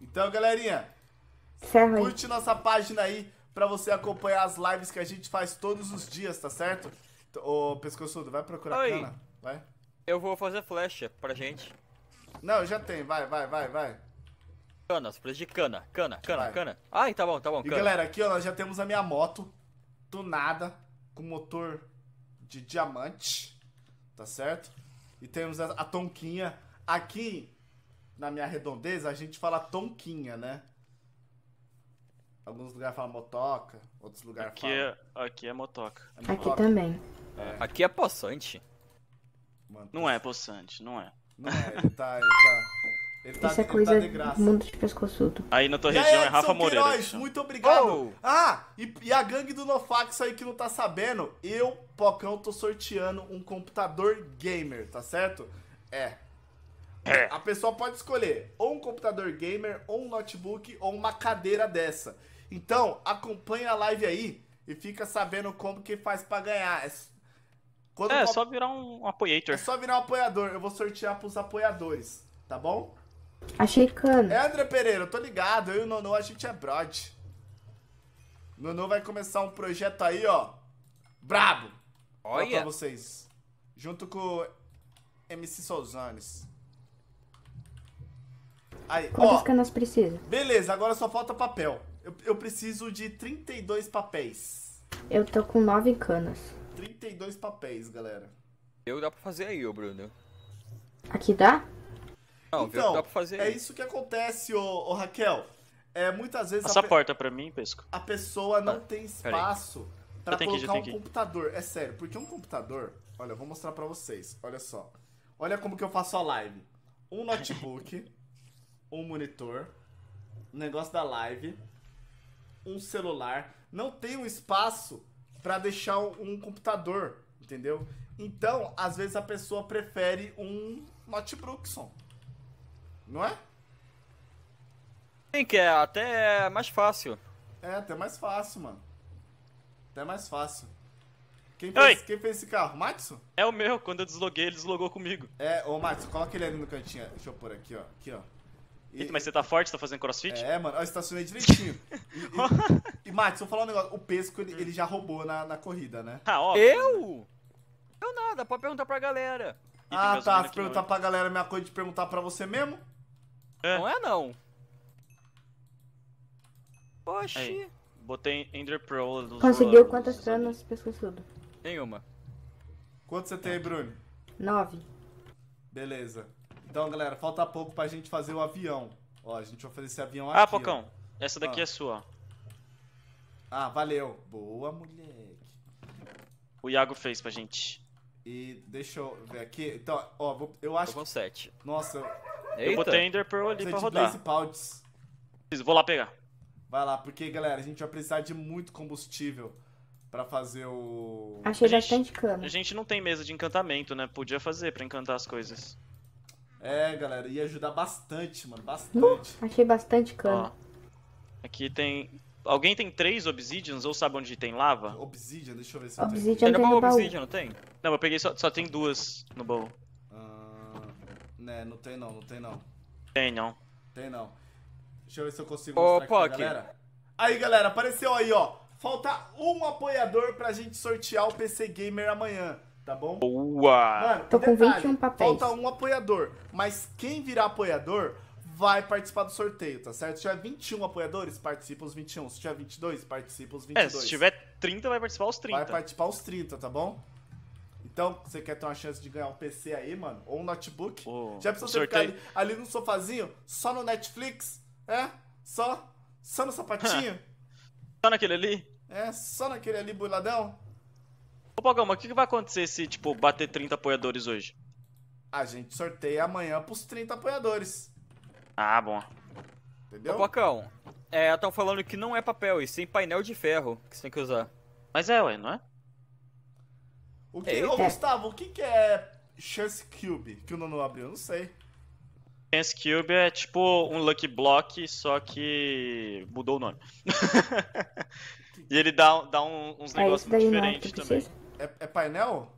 Então, galerinha, curte nossa página aí pra você acompanhar as lives que a gente faz todos os dias, tá certo? Ô, pescoçudo, vai procurar Oi. cana. Vai. Eu vou fazer flecha pra gente. Não, já tenho. Vai, vai, vai, vai. Cana, surpresa de cana. Cana, cana, Vai. cana. Ai, tá bom, tá bom, E cana. galera, aqui ó, nós já temos a minha moto tunada com motor de diamante, tá certo? E temos a, a tonquinha. Aqui na minha redondeza a gente fala tonquinha, né? Alguns lugares falam motoca, outros lugares Aqui falam. é, aqui é motoca. é Aqui motoca. Também. Aqui é poçante. Mano, Não é poçante, não é. Não é, ele tá. Ele tá. Ele tá, Isso é ele coisa tá de graça. do mundo de pescoçudo. Aí na tua E aí, região é Edson Rafa Moreira. Queiroz, muito obrigado. Oh! Ah, e, e a gangue do Nofax aí que não tá sabendo, eu, Pocão, tô sorteando um computador gamer, tá certo? É. É. A pessoa pode escolher ou um computador gamer, ou um notebook, ou uma cadeira dessa. Então, acompanha a live aí e fica sabendo como que faz pra ganhar. É, quando É, o só virar um apoiator. é só virar um apoiador. Eu vou sortear pros apoiadores, tá bom? Achei cana. É, André Pereira, eu tô ligado. Eu e o Nono, a gente é brod. Nono vai começar um projeto aí, ó. Brabo. Olha pra vocês. Junto com o MC Souzanes. Aí, Quantas ó. canas precisa? Beleza, agora só falta papel. Eu, eu preciso de 32 papéis. Eu tô com nove canas. 32 papéis, galera. Eu dá pra fazer aí, ô Bruno. Aqui dá? Não, viu? Então, Dá pra fazer é aí. isso que acontece, ô, ô Raquel. É, muitas vezes Passa a a pe- porta pra mim, Pesco. a pessoa não Ah, tem espaço já colocar um computador. É sério, porque um computador, olha, eu vou mostrar pra vocês. Olha só. Olha como que eu faço a live. Um notebook, [laughs] um monitor, um negócio da live, um celular. Não tem um espaço pra deixar um computador, entendeu? Então, às vezes a pessoa prefere um notebook só. Não é? Sim, que é até mais fácil. É, até mais fácil, mano. Até mais fácil. Quem Oi. fez, quem fez esse carro? Matsu? É o meu, quando eu desloguei, ele deslogou comigo. É, ô Matsu, coloca ele ali no cantinho. Deixa eu pôr aqui, ó. Aqui, ó. E- Eita, mas você tá forte? Tá fazendo crossfit? É, mano, eu estacionei direitinho. [laughs] E, e, e eu vou falar um negócio. O Pesco, ele, ele já roubou na, na corrida, né? Ah, óbvio. Eu? Eu nada, pode perguntar pra galera. Tem Ah, tá. Se perguntar pra galera a minha coisa de perguntar pra você mesmo? É. Não é não. Oxi. Aí. Botei Ender Pearl. dos Conseguiu quantas planas pescoçudo? Nenhuma. Quanto você tem aí, Bruno? Nove. Beleza. Então, galera, falta pouco pra gente fazer o avião. Ó, a gente vai fazer esse avião aqui. Ah, ó. Pocão. Essa daqui Ah. é sua. ó. Ah, valeu. Boa, moleque. O Iago fez pra gente. E deixa eu ver aqui. Então, ó, vou- eu Tô acho com que. sete. Nossa, eu Eu Eita. botei Ender Pearl ali preciso pra rodar. Blaze Pouches. Vou lá pegar. Vai lá, porque, galera, a gente vai precisar de muito combustível pra fazer o. Achei gente- bastante cana. A gente não tem mesa de encantamento, né? Podia fazer pra encantar as coisas. É, galera, ia ajudar bastante, mano. Uh, Bastante. achei bastante Ó. cana. Aqui tem. Alguém tem três obsidians ou sabe onde tem lava? Obsidian, deixa eu ver se eu tenho. Obsidian Tem tem no baú. Obsidian, não tem? Não, eu peguei só, só tem duas no bowl. Ah, né, não tem não, não tem não. Tem, não. Tem não. Deixa eu ver se eu consigo Ô, mostrar aqui galera. Aí, galera, apareceu aí, ó. Falta um apoiador pra gente sortear o PC Gamer amanhã, tá bom? Boa! Mano, Tô com detalhe, 21 papéis. Falta um apoiador, mas quem virar apoiador vai participar do sorteio, tá certo? Se tiver 21 apoiadores, participa os 21. Se tiver 22, participa os 22. É, se tiver 30, vai participar os 30. Vai participar os 30, tá bom? Então, você quer ter uma chance de ganhar um PC aí, mano? Ou um notebook? O- Já precisa o você ficar sorteio- ali, ali no sofazinho, só no Netflix? É? Só? Só no sapatinho? [laughs] Só naquele ali? é, só naquele ali boiladão? Ô, Pogão, mas o que, que vai acontecer se, tipo, bater 30 apoiadores hoje? A gente sorteia amanhã pros 30 apoiadores. Ah, bom. Entendeu? Ô, Pocão, é, estão falando que não é papel, e sim painel de ferro que você tem que usar. Mas é, ué, não é? O que, Eita. ô, Gustavo, o que, que é Chance Cube que o Nono abriu? Não sei. Chance Cube é tipo um Lucky Block, só que mudou o nome. [laughs] e ele dá, dá um- uns É negócios é diferentes também. É, é painel?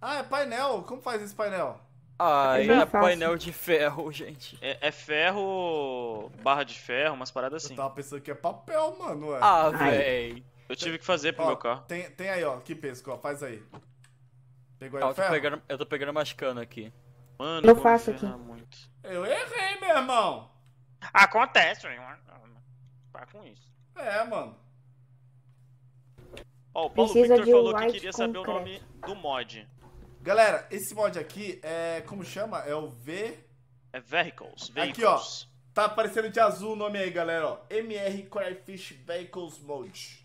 Ah, é painel. Como faz esse painel? Ah, É é, painel de ferro, [laughs] gente. É, é ferro, barra de ferro, umas paradas Eu assim. tava pensando que é papel, mano. Ué. Ah, véi. Eu tive que fazer pro Ó, meu carro. Tem, tem aí, ó. Que pesco, ó. Faz aí. Pegou aí Ah, o eu, tô ferro? pegando, eu tô pegando umas canas aqui. Mano, Eu vou faço aqui. muito. Eu errei, meu irmão. Acontece, hein? Para com isso. É, mano. Ó, o Paulo Precisa Victor falou que queria saber o nome do mod. Galera, esse mod aqui é. Como chama? É o V. É Vehicles. Aqui, ó. Vehicles. Tá aparecendo de azul o nome aí, galera, ó. MR Cryfish Vehicles Mode.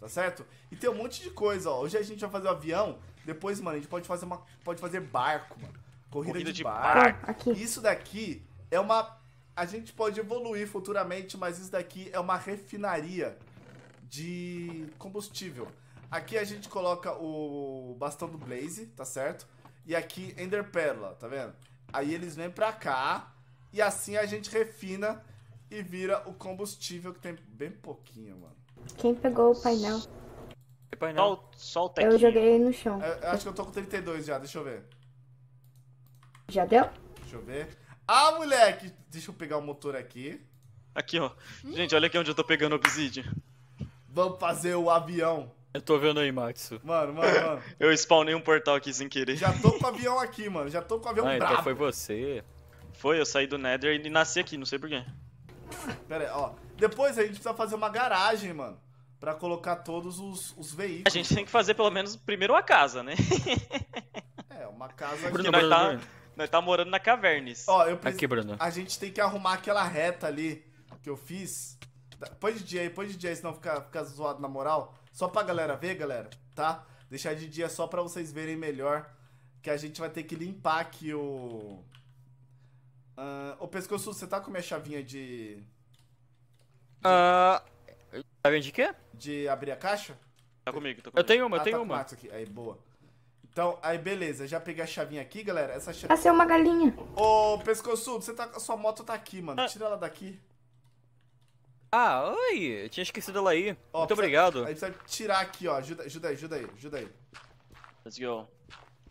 Tá certo? E tem um monte de coisa, ó. Hoje a gente vai fazer o avião. Depois, mano, a gente pode fazer uma. Pode fazer barco, mano. Corrida, Corrida de, de barco. Aqui. Isso daqui é uma. A gente pode evoluir futuramente, mas isso daqui é uma refinaria de combustível. Aqui a gente coloca o bastão do Blaze, tá certo? E aqui Ender Pérola, tá vendo? Aí eles vêm pra cá e assim a gente refina e vira o combustível que tem bem pouquinho, mano. Quem pegou o painel? Tem Só, painel. o- só o tequinho. Eu joguei no chão. Eu, eu acho que eu tô com 32 já, deixa eu ver. Já deu? Deixa eu ver. Ah, moleque! Deixa eu pegar o motor aqui. Aqui, ó. Gente, olha aqui onde eu tô pegando obsidian. Vamos fazer o avião. Eu tô vendo aí, Maxo. Mano, mano, mano. [laughs] Eu spawnei um portal aqui sem querer. Já tô com o [laughs] avião aqui, mano. Já tô com o avião Ah, brabo. então foi você. Foi, eu saí do Nether e nasci aqui, não sei porquê. Pera aí, ó. Depois a gente precisa fazer uma garagem, mano. Pra colocar todos os, os A veículos. gente tem que fazer pelo menos primeiro a casa, né? [laughs] É, uma casa Bruno, aqui. nós Bruno, tá- Bruno. Nós tá morando na cavernes. Ó, eu preciso... Aqui, Bruno. A gente tem que arrumar aquela reta ali que eu fiz. Põe de dia aí, põe de dia aí, senão fica, fica zoado na moral. Só pra galera ver, galera, tá? Deixar de dia só pra vocês verem melhor. Que a gente vai ter que limpar aqui o... Ah, ô, Pescoço, você tá com minha chavinha de... Ah. Tá vendo de quê? De abrir a caixa? Tá comigo, tá Eu comigo. tenho uma, eu Ah, tenho tá com o uma. Aqui. Aí, boa. Então, aí beleza, já peguei a chavinha aqui, galera. Essa chave. Nasceu uma galinha. Ô, pescoçudo, você tá. A sua moto tá aqui, mano. Ah. Tira ela daqui. Ah, oi! Eu tinha esquecido ela aí. Ó, Muito precisa- obrigado. Aí precisa tirar aqui, ó. Ajuda, ajuda aí, ajuda aí, ajuda aí. Let's go.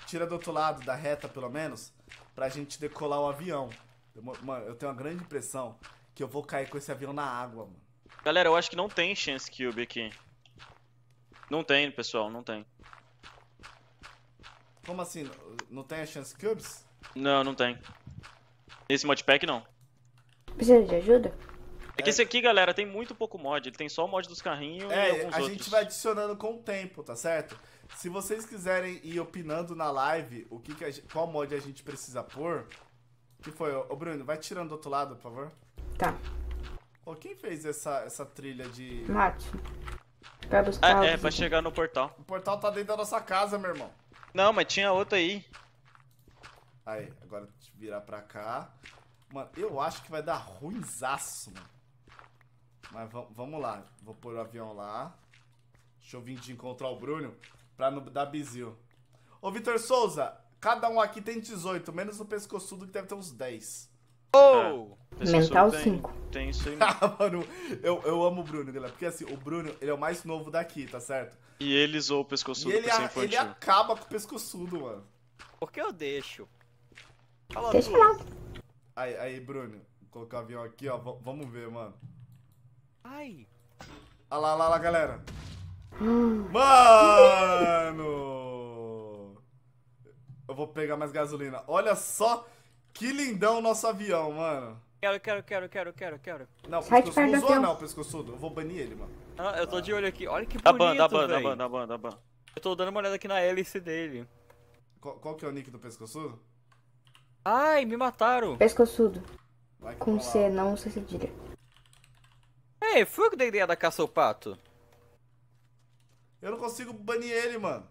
Tira do outro lado da reta, pelo menos, pra gente decolar o avião. Eu- Mano, eu tenho uma grande impressão que eu vou cair com esse avião na água, mano. Galera, eu acho que não tem Chance Cube aqui. Não tem, pessoal, não tem. Como assim? Não tem a chance cubes? Não, não tem. Esse modpack não. Precisa de ajuda? É que esse aqui, galera, tem muito pouco mod. Ele tem só o mod dos carrinhos e É, alguns a outros. gente vai adicionando com o tempo, tá certo? Se vocês quiserem ir opinando na live o que que a gente- qual mod a gente precisa pôr. que foi? Ô Bruno, vai tirando do outro lado, por favor. Tá. Ô, quem fez essa, essa trilha de. Mate. Vai buscar. Ah, é, vai itens. chegar no portal. O portal tá dentro da nossa casa, meu irmão. Não, mas tinha outra aí. Aí, agora virar pra cá. Mano, eu acho que vai dar ruinzaço, mano. Mas va- vamos lá. Vou pôr o avião lá. Deixa eu vir de encontrar o Bruno pra não dar bizil. Ô, Vitor Souza, cada um aqui tem 18, menos o pescoçudo que deve ter uns 10. Oh! Mental tem, 5. Tem isso aí [laughs] mesmo. Ah, mano, eu, eu amo o Bruno, galera. Porque assim, o Bruno, ele é o mais novo daqui, tá certo? E ele usou o E pescoçudo ele, pra ser a- ele acaba com o pescoçudo, mano. Por que eu deixo? Fala Deixa lá. Aí, aí, Bruno, vou colocar o avião aqui, ó. v- vamos ver, mano. Ai. Olha lá, olha lá, galera. [gasps] Mano! Eu vou pegar mais gasolina. Olha só que lindão o nosso avião, mano. Quero, quero, quero, quero, quero, quero. Não, Sai de pescoçudo avião. não, pescoçudo? Eu vou banir ele, mano. Ah, eu tô de olho aqui. Olha que bonito, ban, da ban, da véi. ban, da ban, da ban. Eu tô dando uma olhada aqui na hélice dele. Qual, qual que é o nick do pescoçudo? Ai, me mataram. Pescoçudo. Com cola. C, não C cedilha. Ei, eu que dei ideia da caça ao pato. Eu não consigo banir ele, mano.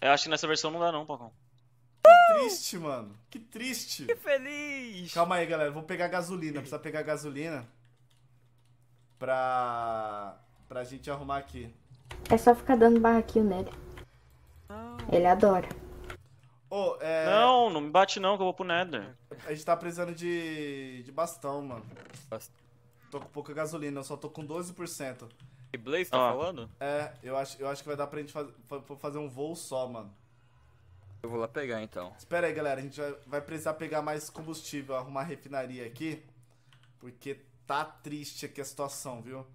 Eu acho que nessa versão não dá não, Pacão. Que triste, mano. Que triste. Que feliz. Calma aí, galera. Vou pegar gasolina. Precisa pegar gasolina. Pra... Pra gente arrumar aqui. É só ficar dando barraquinho nele. Ele adora. Ô, é... Não, não me bate não, que eu vou pro Nether. A gente tá precisando de... De bastão, mano. Bast- Tô com pouca gasolina. Eu só tô com 12%. E Blaze tá Ó. falando? É, eu acho, eu acho que vai dar pra gente faz- fa- fazer um voo só, mano. Eu vou lá pegar então. Espera aí, galera. A gente vai, vai precisar pegar mais combustível, arrumar a refinaria aqui. Porque tá triste aqui a situação, viu?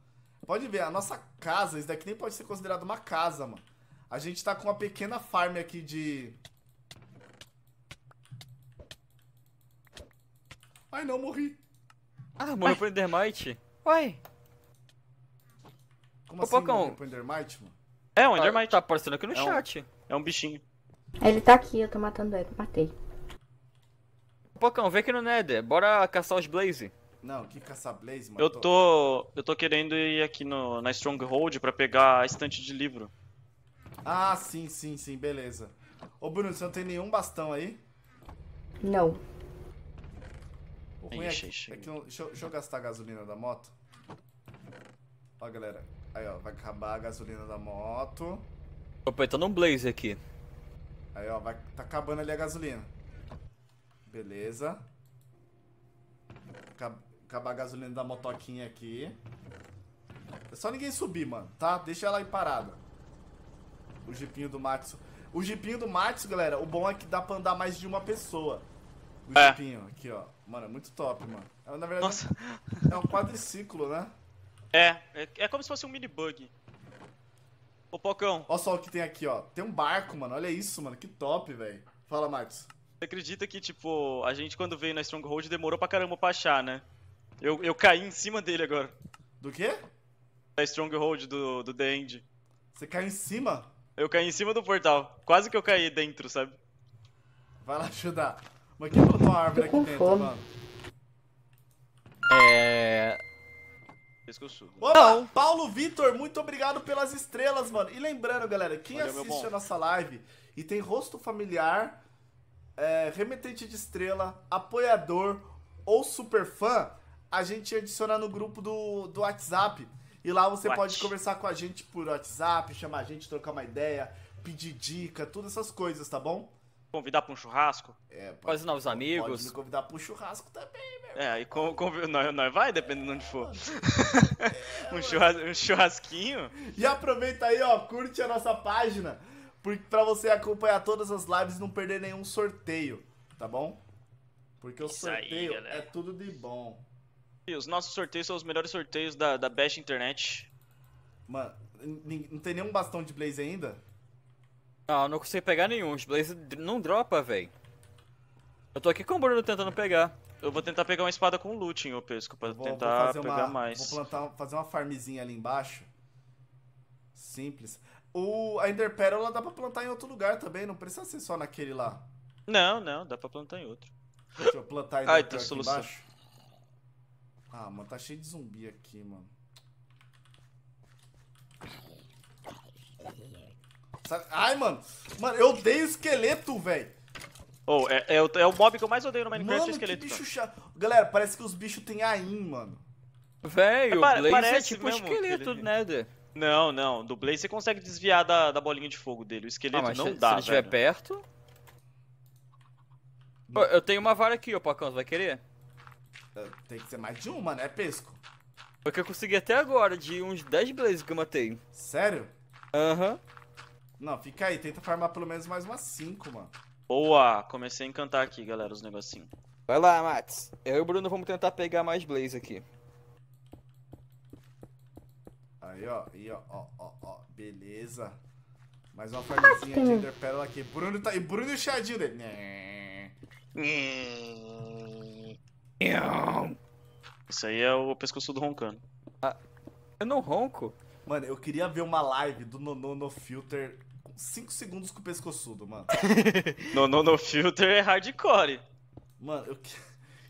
Pode ver, a nossa casa, isso daqui nem pode ser considerado uma casa, mano. A gente tá com uma pequena farm aqui de. Ai não, morri. Ah, morreu pro Endermite. Uai. Como Ô, assim, Pocão. morri pro Endermite, mano? É, um Endermite. tá aparecendo aqui no É um- chat. É um bichinho. Ele tá aqui, eu tô matando ele. Matei. Pocão, vem aqui no Nether. Bora caçar os Blaze. Não, que caça Blaze, mano. Eu tô. Eu tô querendo ir aqui no, na Stronghold pra pegar a estante de livro. Ah, sim, sim, sim, beleza. Ô, Bruno, você não tem nenhum bastão aí? Não. Ixi, ixi. é que não- deixa, eu, deixa eu gastar a gasolina da moto. Ó, galera. Aí, ó, vai acabar a gasolina da moto. Tô apertando um Blaze aqui. Aí, ó, vai, tá acabando ali a gasolina. Beleza. Acab- Acabar a gasolina da motoquinha aqui. É só ninguém subir, mano, tá? Deixa ela aí parada. O jipinho do Matsu. O jipinho do Matsu, galera, o bom é que dá pra andar mais de uma pessoa. O É. jipinho, aqui, ó. Mano, é muito top, mano. É, Na verdade, Nossa. é um quadriciclo, né? É, é, é como se fosse um mini bug. Ô Pocão, Olha só o que tem aqui, ó. Tem um barco, mano. Olha isso, mano. Que top, velho. Fala, Matsu. você acredita que, tipo, a gente quando veio na Stronghold demorou pra caramba pra achar, né? Eu, eu caí em cima dele agora. Do quê? Da Stronghold do, do The End. Você caiu em cima? Eu caí em cima do portal. Quase que eu caí dentro, sabe? Vai lá ajudar. Mas quem botou uma árvore aqui dentro, mano? É. Pescoçudo. Opa, Paulo Vitor, muito obrigado pelas estrelas, mano. E lembrando, galera, quem Valeu, assiste a nossa live e tem rosto familiar, é, remetente de estrela, apoiador ou super fã, a gente adiciona no grupo do, do WhatsApp. E lá você What? pode conversar com a gente por WhatsApp, chamar a gente, trocar uma ideia, pedir dica, todas essas coisas, tá bom? Convidar pra um churrasco? É, pode, Fazer novos pode amigos. me convidar pro churrasco também, meu. É, aí com, com, nós, nós vai, dependendo de onde for. [laughs] um, churras, um churrasquinho? E aproveita aí, ó, curte a nossa página pra você acompanhar todas as lives e não perder nenhum sorteio, tá bom? Porque o Isso aí, sorteio galera. é tudo de bom. E os nossos sorteios são os melhores sorteios da, da Best Internet. Mano, não tem nenhum bastão de blaze ainda? Não, eu não consigo pegar nenhum. Os Blaze não dropa, velho. Eu tô aqui com o Bruno tentando pegar. Eu vou tentar pegar uma espada com looting, ô Pesco, pra Vou, vou tentar fazer pegar uma, mais. Vou plantar, fazer uma farmzinha ali embaixo. Simples. O, a Ender Pérola dá pra plantar em outro lugar também, não precisa ser só naquele lá. Não, não, dá pra plantar em outro. Deixa eu plantar a Ender Ai, aqui solução. embaixo. Ah, mano, tá cheio de zumbi aqui, mano. Sabe- Ai, mano. Mano, eu odeio esqueleto, velho. Ou é, é, o, é o mob que eu mais odeio no Minecraft, Mano, é esqueleto. que bicho chato. Galera, parece que os bichos têm AIM, mano. Velho, o É, pa- Blaze é parece tipo um mesmo esqueleto que do Nether. Não, não. Do Blaze você consegue desviar da, da bolinha de fogo dele. O Ah, esqueleto mas não se, dá, se ele estiver perto... Pô, eu tenho uma vara aqui, ô Pacão, você vai querer? É, Tem que ser mais de uma, né, Pesco? Porque eu consegui até agora, de uns 10 Blaze que eu matei. Sério? Aham. Não, fica aí, tenta farmar pelo menos mais umas 5, mano. Boa! Comecei a encantar aqui, galera, os negocinhos. Vai lá, Mats. Eu e o Bruno vamos tentar pegar mais Blaze aqui. Aí, ó, aí, ó, ó, ó, ó, beleza. Mais uma farmzinha de Ender Pérola aqui. Bruno tá, e Bruno e o Chadinho dele. Né. Isso aí é o pescoçudo roncando. Eu não ronco. Mano, eu queria ver uma live do Nono no Filter 5 segundos com o pescoçudo, mano. [laughs] No, no, no filter é hardcore. Mano, eu,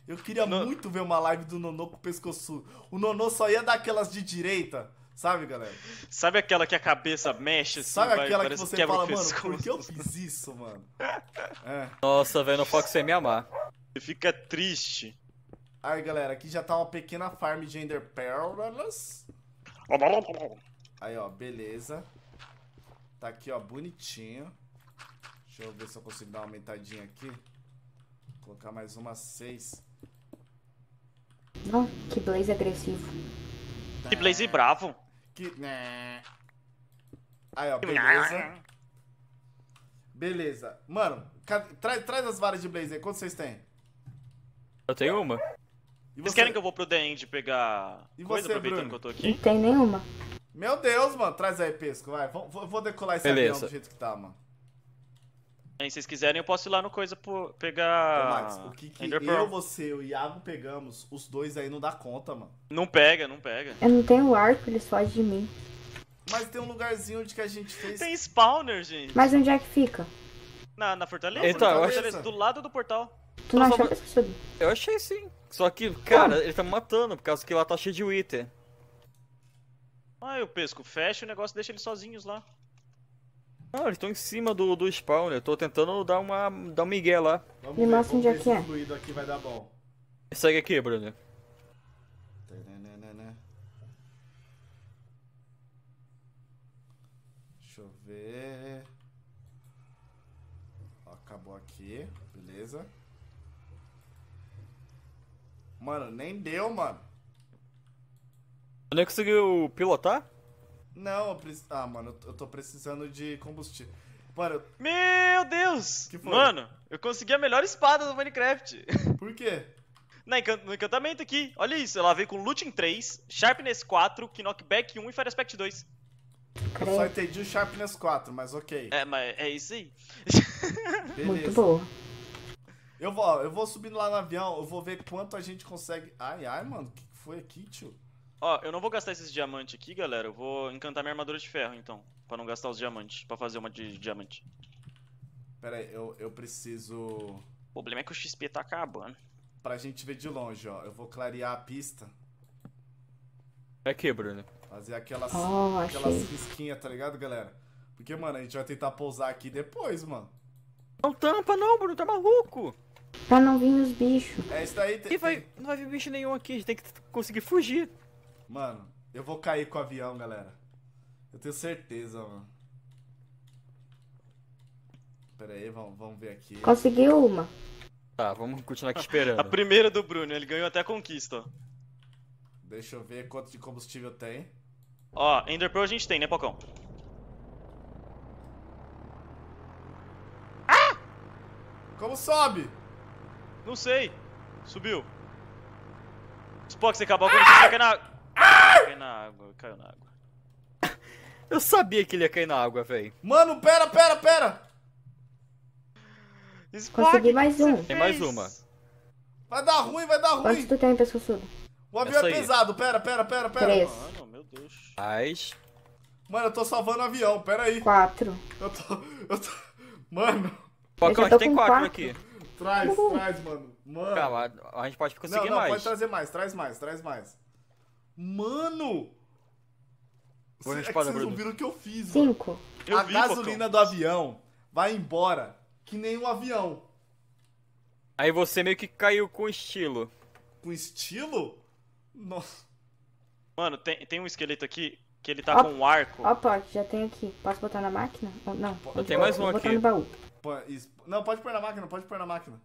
eu queria No- muito ver uma live do Nonô com o pescoçudo. O Nonô só ia dar aquelas de direita, sabe, galera? Sabe aquela que a cabeça mexe assim? Sabe vai- aquela que você quebra o fala, mano, pescoço. por que eu fiz isso, mano? [laughs] É. Nossa, velho, não foco sem me amar. Você fica triste. Aí, galera, aqui já tá uma pequena farm de Ender Pearls. [laughs] Aí, ó, beleza. Tá aqui, ó, bonitinho. Deixa eu ver se eu consigo dar uma aumentadinha aqui. Colocar mais umas seis. Não, que blaze agressivo. Que Blaze bravo. Que... né. Aí, ó, beleza. Beleza. Mano, traz, traz as varas de Blaze aí. Quantos vocês têm? Eu tenho uma. E Vocês querem que eu vou pro The End pegar E coisa você, aproveitando Bruno? que eu tô Não aqui? tem nenhuma. Meu Deus, mano. Traz aí, Pesco. Vai. Vou, vou- decolar esse Beleza. avião do jeito que tá, mano. Aí, se vocês quiserem, eu posso ir lá no coisa por Ô, pegar. Max, o que, que eu, Pearl. você e o Iago pegamos, os dois aí não dá conta, mano. Não pega, não pega. Eu não tenho arco, eles fogem de mim. Mas tem um lugarzinho onde que a gente fez. Tem spawner, gente. Mas onde é que fica? Na, na fortaleza? Então, eu Na acho- fortaleza, do lado do portal. Tu não achou que eu subi? Eu achei sim. Só que, cara, ele tá me matando, por causa que lá tá cheio de Wither. Ah, eu pesco. Fecha o negócio e deixa eles sozinhos lá. Não, eles estão em cima do, do spawn, eu tô tentando dar uma. dar um migué lá. Vamos Me ver, mostra onde é que se é. fluido aqui vai dar bom. Segue aqui, Bruno. Deixa eu ver. Ó, acabou aqui, beleza. Mano, nem deu, mano. Tu nem conseguiu pilotar? Não, eu preciso. Ah, mano, eu tô- precisando de combustível. Mano, eu- Meu Deus! Que foi? Mano, eu consegui a melhor espada do Minecraft. [laughs] por quê? Na no encantamento aqui. Olha isso, ela veio com Looting 3, Sharpness 4, Knockback 1 e Fire Aspect 2. Eu só entendi o Sharpness 4, mas ok. É, mas é isso aí. [laughs] Muito Beleza. boa. Eu vou, ó, eu vou subindo lá no avião, eu vou ver quanto a gente consegue. Ai, ai, mano, o que foi aqui, tio? Ó, eu não vou gastar esses diamantes aqui, galera. Eu vou encantar minha armadura de ferro, então. Pra não gastar os diamantes. Pra fazer uma de diamante. Pera aí, eu, eu preciso. O problema é que o XP tá acabando. Pra gente ver de longe, ó. Eu vou clarear a pista. É aqui, Bruno. Fazer aquelas, Oh, aquelas risquinhas, tá ligado, galera? Porque, mano, a gente vai tentar pousar aqui depois, mano. Não tampa não, Bruno, tá maluco? Pra não vir os bichos. É isso daí. tem- E vai, não vai vir bicho nenhum aqui, a gente tem que conseguir fugir. Mano, eu vou cair com o avião, galera. Eu tenho certeza, mano. Pera aí, vamos, vamos ver aqui. Conseguiu uma. Tá, vamos continuar aqui [laughs] esperando. A primeira do Bruno, ele ganhou até a conquista, ó. Deixa eu ver quanto de combustível tem. Ó, Ender Pearl a gente tem, né, Pocão? Como sobe? Não sei. Subiu. Spock, você acabou com vai cair na. Caiu na água, caiu na água. [laughs] Eu sabia que ele ia cair na água, velho. Mano, pera, pera, pera! Spock, Consegui mais um. Tem mais uma. Vai dar ruim, vai dar ruim! tu tem, pescoçudo? O avião Essa é aí. pesado, pera, pera, pera, pera. Três. Mano, meu Deus. Mais. Mano, eu tô salvando o avião, pera aí. Quatro. Eu tô. Eu tô. Mano, Pocão, gente tem quatro, quatro. aqui. traz, Uhul. traz, mano. Mano. Calma, a gente pode não, conseguir não, mais. pode trazer mais, traz mais, traz mais. Mano! Cê- é que vocês não viram o que eu fiz, mano. Cinco. Eu a vi, gasolina do avião vai embora que nem um avião. Aí você meio que caiu com estilo. Com estilo? Nossa. Mano, tem, tem um esqueleto aqui que ele tá Ó. com um arco. Ó, Pote, já tem aqui. Posso botar na máquina? Ou não? Eu tenho mais um Vou aqui. botar no baú. Pô, isso- Não, pode pôr na máquina, pode pôr na máquina.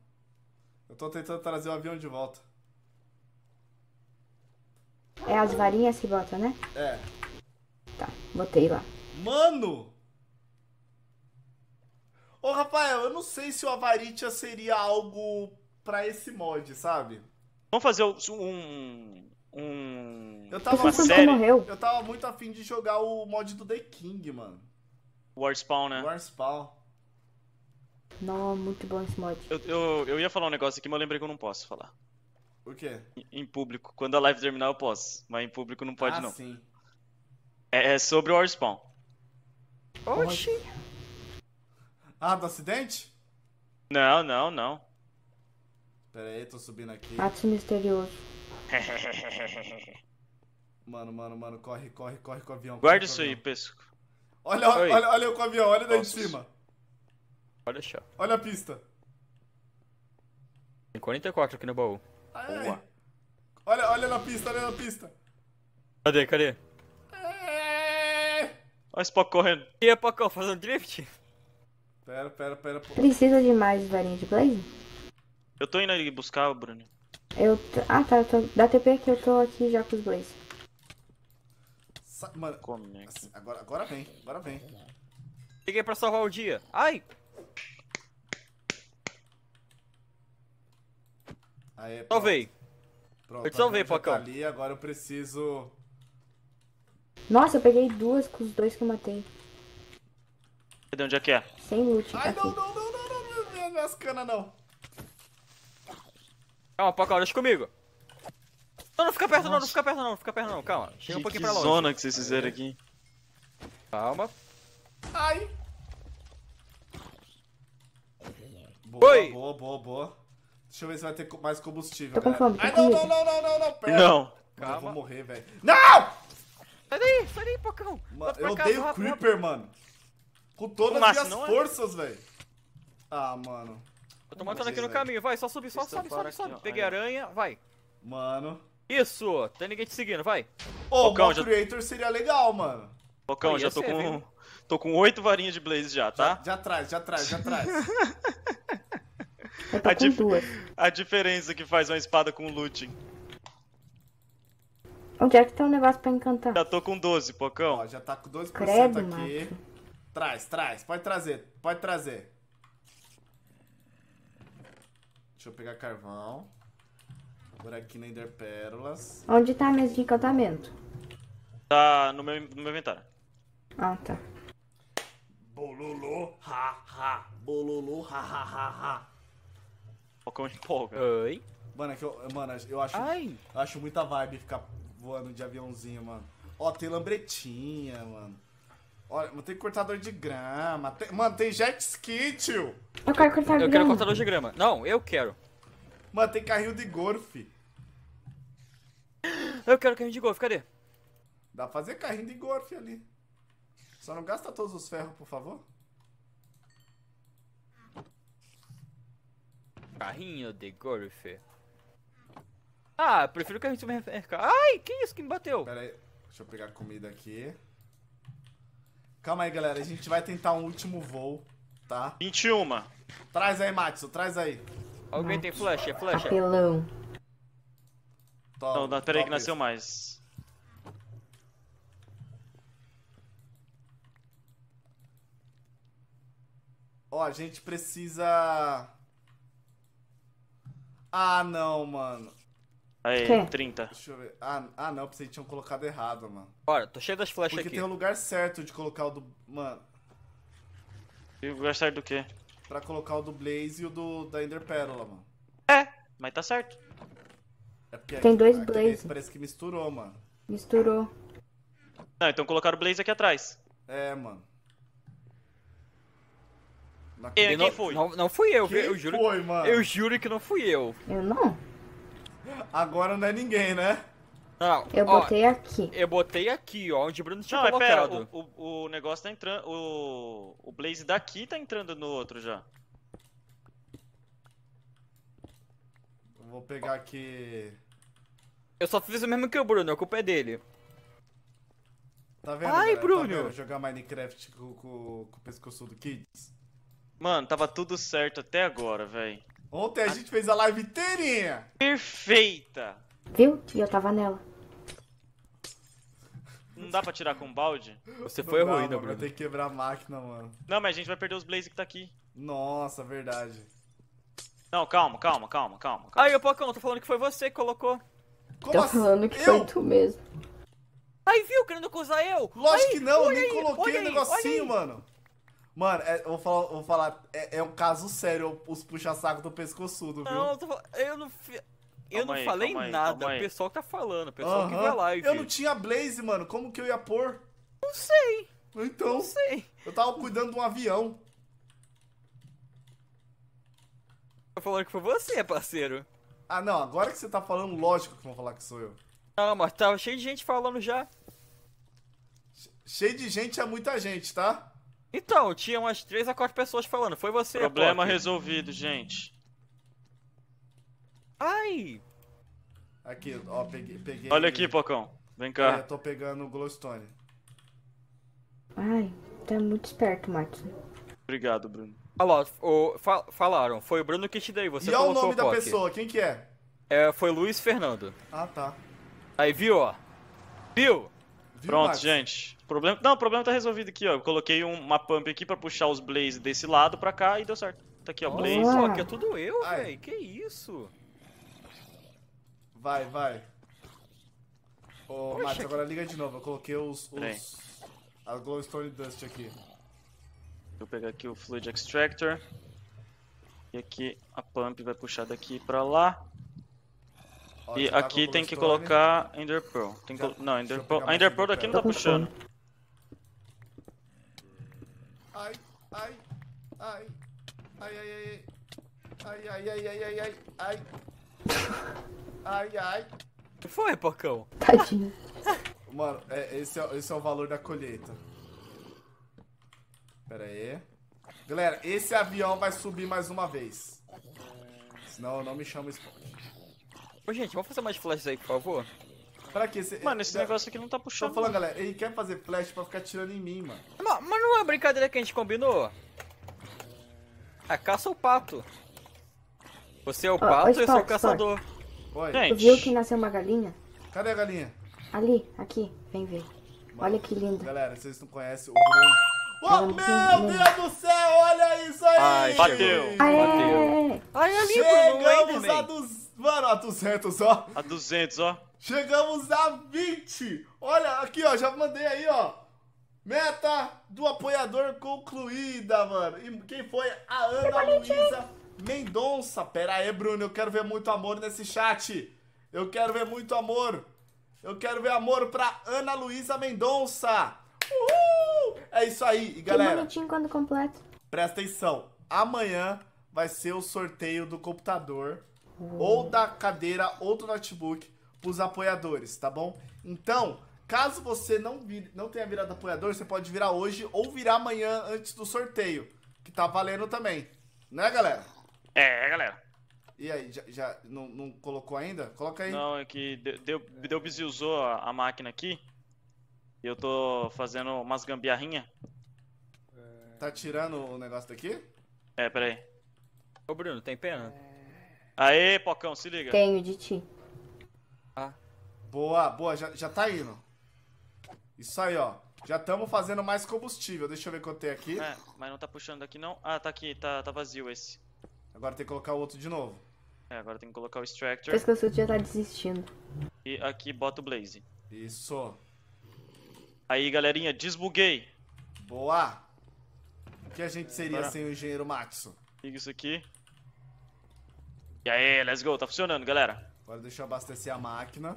Eu tô tentando trazer o avião de volta. É as varinhas que bota, né? É. Tá, botei lá. Mano! Ô, Rafael, eu não sei se o Avaritia seria algo pra esse mod, sabe? Vamos fazer um. Um. Eu tava, Uma série? morreu? eu tava muito afim de jogar o mod do The King, mano. War Spawn, né? War Spawn. Não, muito bom esse mod. Eu, eu, eu ia falar um negócio aqui, mas eu lembrei que eu não posso falar. O quê? Em, em público. Quando a live terminar, eu posso. Mas em público não pode, ah, não. sim. É, é sobre o War Spawn. Oxi. Ah, do acidente? Não, não, não. Pera aí, tô subindo aqui. Atos misterioso. Mano, mano, mano, corre, corre, corre com o avião. Guarda isso aí, avião. pesco. Olha, Oi. olha, olha eu com o avião, olha daí de Nossa. cima. Pode deixar. Olha a pista. Tem 44 aqui no baú. Ai. Boa. Olha, olha na pista, olha na pista. Cadê, cadê? É. Olha o Spock correndo. E aí, Pocão, fazendo drift? Pera, pera, pera. pô. Precisa de mais varinha de blaze? Eu tô indo ali buscar o Bruno. Eu. t- Ah, tá. Eu tô... Dá TP que eu tô aqui já com os blaze. Sa- Mano, Como é que... assim, agora, agora vem, agora vem. Liguei pra salvar o dia. Ai! Aê, pronto. Salvei. Pronto, Eu te salvei, Pocão. Tá ali, agora eu preciso... Nossa, eu peguei duas com os dois que eu matei. De onde é que é? Sem loot. Ai, aqui. não, não, não, não, não, não, não, minhas canas não. Calma, Pocão, deixa comigo. Não, não fica perto não, não fica perto não, não fica perto não, calma. Chega um Que, pouquinho que pra longe. zona que vocês fizeram aqui. Calma. Ai. Boa, Oi. boa, boa, boa. Deixa eu ver se vai ter mais combustível. Tô com galera. fome, tô Ai, com não, não, não, não, não, não, pera. Não. Mano, Eu Calma. vou morrer, velho. Não! Sai daí, sai daí, Pocão. Mano, eu odeio o rápido, Creeper, mano. Com todas as minhas é? forças, velho. Ah, mano. Eu tô matando aqui no caminho, vai, só subir, só sobe, sobe, sobe. Peguei aranha, vai. Mano. Isso, tem ninguém te seguindo, vai. Ô, o Pocão, Mod já- Creator seria legal, mano. Pocão, já tô ser, com. viu? Tô com oito varinhas de Blaze já, tá? Já, já traz, já traz, já traz. [laughs] Eu tô A com dif- duas. A diferença que faz uma espada com looting. Onde é que tá o negócio pra encantar? Já tô com 12, Pocão. Ó, já tá com 2% Credo, aqui. Traz, traz. Pode trazer, pode trazer. Deixa eu pegar carvão. Por aqui na Ender Pérolas. Onde tá a mesa de encantamento? Tá no meu, no meu inventário. Ah, tá. Bololô, ha, ha. Bololô, ha, ha, ha, ha. Pocão empolga. Oi. Mano, é que eu, mano, eu acho, Ai. eu acho muita vibe ficar voando de aviãozinho, mano. Ó, tem lambretinha, mano. Olha, mas tem cortador de grama. tem- mano, tem jet ski, tio. Eu quero cortar Eu quero grama. cortador de grama. Não, eu quero. Mano, tem carrinho de golfe. Eu quero carrinho de golfe, cadê? Dá pra fazer carrinho de golfe ali. Só não gasta todos os ferros, por favor. Carrinho de golfe. Ah, prefiro carrinho de supermercado. Ai, que isso que me bateu? Pera aí, deixa eu pegar comida aqui. Calma aí, galera. A gente vai tentar um último voo, tá? 21. Traz aí, Matson, traz aí. Alguém tem flecha? Flecha? Apelão. Toma, Não, não, peraí que toma nasceu isso. mais. Ó, a gente precisa... Ah, não, mano. Aí, Quê? 30. Deixa eu ver. Ah, ah não, pensei que tinham colocado errado, mano. Bora, tô cheio das flechas Porque aqui. tem o lugar certo de colocar o do... Mano, E o gastar do quê? pra colocar o do Blaze e o do da Ender Pérola, mano. É, mas tá certo. É porque Tem dois aqui Blaze. Parece que misturou, mano. Misturou. Não, então colocaram o Blaze aqui atrás. É, mano. E- E quem não, foi? Não, não fui eu, viu? Quem eu juro. foi, mano? Eu juro que não fui eu. Eu não. Agora não é ninguém, né? Não, Eu ó, botei aqui. eu botei aqui, ó, onde o Bruno tinha Não, mas pera, colocado. o, o, o negócio tá entrando. O, o Blaze daqui tá entrando no outro já. Eu Vou pegar aqui. Eu só fiz o mesmo que o Bruno, a culpa é dele. Tá vendo? Ai, galera? Bruno. Tá vendo? Jogar Minecraft com, com, com o pescoço do Kids. Mano, tava tudo certo até agora, velho. Ontem a gente fez a live inteirinha. Perfeita! Viu? E eu tava nela. Não dá pra tirar com balde? Você foi ruim, né, mano, Vai Bruno? ter que quebrar a máquina, mano. Não, mas a gente vai perder os Blaze que tá aqui. Nossa, verdade. Não, calma, calma, calma, calma. calma. Aí, ô Pocão, tô falando que foi você que colocou. Como Tô assim? falando que eu? foi tu mesmo. Aí, viu, querendo acusar eu? Lógico Aí, que não, eu nem aí, coloquei o aí, negocinho, aí. mano. Mano, é, eu vou falar, eu vou falar é, é um caso sério os puxa-saco do pescoçudo, viu? Não, eu, tô eu não Eu Calma não aí, falei nada, aí. o pessoal que tá falando, o pessoal que Aham. vai live. Eu não tinha Blaze, mano. Como que eu ia pôr? Não sei, Então, não sei. eu tava cuidando de um avião. Tô falando que foi você, parceiro. Ah, não, agora que você tá falando, lógico que vão falar que sou eu. Não, mas tava cheio de gente falando já. Cheio de gente é muita gente, tá? Então, tinha umas 3 a 4 pessoas falando, foi você, Problema Pop. resolvido, gente. Ai, Aqui, ó, peguei. peguei Olha aqui, Pocão. Vem É, cá. eu tô pegando o Glowstone. Ai, tá muito esperto, Marcos. Obrigado, Bruno. olha lá, o, fa- falaram, foi o Bruno que te dei, você e olha o nome da Poc. pessoa, quem que é? É, foi Luiz Fernando. Ah, tá. Aí, viu, ó. Viu? Viu, Pronto, Max? gente. Problema... Não, o problema tá resolvido aqui, ó. Eu coloquei um- uma pump aqui pra puxar os Blaze desse lado pra cá e deu certo. Tá aqui, ó, Nossa, Blaze. Ah. Poc, é tudo eu, Ai. véi, que isso? Vai, vai. Ô, Poxa, Max, que- agora liga de novo. Eu coloquei os. Os a Glowstone Dust aqui. Vou pegar aqui o Fluid Extractor. E aqui a pump vai puxar daqui pra lá. Ó, E tá aqui o tem que Glowstone. Ender Pearl. Tem que... Já- Não, Ender Pearl... A Ender Pearl daqui não tá com puxando. fome. Ai, ai, ai. Ai, ai, ai, ai. Ai, ai, ai, ai, ai, ai. Ai, ai. que foi, Pocão? Tadinho. Mano, é, esse, é, esse é o valor da colheita. Pera aí. Galera, esse avião vai subir mais uma vez. Senão não me chama Spawn. Ô, gente, vamos fazer mais flashes aí, por favor? Pra quê? Cê, Mano, esse é, negócio aqui não tá Tô puxando. falando, galera, ele quer fazer flash pra ficar tirando em mim, mano. Ma- Mas, não é uma brincadeira que a gente combinou? Ah, caça o pato. Você é o ó, pato e eu sou o caçador. Oi, Tu viu que Gente, nasceu uma galinha? cadê a galinha? Ali, aqui. Vem ver. Olha que linda. Galera, vocês não conhecem o Bruno. Oh, meu Deus do céu, olha isso aí! Ai, Bateu. Aê! Ai, ali, Bruno, o Chegamos a dos... Mano, a 200, ó. a 200, ó. Chegamos a 20. Olha, aqui, ó, já mandei aí, ó. Meta do apoiador concluída, mano. E quem foi? A Ana Luísa Mendonça. Pera aí, Bruno, eu quero ver muito amor nesse chat. Eu quero ver muito amor. Eu quero ver amor pra Ana Luísa Mendonça. Uhul! É isso aí, e galera. bonitinho quando completa. Presta atenção. Amanhã vai ser o sorteio do computador, ou da cadeira, ou do notebook pros apoiadores, tá bom? Então, caso você não, vire, não tenha virado apoiador, você pode virar hoje ou virar amanhã antes do sorteio, que tá valendo também. Né, galera? É, galera. E aí, já, já não, não colocou ainda? Coloca aí. Não, é que deu, deu, usou a, a máquina aqui. E eu tô fazendo umas gambiarrinha. tá tirando o negócio daqui? É, peraí. Ô Bruno, tem pena? Aê, Pocão, se liga. Tenho de ti. Boa, boa, já, já tá indo. Isso aí, ó. Já estamos fazendo mais combustível. Deixa eu ver quanto tem aqui. É, mas não tá puxando aqui não. Ah, tá aqui, tá, tá vazio esse. Agora tem que colocar o outro de novo. É, agora tem que colocar o extractor. Parece que o Suto já tá desistindo. E aqui bota o blaze. Isso. Aí, galerinha, desbuguei. Boa. O que a gente seria Agora- sem o engenheiro Maxo? Liga isso aqui. E aí, let's go. Tá funcionando, galera. Agora deixa eu abastecer a máquina.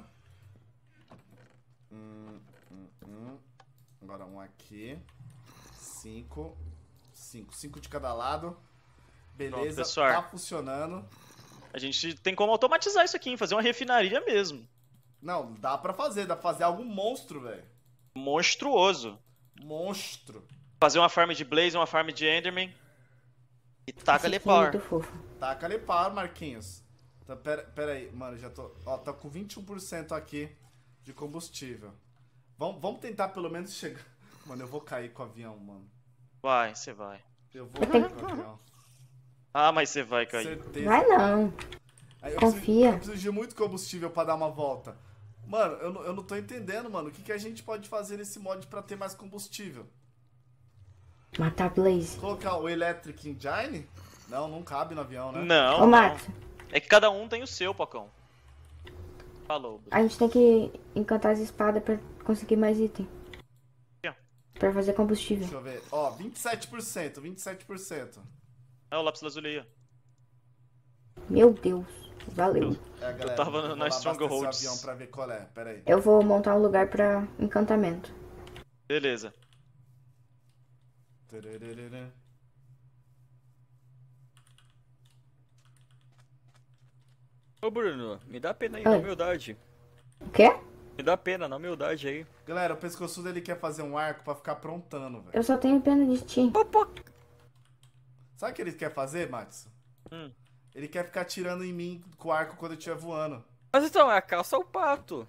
Hum. Agora um aqui. Cinco. Cinco. Cinco de cada lado. Beleza, Pronto, tá funcionando. A gente tem como automatizar isso aqui, hein? Fazer uma refinaria mesmo. Não, dá pra fazer. Dá pra fazer algo monstro, velho. Monstruoso. Monstro. Fazer uma farm de blaze, uma farm de enderman. E taca é fofo. Taca ali para, Marquinhos. Tá, pera, pera aí, mano, já tô. Ó, tá com 21% aqui de combustível. Vamos, vamos tentar pelo menos chegar. [laughs] Mano, eu vou cair com o avião, mano. Vai, você vai. Eu vou cair com o avião. [laughs] Ah, mas você vai cair. Certeza. Vai não. Aí eu Confia. Preciso, eu preciso de muito combustível pra dar uma volta. Mano, eu, não- eu não tô entendendo, mano. O que, que a gente pode fazer nesse mod pra ter mais combustível? Matar Blaze. Colocar o Electric Engine? Não, não cabe no avião, né? Não, Ô, não. Max, É que cada um tem o seu, Pocão. Falou. Bruno. a gente tem que encantar as espadas pra conseguir mais item. Aqui, ó. Pra fazer combustível. Deixa eu ver. Ó, 27%, 27%. É o lápis lazuli aí, ó. Meu Deus. Valeu. É, galera, tava eu vou na Strongholds. avião pra ver qual é. Pera aí. Eu vou montar um lugar pra encantamento. Beleza. Tararara. Ô Bruno, me dá pena aí Oi. na humildade. O quê? Me dá pena na humildade aí. Galera, o pescoçudo ele quer fazer um arco pra ficar prontando, velho. Eu só tenho pena de ti. Pô, pô. Sabe o que ele quer fazer, Max? Hum. Ele quer ficar tirando em mim com o arco quando eu estiver voando. Mas então, é a caça ao pato.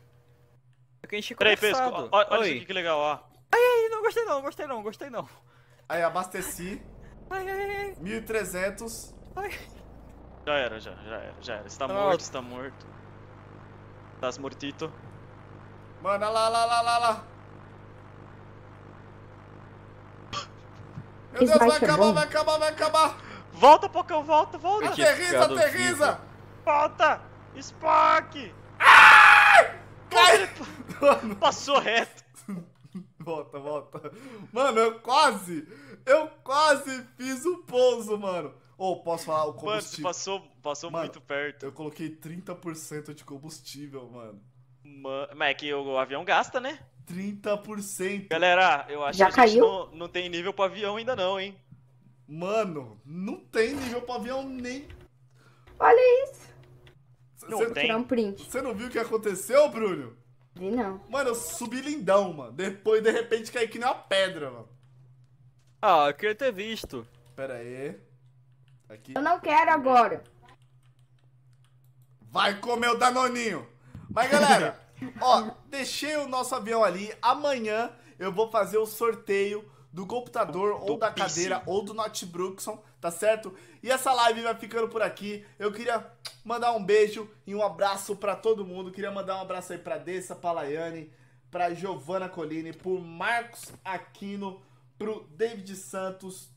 É que a gente Peraí, Pesco. ó- Olha, Oi. isso aqui que legal, ó. Ih, não gostei não, gostei não, gostei não. Aí abasteci, Ai, ai, ai, 1.300. ai. Já era, já, já era, já era. Você tá Ah. morto, você tá morto. Tás mortito. Mano, olha lá, lá, lá, lá, lá. Meu Deus, vai é acabar, bom. vai acabar, vai acabar. Volta, Pocão, volta, volta. Aterriza, aterriza. Volta! Spark! Cai. Passou reto. Volta, volta. Mano, eu quase, eu quase fiz o pouso, mano. Ou posso falar o Mano, combustível? passou, passou Mano. muito perto. Eu coloquei 30% de combustível, mano. Mas é que o, avião gasta, né? 30%. Galera, eu acho Já que a gente caiu? não, não tem nível pro avião ainda não, hein? Mano, não tem nível pro avião nem. Olha isso. Não Você Vou tem. tirar um print. você não viu o que aconteceu, Bruno? Vi não. Mano, eu subi lindão, mano. Depois, de repente, caí que nem uma pedra, mano. Ah, eu queria ter visto. Pera aí. Aqui. Eu não quero agora. Vai comer o Danoninho. Mas, galera, ó, deixei o nosso avião ali. Amanhã eu vou fazer o sorteio do computador, Do ou da cadeira, ou do notebookson, tá certo? E essa live vai ficando por aqui. Eu queria mandar um beijo e um abraço pra todo mundo. Queria mandar um abraço aí pra Dessa, pra Laiane, pra Giovanna Colini, pro Marcos Aquino, pro David Santos,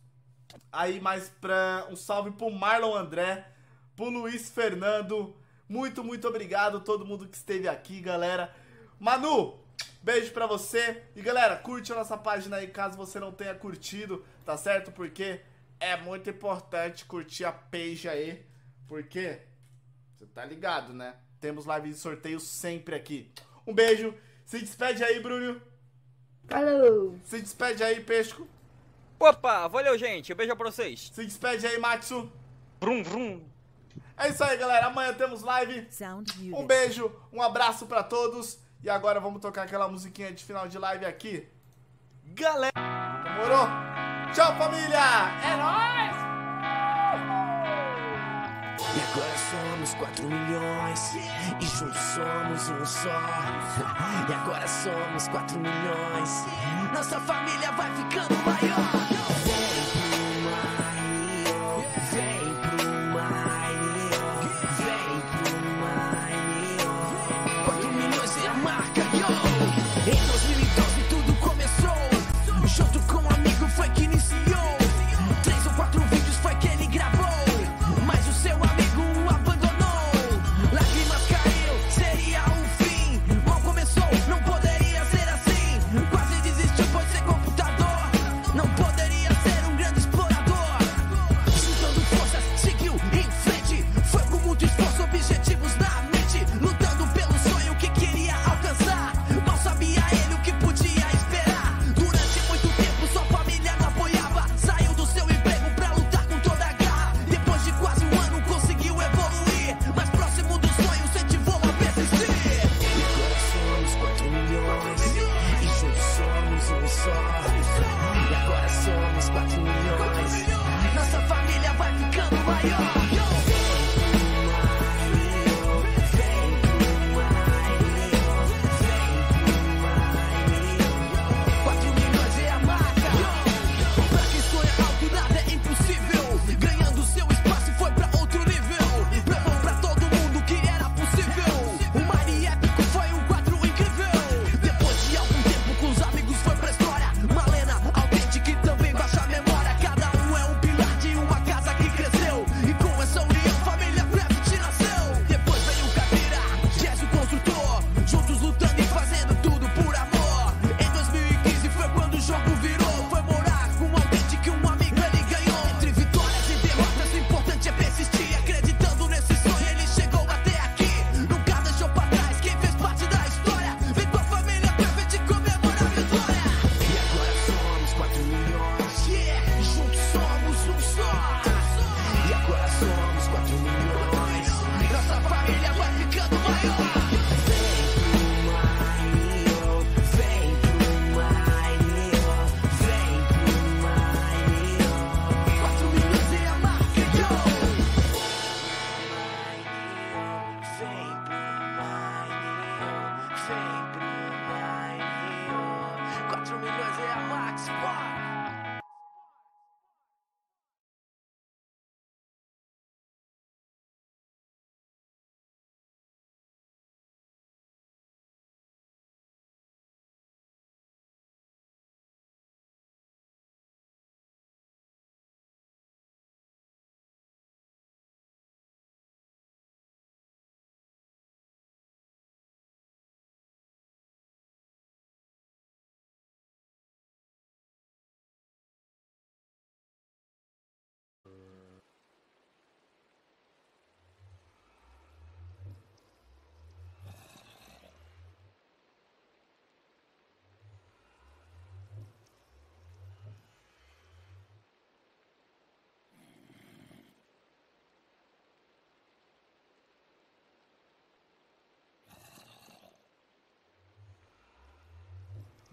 Aí mais pra um salve pro Marlon André, pro Luiz Fernando. Muito, muito obrigado a todo mundo que esteve aqui, galera. Manu, beijo pra você. E galera, curte a nossa página aí caso você não tenha curtido, tá certo? Porque é muito importante curtir a page aí. Porque você tá ligado, né? Temos live de sorteio sempre aqui. Um beijo. Se despede aí, Bruno. Falou. Se despede aí, Pesco. Opa, valeu gente, um beijo pra vocês. Se despede aí, Matsu. Vrum, vrum. É isso aí, galera. Amanhã temos live. Um beijo, um abraço pra todos. E agora vamos tocar aquela musiquinha de final de live aqui. Galera, demorou? Tchau, família! É nóis! E agora somos 4 milhões E juntos somos um só [laughs] E agora somos 4 milhões Nossa família vai ficando maior E agora somos 4 milhões. Nossa família vai ficando maior.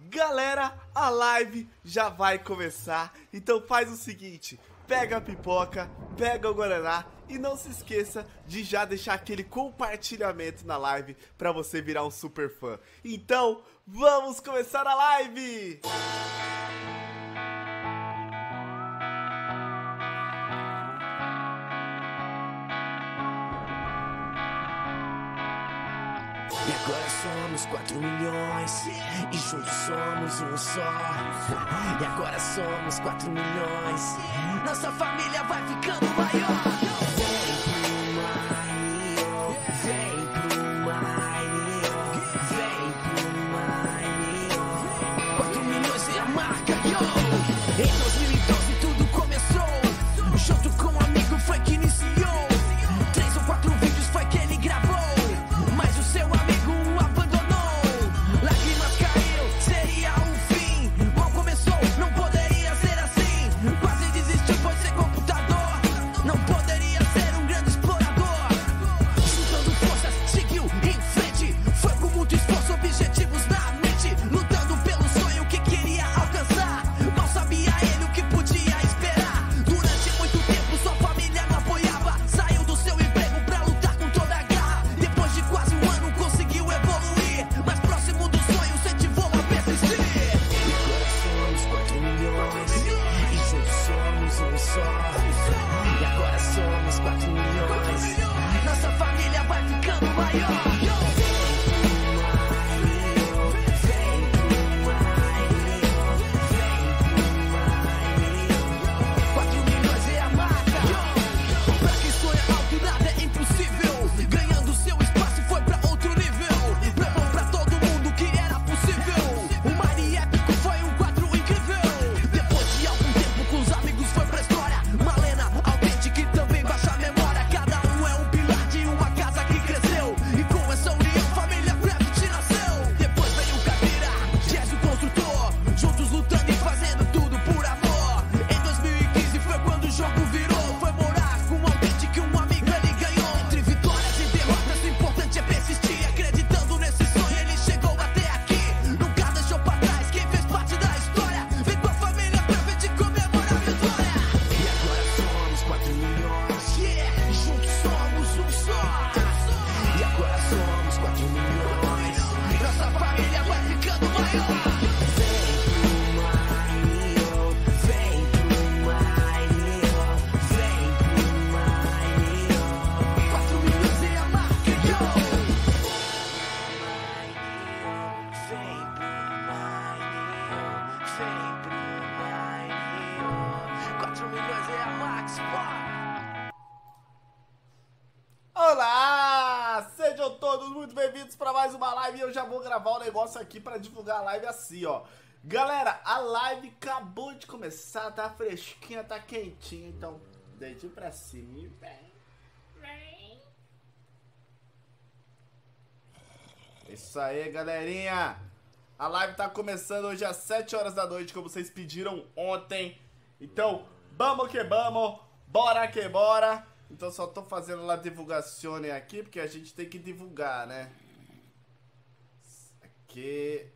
Galera, a live já vai começar, então faz o seguinte, pega a pipoca, pega o Guaraná e não se esqueça de já deixar aquele compartilhamento na live para você virar um super fã. Então, vamos começar a live! Música somos 4 milhões e juntos somos um só. E agora somos 4 milhões. Nossa família vai ficando maior. A live assim, ó. Galera, a live acabou de começar, tá fresquinha, tá quentinha, então dedinho pra cima e vem, vem. Isso aí, galerinha. A live tá começando hoje às 7 horas da noite, como vocês pediram ontem. Então, vamos que vamos, bora que bora. Então só tô fazendo lá divulgação aqui, porque a gente tem que divulgar, né? Aqui,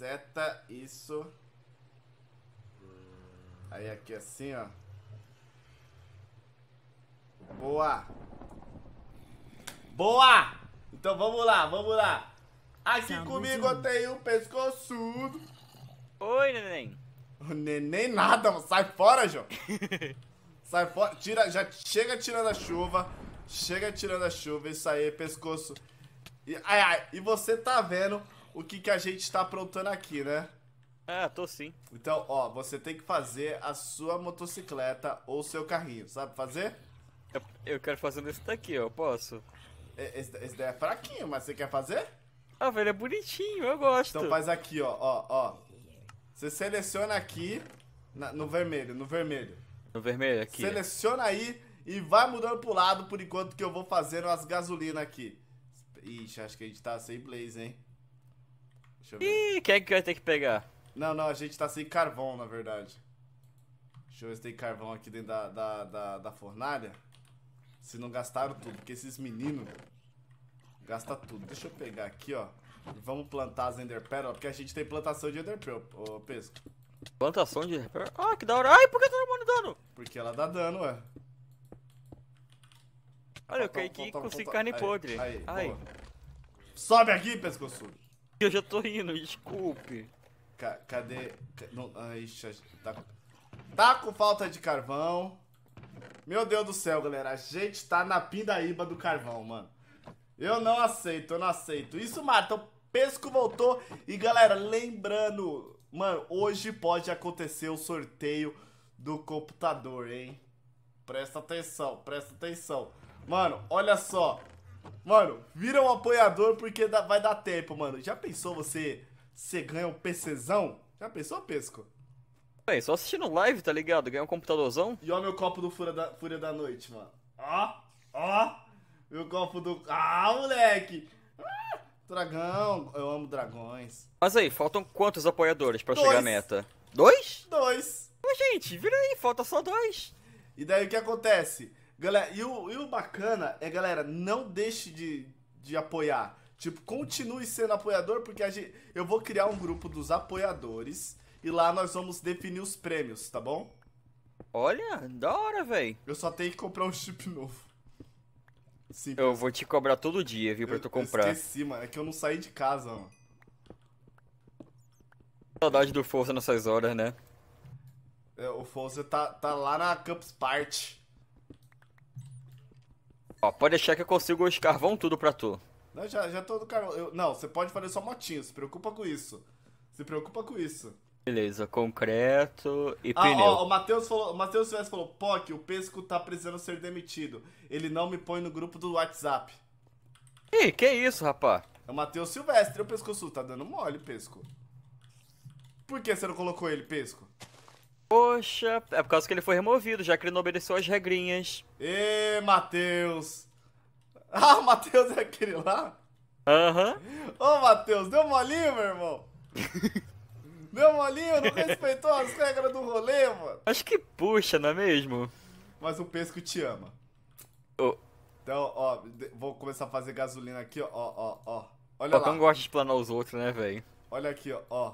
seta, isso. Aí aqui assim, ó. Boa! Boa! Então vamos lá, vamos lá. Aqui Sound comigo eu tenho o pescoçudo. Oi, neném. O neném nada, mano. sai fora, João. [laughs] Sai fora, tira, já chega tirando a chuva, chega tirando a chuva, isso aí, pescoço. E, ai, ai, e você tá vendo o que, que a gente tá aprontando aqui, né? Ah, tô sim. Então, ó, você tem que fazer a sua motocicleta ou seu carrinho, sabe fazer? Eu, eu quero fazer desse daqui, ó. Posso? E- Esse, esse daí é fraquinho, mas você quer fazer? Ah, velho, é bonitinho, eu gosto. Então faz aqui, ó, ó, ó. Você seleciona aqui, na- no vermelho, no vermelho. No vermelho aqui. Seleciona aí e vai mudando pro lado por enquanto que eu vou fazendo as gasolina aqui. Ixi, acho que a gente tá sem blaze, hein? Deixa eu ver. Ih, quem é que vai ter que pegar? Não, não, a gente tá sem carvão, na verdade. Deixa eu ver se tem carvão aqui dentro da, da, da, da fornalha. Se não gastaram tudo, porque esses meninos gastam tudo. Deixa eu pegar aqui, ó. E vamos plantar as Ender Pearl, porque a gente tem plantação de Ender Pearl, ô Pesco. Plantação de... Ah, que da hora. Ai, por que tá tomando dano? Porque ela dá dano, ué. Olha, eu caí aqui e consegui carne aí, podre. aí, Ai, boa. Sobe aqui, pescoçudo. Eu já tô indo, desculpe. Ca- cadê? ca- Não, ai, ixi, tá, tá com falta de carvão. Meu Deus do céu, galera. A gente tá na pindaíba do carvão, mano. Eu não aceito, eu não aceito. Isso mata. O pesco voltou. E galera, lembrando, mano, hoje pode acontecer o sorteio do computador, hein? Presta atenção, presta atenção. Mano, olha só. Mano, vira um apoiador porque dá- vai dar tempo, mano. Já pensou você, você ganha um PCzão? Já pensou, Pesco? Véi, só assistindo live, tá ligado? Ganhar um computadorzão. E ó meu copo do Fúria da, Fúria da Noite, mano. Ó, ó. Meu copo do... Ah, moleque. Ah, dragão. Eu amo dragões. Mas aí, faltam quantos apoiadores pra Dois. chegar à meta? Dois? Dois. Ô, gente, vira aí, falta só dois. E daí o que acontece? Galera, e o, e o bacana é, galera, não deixe de, de apoiar. Tipo, continue sendo apoiador, porque a gente, eu vou criar um grupo dos apoiadores e lá nós vamos definir os prêmios, tá bom? Olha, da hora, véi. Eu só tenho que comprar um chip novo. Eu vou te cobrar todo dia, viu, pra eu- tu eu comprar. esqueci, mano. É que eu não saí de casa, mano. Saudade do Força nessas horas, né? É, o Forza tá, tá lá na Campus Party. Ó, pode deixar que eu consigo os carvão tudo pra tu. Não, já, já tô do carro. eu- não, você pode fazer só motinho, se preocupa com isso. Se preocupa com isso. Beleza, concreto e Ah, pneu. ó, o Matheus falou, o Matheus Silvestre falou, Poc, o Pesco tá precisando ser demitido. Ele não me põe no grupo do WhatsApp. Ih, que isso, rapá? É o Matheus Silvestre, o Pesco Sul, tá dando mole, Pesco. Por que você não colocou ele, Pesco? Poxa, é por causa que ele foi removido, já que ele não obedeceu as regrinhas. Ê, Matheus! [laughs] Ah, o Matheus é aquele lá? Aham. Ô, Matheus, deu molinho, meu irmão? [laughs] deu molinho, não respeitou as regras do rolê, mano. Acho que puxa, não é mesmo? Mas o Pesco te ama. Ô, Então, ó, vou começar a fazer gasolina aqui, ó, ó, ó. Olha Falcão lá, gosta de explanar os outros, né, velho? olha aqui, ó,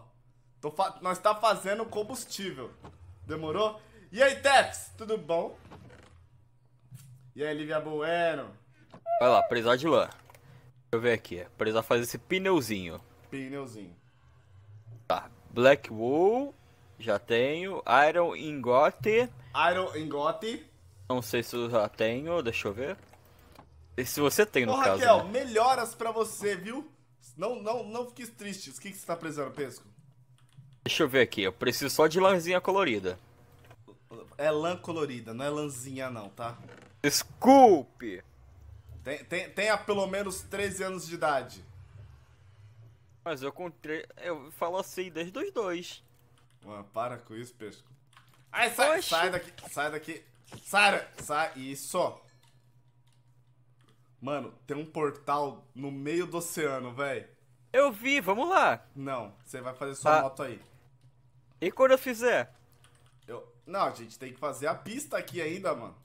Nós tá fazendo combustível. Demorou? E aí, Tex, tudo bom? E aí, Lívia Bueno? Vai lá, precisar de lã. Deixa eu ver aqui. Precisar fazer esse pneuzinho. Pneuzinho. Tá. Black wool. Já tenho. Iron ingote. Iron Engote. Não sei se eu já tenho. Deixa eu ver. E se você tem, no Ô, caso. Raquel, né? melhoras pra você, viu? Não, não, não fique triste. O que, que você tá precisando, Pesco? Deixa eu ver aqui. Eu preciso só de lãzinha colorida. É lã colorida, não é lãzinha não, tá? Desculpe! Tem, tem, tenha pelo menos 13 anos de idade. Mas eu contei. Eu falo assim desde os dois. Mano, para com isso, Pesco. Ai, sai, sai daqui, sai daqui. Sai, sai, isso. Mano, tem um portal no meio do oceano, velho. Eu vi, vamos lá. Não, você vai fazer sua Ah. moto aí. E quando eu fizer? Eu... Não, a gente tem que fazer a pista aqui ainda, mano.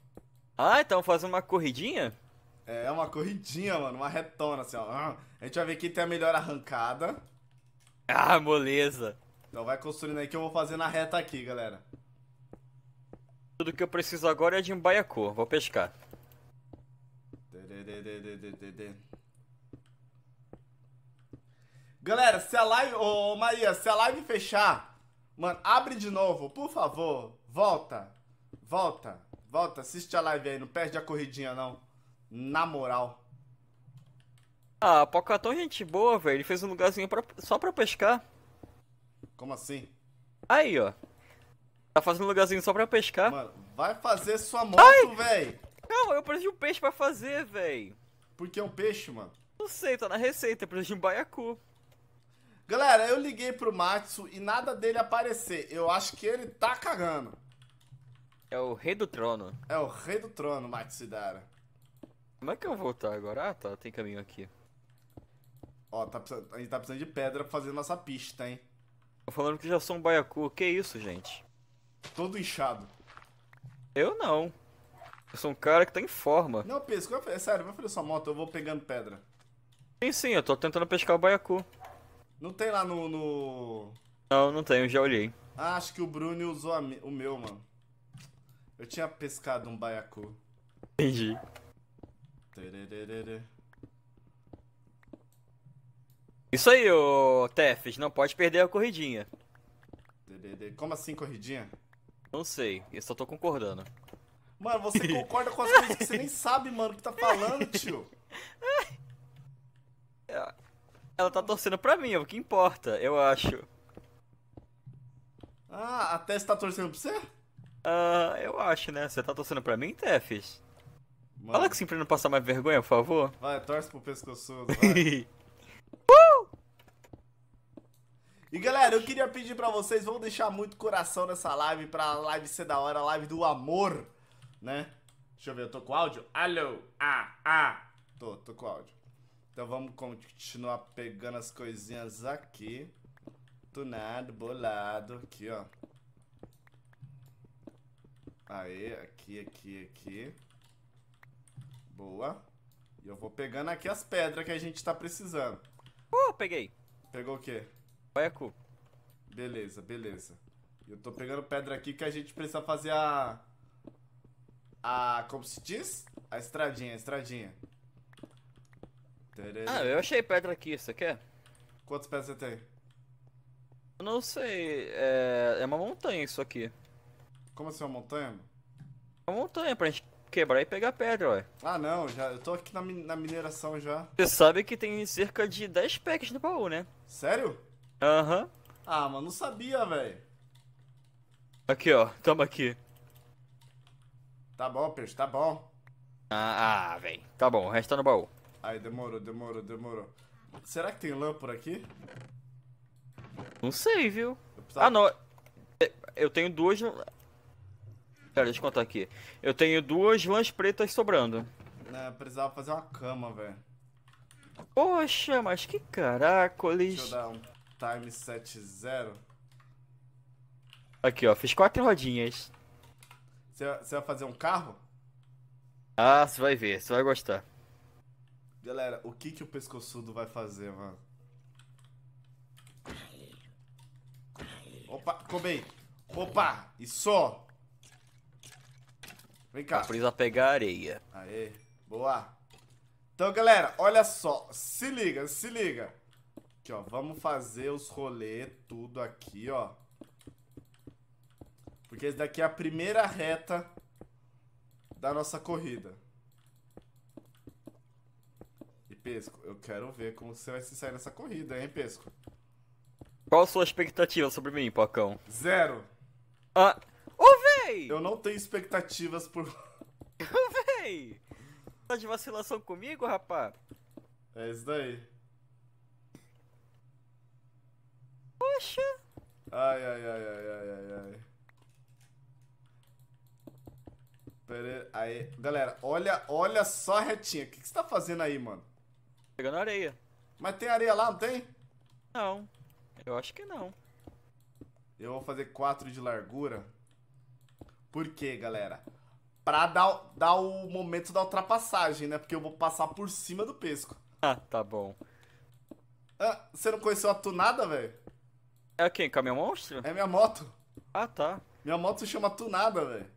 Ah, então fazer uma corridinha? É uma corridinha, mano, uma retona, assim, ó. A gente vai ver quem tem a melhor arrancada. Ah, moleza. Então vai construindo aí que eu vou fazer na reta aqui, galera. Tudo que eu preciso agora é de um baiacu. Vou pescar. Galera, se a live. Ô Maria, se a live fechar, mano, abre de novo, por favor. Volta. Volta. Volta. Assiste a live aí. Não perde a corridinha, não. Na moral. Ah, Pocatão é gente boa, velho. Ele fez um lugarzinho pra- só pra pescar. Como assim? Aí, ó. Tá fazendo um lugarzinho só pra pescar. Mano, vai fazer sua moto, véi. Calma, eu preciso de um peixe pra fazer, velho. Por que um peixe, mano? Não sei, tá na receita. Eu preciso de um baiacu. Galera, eu liguei pro Matsu e nada dele aparecer. Eu acho que ele tá cagando. É o rei do trono. É o rei do trono, Matsidara. Como é que eu vou voltar agora? Ah, tá. Tem caminho aqui. Ó, tá a gente tá precisando de pedra pra fazer nossa pista, hein? Tô falando que já sou um baiacu. Que isso, gente? Todo inchado. Eu não. Eu sou um cara que tá em forma. Não, Pesco, é sério, vai fazer sua moto, eu vou pegando pedra. Sim, sim, eu tô tentando pescar o baiacu. Não tem lá no. no... Não, não tenho, já olhei. Ah, acho que o Bruno usou o meu, mano. Eu tinha pescado um baiacu. Entendi. Tererere. Isso aí, ô Tefes, não pode perder a corridinha. Tererere. Como assim, corridinha? Não sei, eu só tô concordando. Mano, você [laughs] concorda com as coisas que você nem sabe, mano, o que tá falando, tio. [laughs] Ela tá torcendo pra mim, é o que importa, eu acho. Ah, a Tess tá torcendo pra você? Ah, eu acho, né? Você tá torcendo pra mim, Tefes? Mano, Fala que sim pra não passar mais vergonha, por favor. Vai, torce pro pescoçudo, vai. [laughs] E galera, eu queria pedir pra vocês, vamos deixar muito coração nessa live, pra live ser da hora, a live do amor, né? Deixa eu ver, eu tô com áudio? Alô? Ah, ah! Tô, tô com áudio. Então vamos continuar pegando as coisinhas aqui. Tunado, bolado, aqui ó. Aê, aqui, aqui, aqui. Boa. E eu vou pegando aqui as pedras que a gente tá precisando. uh, peguei. Pegou o quê? Baiacu. Beleza, beleza. Eu tô pegando pedra aqui que a gente precisa fazer a. A. Como se diz? A estradinha, a estradinha. Ah, eu achei pedra aqui, você quer? Quantas pedras você tem? Eu não sei, é, é uma montanha isso aqui. Como assim, uma montanha? É uma montanha pra gente quebrar e pegar pedra, ué. Ah, não, já, eu tô aqui na, na mineração já. Você sabe que tem cerca de 10 packs no baú, né? Sério? Aham. Ah, mano, não sabia, velho. Aqui, ó, toma aqui. Tá bom, peixe, tá bom. Ah, ah velho. Tá bom, o resto tá no baú. Aí, demorou, demorou, demorou. Será que tem lã por aqui? Não sei, viu? Precisava- Ah, não. É, Eu tenho duas. Pera, deixa eu contar aqui. Eu tenho duas lãs pretas sobrando. Eu precisava fazer uma cama, velho. Poxa, mas que Deixa eu caracoles. dar um time 70. Aqui, ó, fiz quatro rodinhas. Você vai fazer um carro? Ah, você vai ver, você vai gostar. Galera, o que que o pescoçudo vai fazer, mano? Opa, comei. Opa, e só. Vem cá. Precisa pegar areia. Aê, boa. Então, galera, olha só. Se liga, se liga. Aqui, ó. Vamos fazer os rolês, tudo aqui, ó. Porque esse daqui é a primeira reta da nossa corrida. E, Pesco, eu quero ver como você vai se sair nessa corrida, hein, Pesco? Qual a sua expectativa sobre mim, Pocão? Zero. Ah. Ô, véi! Eu não tenho expectativas por... [laughs] Véi! Tá de vacilação comigo, rapá? É isso daí. Poxa. Ai, ai, ai, ai, ai, ai, ai. Pera aí. Galera, olha, olha só a retinha. O que, que você tá fazendo aí, mano? Pegando areia. Mas tem areia lá, não tem? Não. Eu acho que não. Eu vou fazer 4 de largura. Por quê, galera? Pra dar, o- dar o momento da ultrapassagem, né? Porque eu vou passar por cima do pesco. Ah, tá bom. Ah, você não conheceu a tunada, velho? É quem? Caminhão monstro? É minha moto. Ah, tá. Minha moto se chama tunada, velho.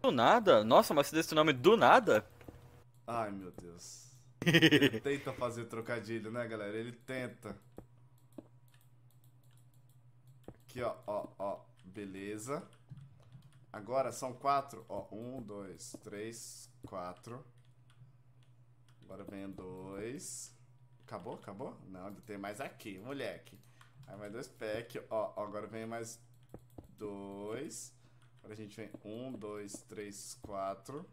Do nada? Nossa, mas você deu esse nome do nada? Ai, meu Deus. Ele [laughs] tenta fazer trocadilho, né, galera? Ele tenta. Aqui, ó, ó, ó. Beleza. Agora são quatro. Ó, um, dois, três, quatro. Agora vem dois. Acabou? Acabou? Não, ainda tem mais aqui, moleque. Aí mais dois pack. Ó, ó, agora vem mais dois. Agora a gente vem um, dois, três, quatro.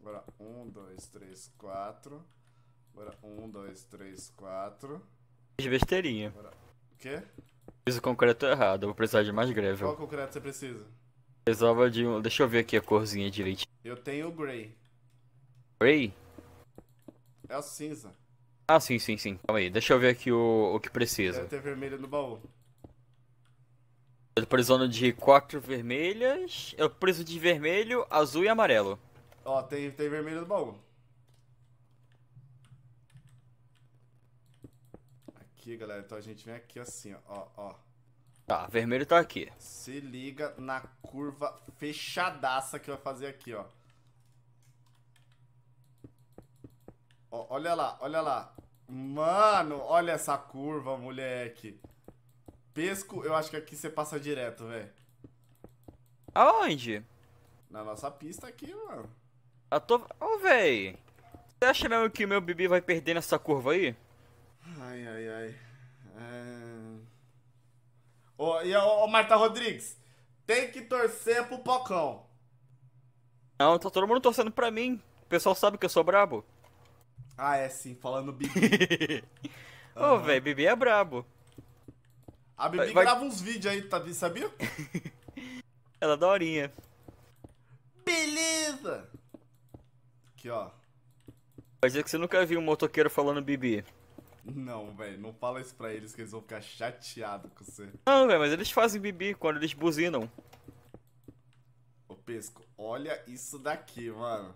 Agora um, dois, três, quatro. Agora um, dois, três, quatro. Fiz besteirinha. O quê? Fiz o concreto errado, eu vou precisar de mais Qual gravel. concreto você precisa? Precisava de um. Deixa eu ver aqui a corzinha direitinho. Eu tenho o Grey. Ray? É o cinza. Ah, sim, sim, sim. Calma aí, deixa eu ver aqui o, o que precisa. Deve ter vermelho no baú. Eu tô precisando de quatro vermelhas. Eu preciso de vermelho, azul e amarelo. Ó, tem, tem vermelho no baú. Aqui, galera. Então a gente vem aqui assim, ó. Ó. Tá, vermelho tá aqui. Se liga na curva fechadaça que vai fazer aqui, ó. Ó, olha lá, olha lá. Mano, olha essa curva, moleque. Pesco, eu acho que aqui você passa direto, velho. Aonde? Na nossa pista aqui, mano. Eu tô. Ô, véi. Você acha mesmo que o meu Bibi vai perder nessa curva aí? Ai, ai, ai. É... Ô, e ô, ô, Marta Rodrigues, tem que torcer pro Pocão. Não, tá todo mundo torcendo pra mim. O pessoal sabe que eu sou brabo. Ah, é sim, falando Bibi. [laughs] Ô, véi, Bibi é brabo. A Bibi Vai- grava uns vídeos aí, tá, sabia? [laughs] Ela é daorinha. Beleza! Aqui, ó. Vai dizer que você nunca viu um motoqueiro falando Bibi. Não, velho, não fala isso pra eles que eles vão ficar chateados com você. Não, velho, mas eles fazem Bibi quando eles buzinam. Ô, Pesco, olha isso daqui, mano.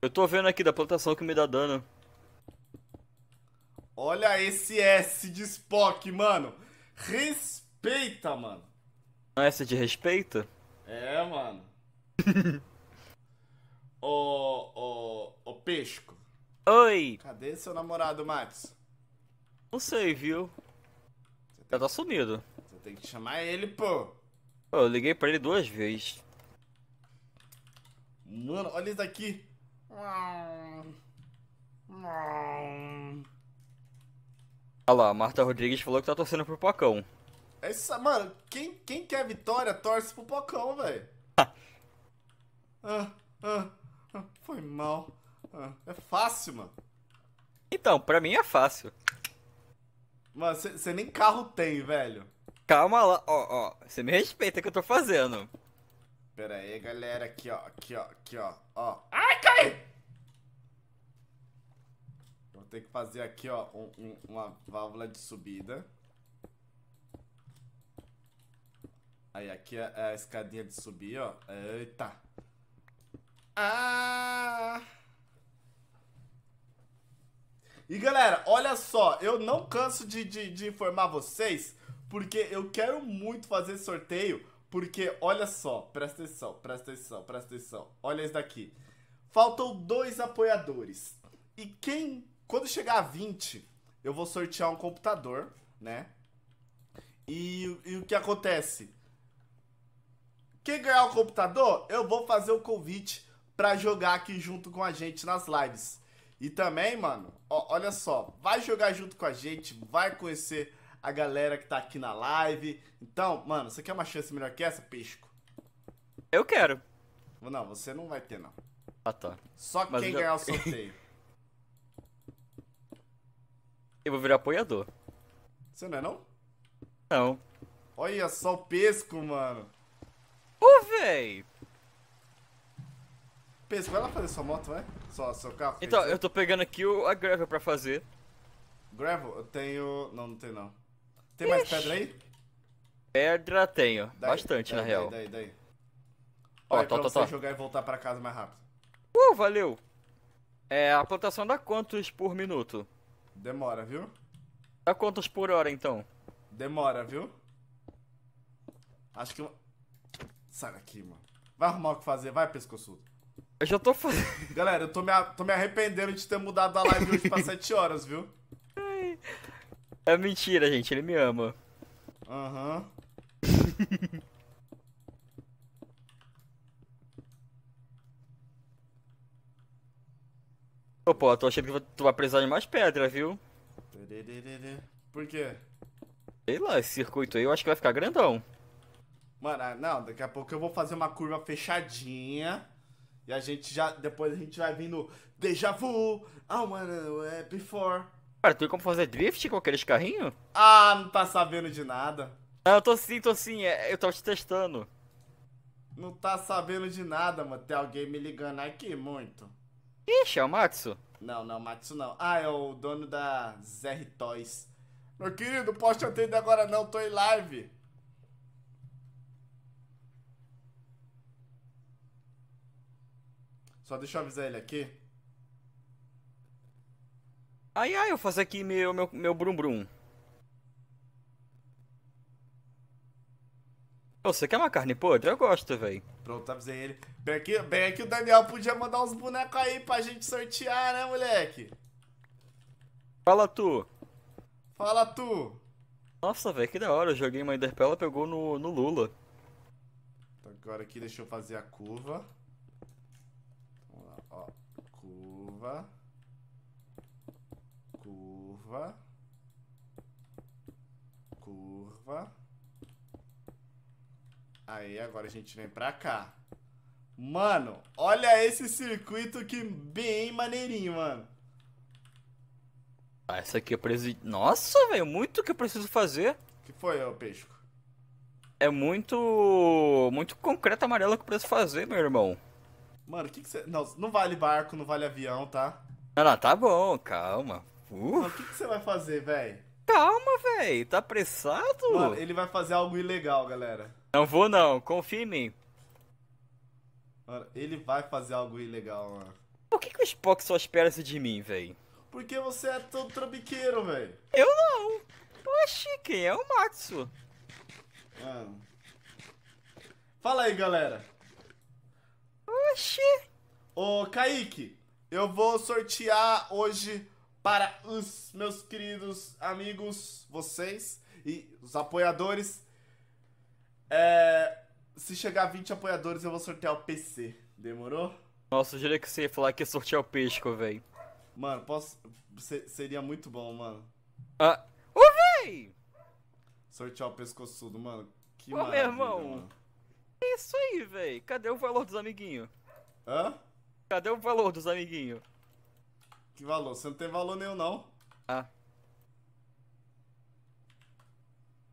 Eu tô vendo aqui da plantação que me dá dano. Olha esse S de Spock, mano. Respeita, mano. Não é essa de respeito? É, mano. [laughs] ô, ô, ô, Pesco. Oi! Cadê seu namorado, Matos? Não sei, viu? Você Já tem, tá sumido. você tem que chamar ele, pô. Pô, eu liguei pra ele duas vezes. Mano, olha isso daqui. Olha lá, a Marta Rodrigues falou que tá torcendo pro Pacão. Essa, mano, quem, quem quer vitória torce pro Pocão, velho. ah, ah, ah, foi mal. Ah, é fácil, mano. Então, pra mim é fácil. Mano, você nem carro tem, velho. Calma lá, ó, ó. Você me respeita o que eu tô fazendo. Pera aí, galera. Aqui, ó. Aqui, ó. Aqui, ó. Ó. Ai, cai! Vou ter que fazer aqui, ó, um- um- uma válvula de subida. Aí, aqui é é a escadinha de subir, ó. Eita. Ah! E galera, olha só, eu não canso de, de, de informar vocês, porque eu quero muito fazer sorteio, porque olha só, presta atenção, presta atenção, presta atenção, olha isso daqui. Faltam dois apoiadores. E quem, quando chegar a 20, eu vou sortear um computador, né? E, e o que acontece? Quem ganhar o computador, eu vou fazer o convite pra jogar aqui junto com a gente nas lives. E também, mano, ó, olha só, vai jogar junto com a gente, vai conhecer a galera que tá aqui na live. Então, mano, você quer uma chance melhor que essa, Pisco? Eu quero. Não, você não vai ter, não. Ah, tá. Só Mas quem já- ganhar o [laughs] sorteio. Eu vou virar apoiador. Você não é não? Não. Olha só o pesco, mano. Ô, véi! Vai lá fazer sua moto, vai? Só seu carro. Então, eu tô pegando aqui o, a gravel pra fazer. Gravel, eu tenho... Não, não tem não. Tem mais pedra aí? Pedra tenho. Daí, Bastante, daí, na real. Daí, daí, daí. Ó, Olha, tá, pra tá, você tá. jogar e voltar pra casa mais rápido. Uh, valeu. É, a plantação dá quantos por minuto? Demora, viu? Dá quantos por hora, então? Demora, viu? Acho que... Sai daqui, mano. Vai arrumar o que fazer, vai, pescoçudo. Eu já tô fazendo. Galera, eu tô me, tô me arrependendo de ter mudado a live hoje pra [laughs] 7 horas, viu? É mentira, gente. Ele me ama. Aham. [laughs] Ô, pô, eu tô achando que tu vai precisar de mais pedra, viu? Por quê? Sei lá, esse circuito aí eu acho que vai ficar grandão. Mano, ah, não, daqui a pouco eu vou fazer uma curva fechadinha. E a gente já. Depois a gente vai vir no Deja Vu. Ah, mano, é before. Cara, tem como fazer drift com aqueles carrinhos? Ah, não tá sabendo de nada. Ah, eu tô sim, tô sim. É, eu tava te testando. Não tá sabendo de nada, mano. Tem alguém me ligando aqui muito. Ixi, é o Matsu. Não, não, Matsu não. Ah, é o dono da ZR Toys. Meu querido, posso te atender agora não, tô em live. Só deixa eu avisar ele aqui. Ai, ai, eu faço aqui meu, meu, meu brum brum. Você quer uma carne podre? Eu gosto, véi. Pronto, avisei ele. Bem aqui, bem aqui o Daniel podia mandar uns bonecos aí pra gente sortear, né, moleque? Fala tu. Fala tu. Nossa, velho, que da hora. Eu joguei uma Enderpell, pegou no, no Lula. Agora aqui deixa eu fazer a curva. Vamos lá, ó. Curva. Curva. Curva. Aí, agora a gente vem pra cá. Mano, olha esse circuito que bem maneirinho, mano. Ah, essa aqui eu preciso. Nossa, velho, muito que eu preciso fazer. que foi, ô Peixco? É muito. Muito concreto amarelo que eu preciso fazer, meu irmão. Mano, o que que você... Não, não vale barco, não vale avião, tá? Não, não, tá bom, calma. Uh, o que que você vai fazer, velho? calma, velho. Tá apressado? Mano, ele vai fazer algo ilegal, galera. Não vou não, confia em mim. Mano, ele vai fazer algo ilegal, mano. Por que, que o Spock só espera isso de mim, velho? Porque você é todo trambiqueiro, velho. Eu não. Oxi, quem é o Matsu? Mano. Fala aí, galera. Oxi. Ô, Kaique, eu vou sortear hoje para os meus queridos amigos, vocês e os apoiadores. É. Se chegar a 20 apoiadores, eu vou sortear o PC. Demorou? Nossa, eu jurei que você ia falar que ia sortear o pesco, velho. Mano, posso. se- Seria muito bom, mano. Ah. Ô, véi! Sortear o pescoçudo, mano. Que Ô, meu irmão. mano. É isso aí, véi. Cadê o valor dos amiguinhos? Hã? Cadê o valor dos amiguinhos? Que valor? Você não tem valor nenhum, não. Ah.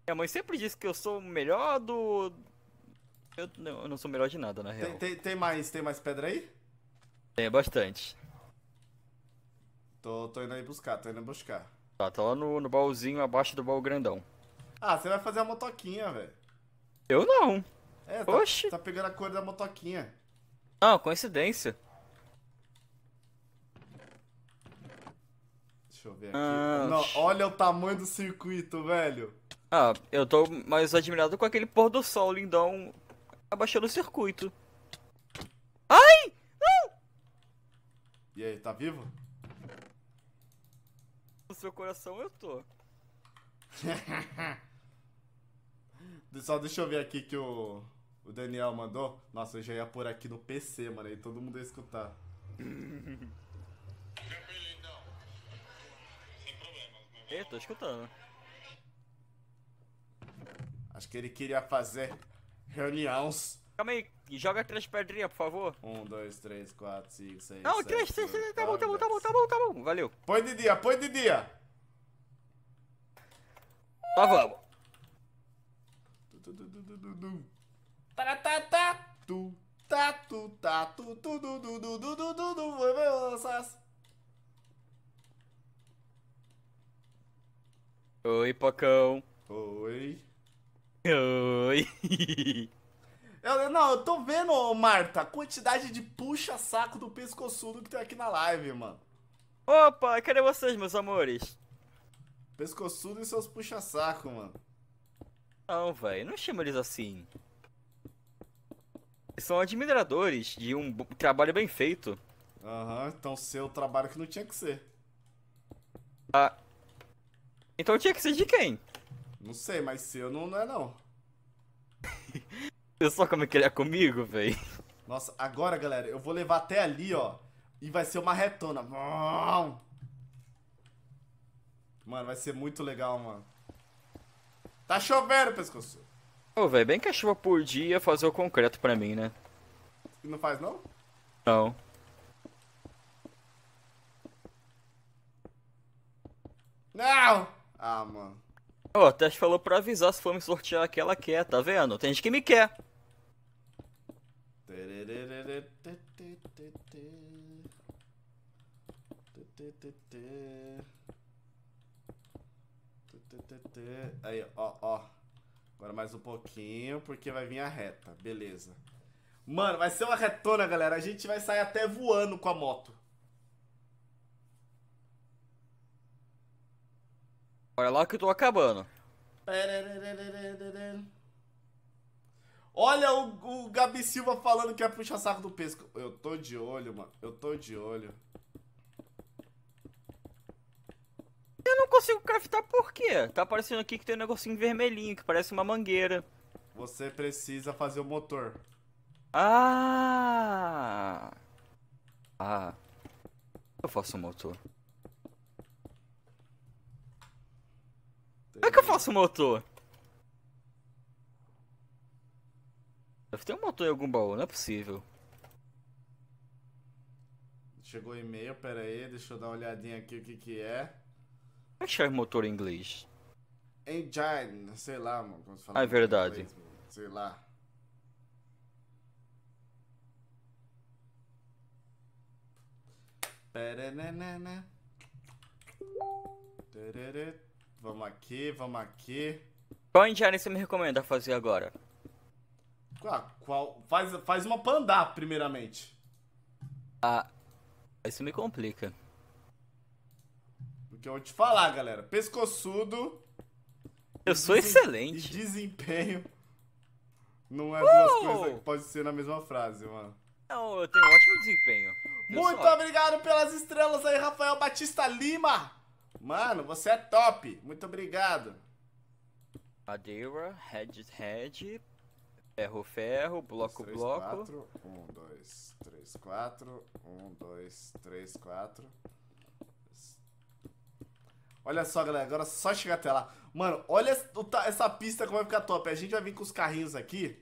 Minha mãe sempre disse que eu sou o melhor do. Eu não, eu não sou melhor de nada, na real. Tem, tem, tem mais, tem mais pedra aí? Tem bastante. Tô, tô indo aí buscar, tô indo buscar. Tá, tá lá no, no baúzinho abaixo do baú grandão. Ah, você vai fazer a motoquinha, velho. Eu não. É, tá, Oxi. tá pegando a cor da motoquinha. Não, coincidência. Deixa eu ver aqui. Ah, Não, olha o tamanho do circuito, velho. Ah, eu tô mais admirado com aquele pôr do sol lindão abaixando o circuito. Ai! E aí, tá vivo? No seu coração eu tô. [laughs] Só deixa eu ver aqui que o, o Daniel mandou. Nossa, eu já ia pôr aqui no PC, mano. Aí todo mundo ia escutar. [laughs] Ei, tô escutando. Acho que ele queria fazer reuniões Calma aí, joga três pedrinhas, por favor. Um, dois, três, quatro, cinco, seis. Não, sete, três, três, três, tá bom, tá bom, tá bom, tá bom, tá bom. Valeu. Põe de dia, põe de dia. Só vamos. Taratata, tu, tá, tu, tá, tu, du, du, du, du, du, du, du, lanças. Oi, Pocão. Oi. Oi. Eu, não, eu tô vendo, ô, Marta, a quantidade de puxa-saco do pescoçudo que tem aqui na live, mano. Opa, cadê vocês, meus amores? Pescoçudo e seus puxa-saco, mano. Não, velho, não chama eles assim. São admiradores de um trabalho bem feito. Aham, então seu trabalho que não tinha que ser. Ah. Então tinha que ser de quem? Não sei, mas seu não, não é não. [laughs] Eu só como é que ele é comigo, velho. Nossa, agora, galera, eu vou levar até ali, ó. E vai ser uma retona. Mano, vai ser muito legal, mano. Tá chovendo, pescoço. Ô, velho, bem que a chuva por dia fazer o concreto pra mim, né? Não faz, não? Não. Não! Ah, mano. Ô, a Tess falou pra avisar se for me sortear que ela quer, tá vendo? Tem gente que me quer. Aí, ó, ó. Agora mais um pouquinho, porque vai vir a reta. Beleza. Mano, vai ser uma retona, galera. A gente vai sair até voando com a moto. Olha lá que eu tô acabando. Olha o, o Gabi Silva falando que é puxa saco do pesco. Eu tô de olho, mano. Eu tô de olho. Eu não consigo craftar por quê? Tá aparecendo aqui que tem um negocinho vermelhinho, que parece uma mangueira. Você precisa fazer o motor. Ah! Ah. Eu faço um motor. Como é que eu faço um motor? Deve ter um motor em algum baú, não é possível. Chegou o e-mail, pera aí, deixa eu dar uma olhadinha aqui o que que é. Como é que chama motor em inglês? Engine, sei lá, mano. como se fala Ah, é verdade. inglês, Sei lá. Vamos aqui, vamos aqui. Qual engine você me recomenda fazer agora? Qual, qual- faz, faz uma pra andar, primeiramente. Ah. Isso me complica. Porque eu vou te falar, galera. Pescoçudo Eu sou Desen- E excelente. desempenho não é duas Uh! coisas que pode ser na mesma frase, mano. Não, eu tenho um ótimo desempenho. Eu Muito obrigado pelas estrelas aí, Rafael Batista Lima. Mano, você é top. Muito obrigado. Madeira, head, head, ferro, ferro, bloco, Três, bloco. quatro. Um, dois, três, quatro. Um, dois, três, quatro. Olha só, galera. Agora é só chegar até lá. Mano, olha essa pista como vai ficar top. A gente vai vir com os carrinhos aqui.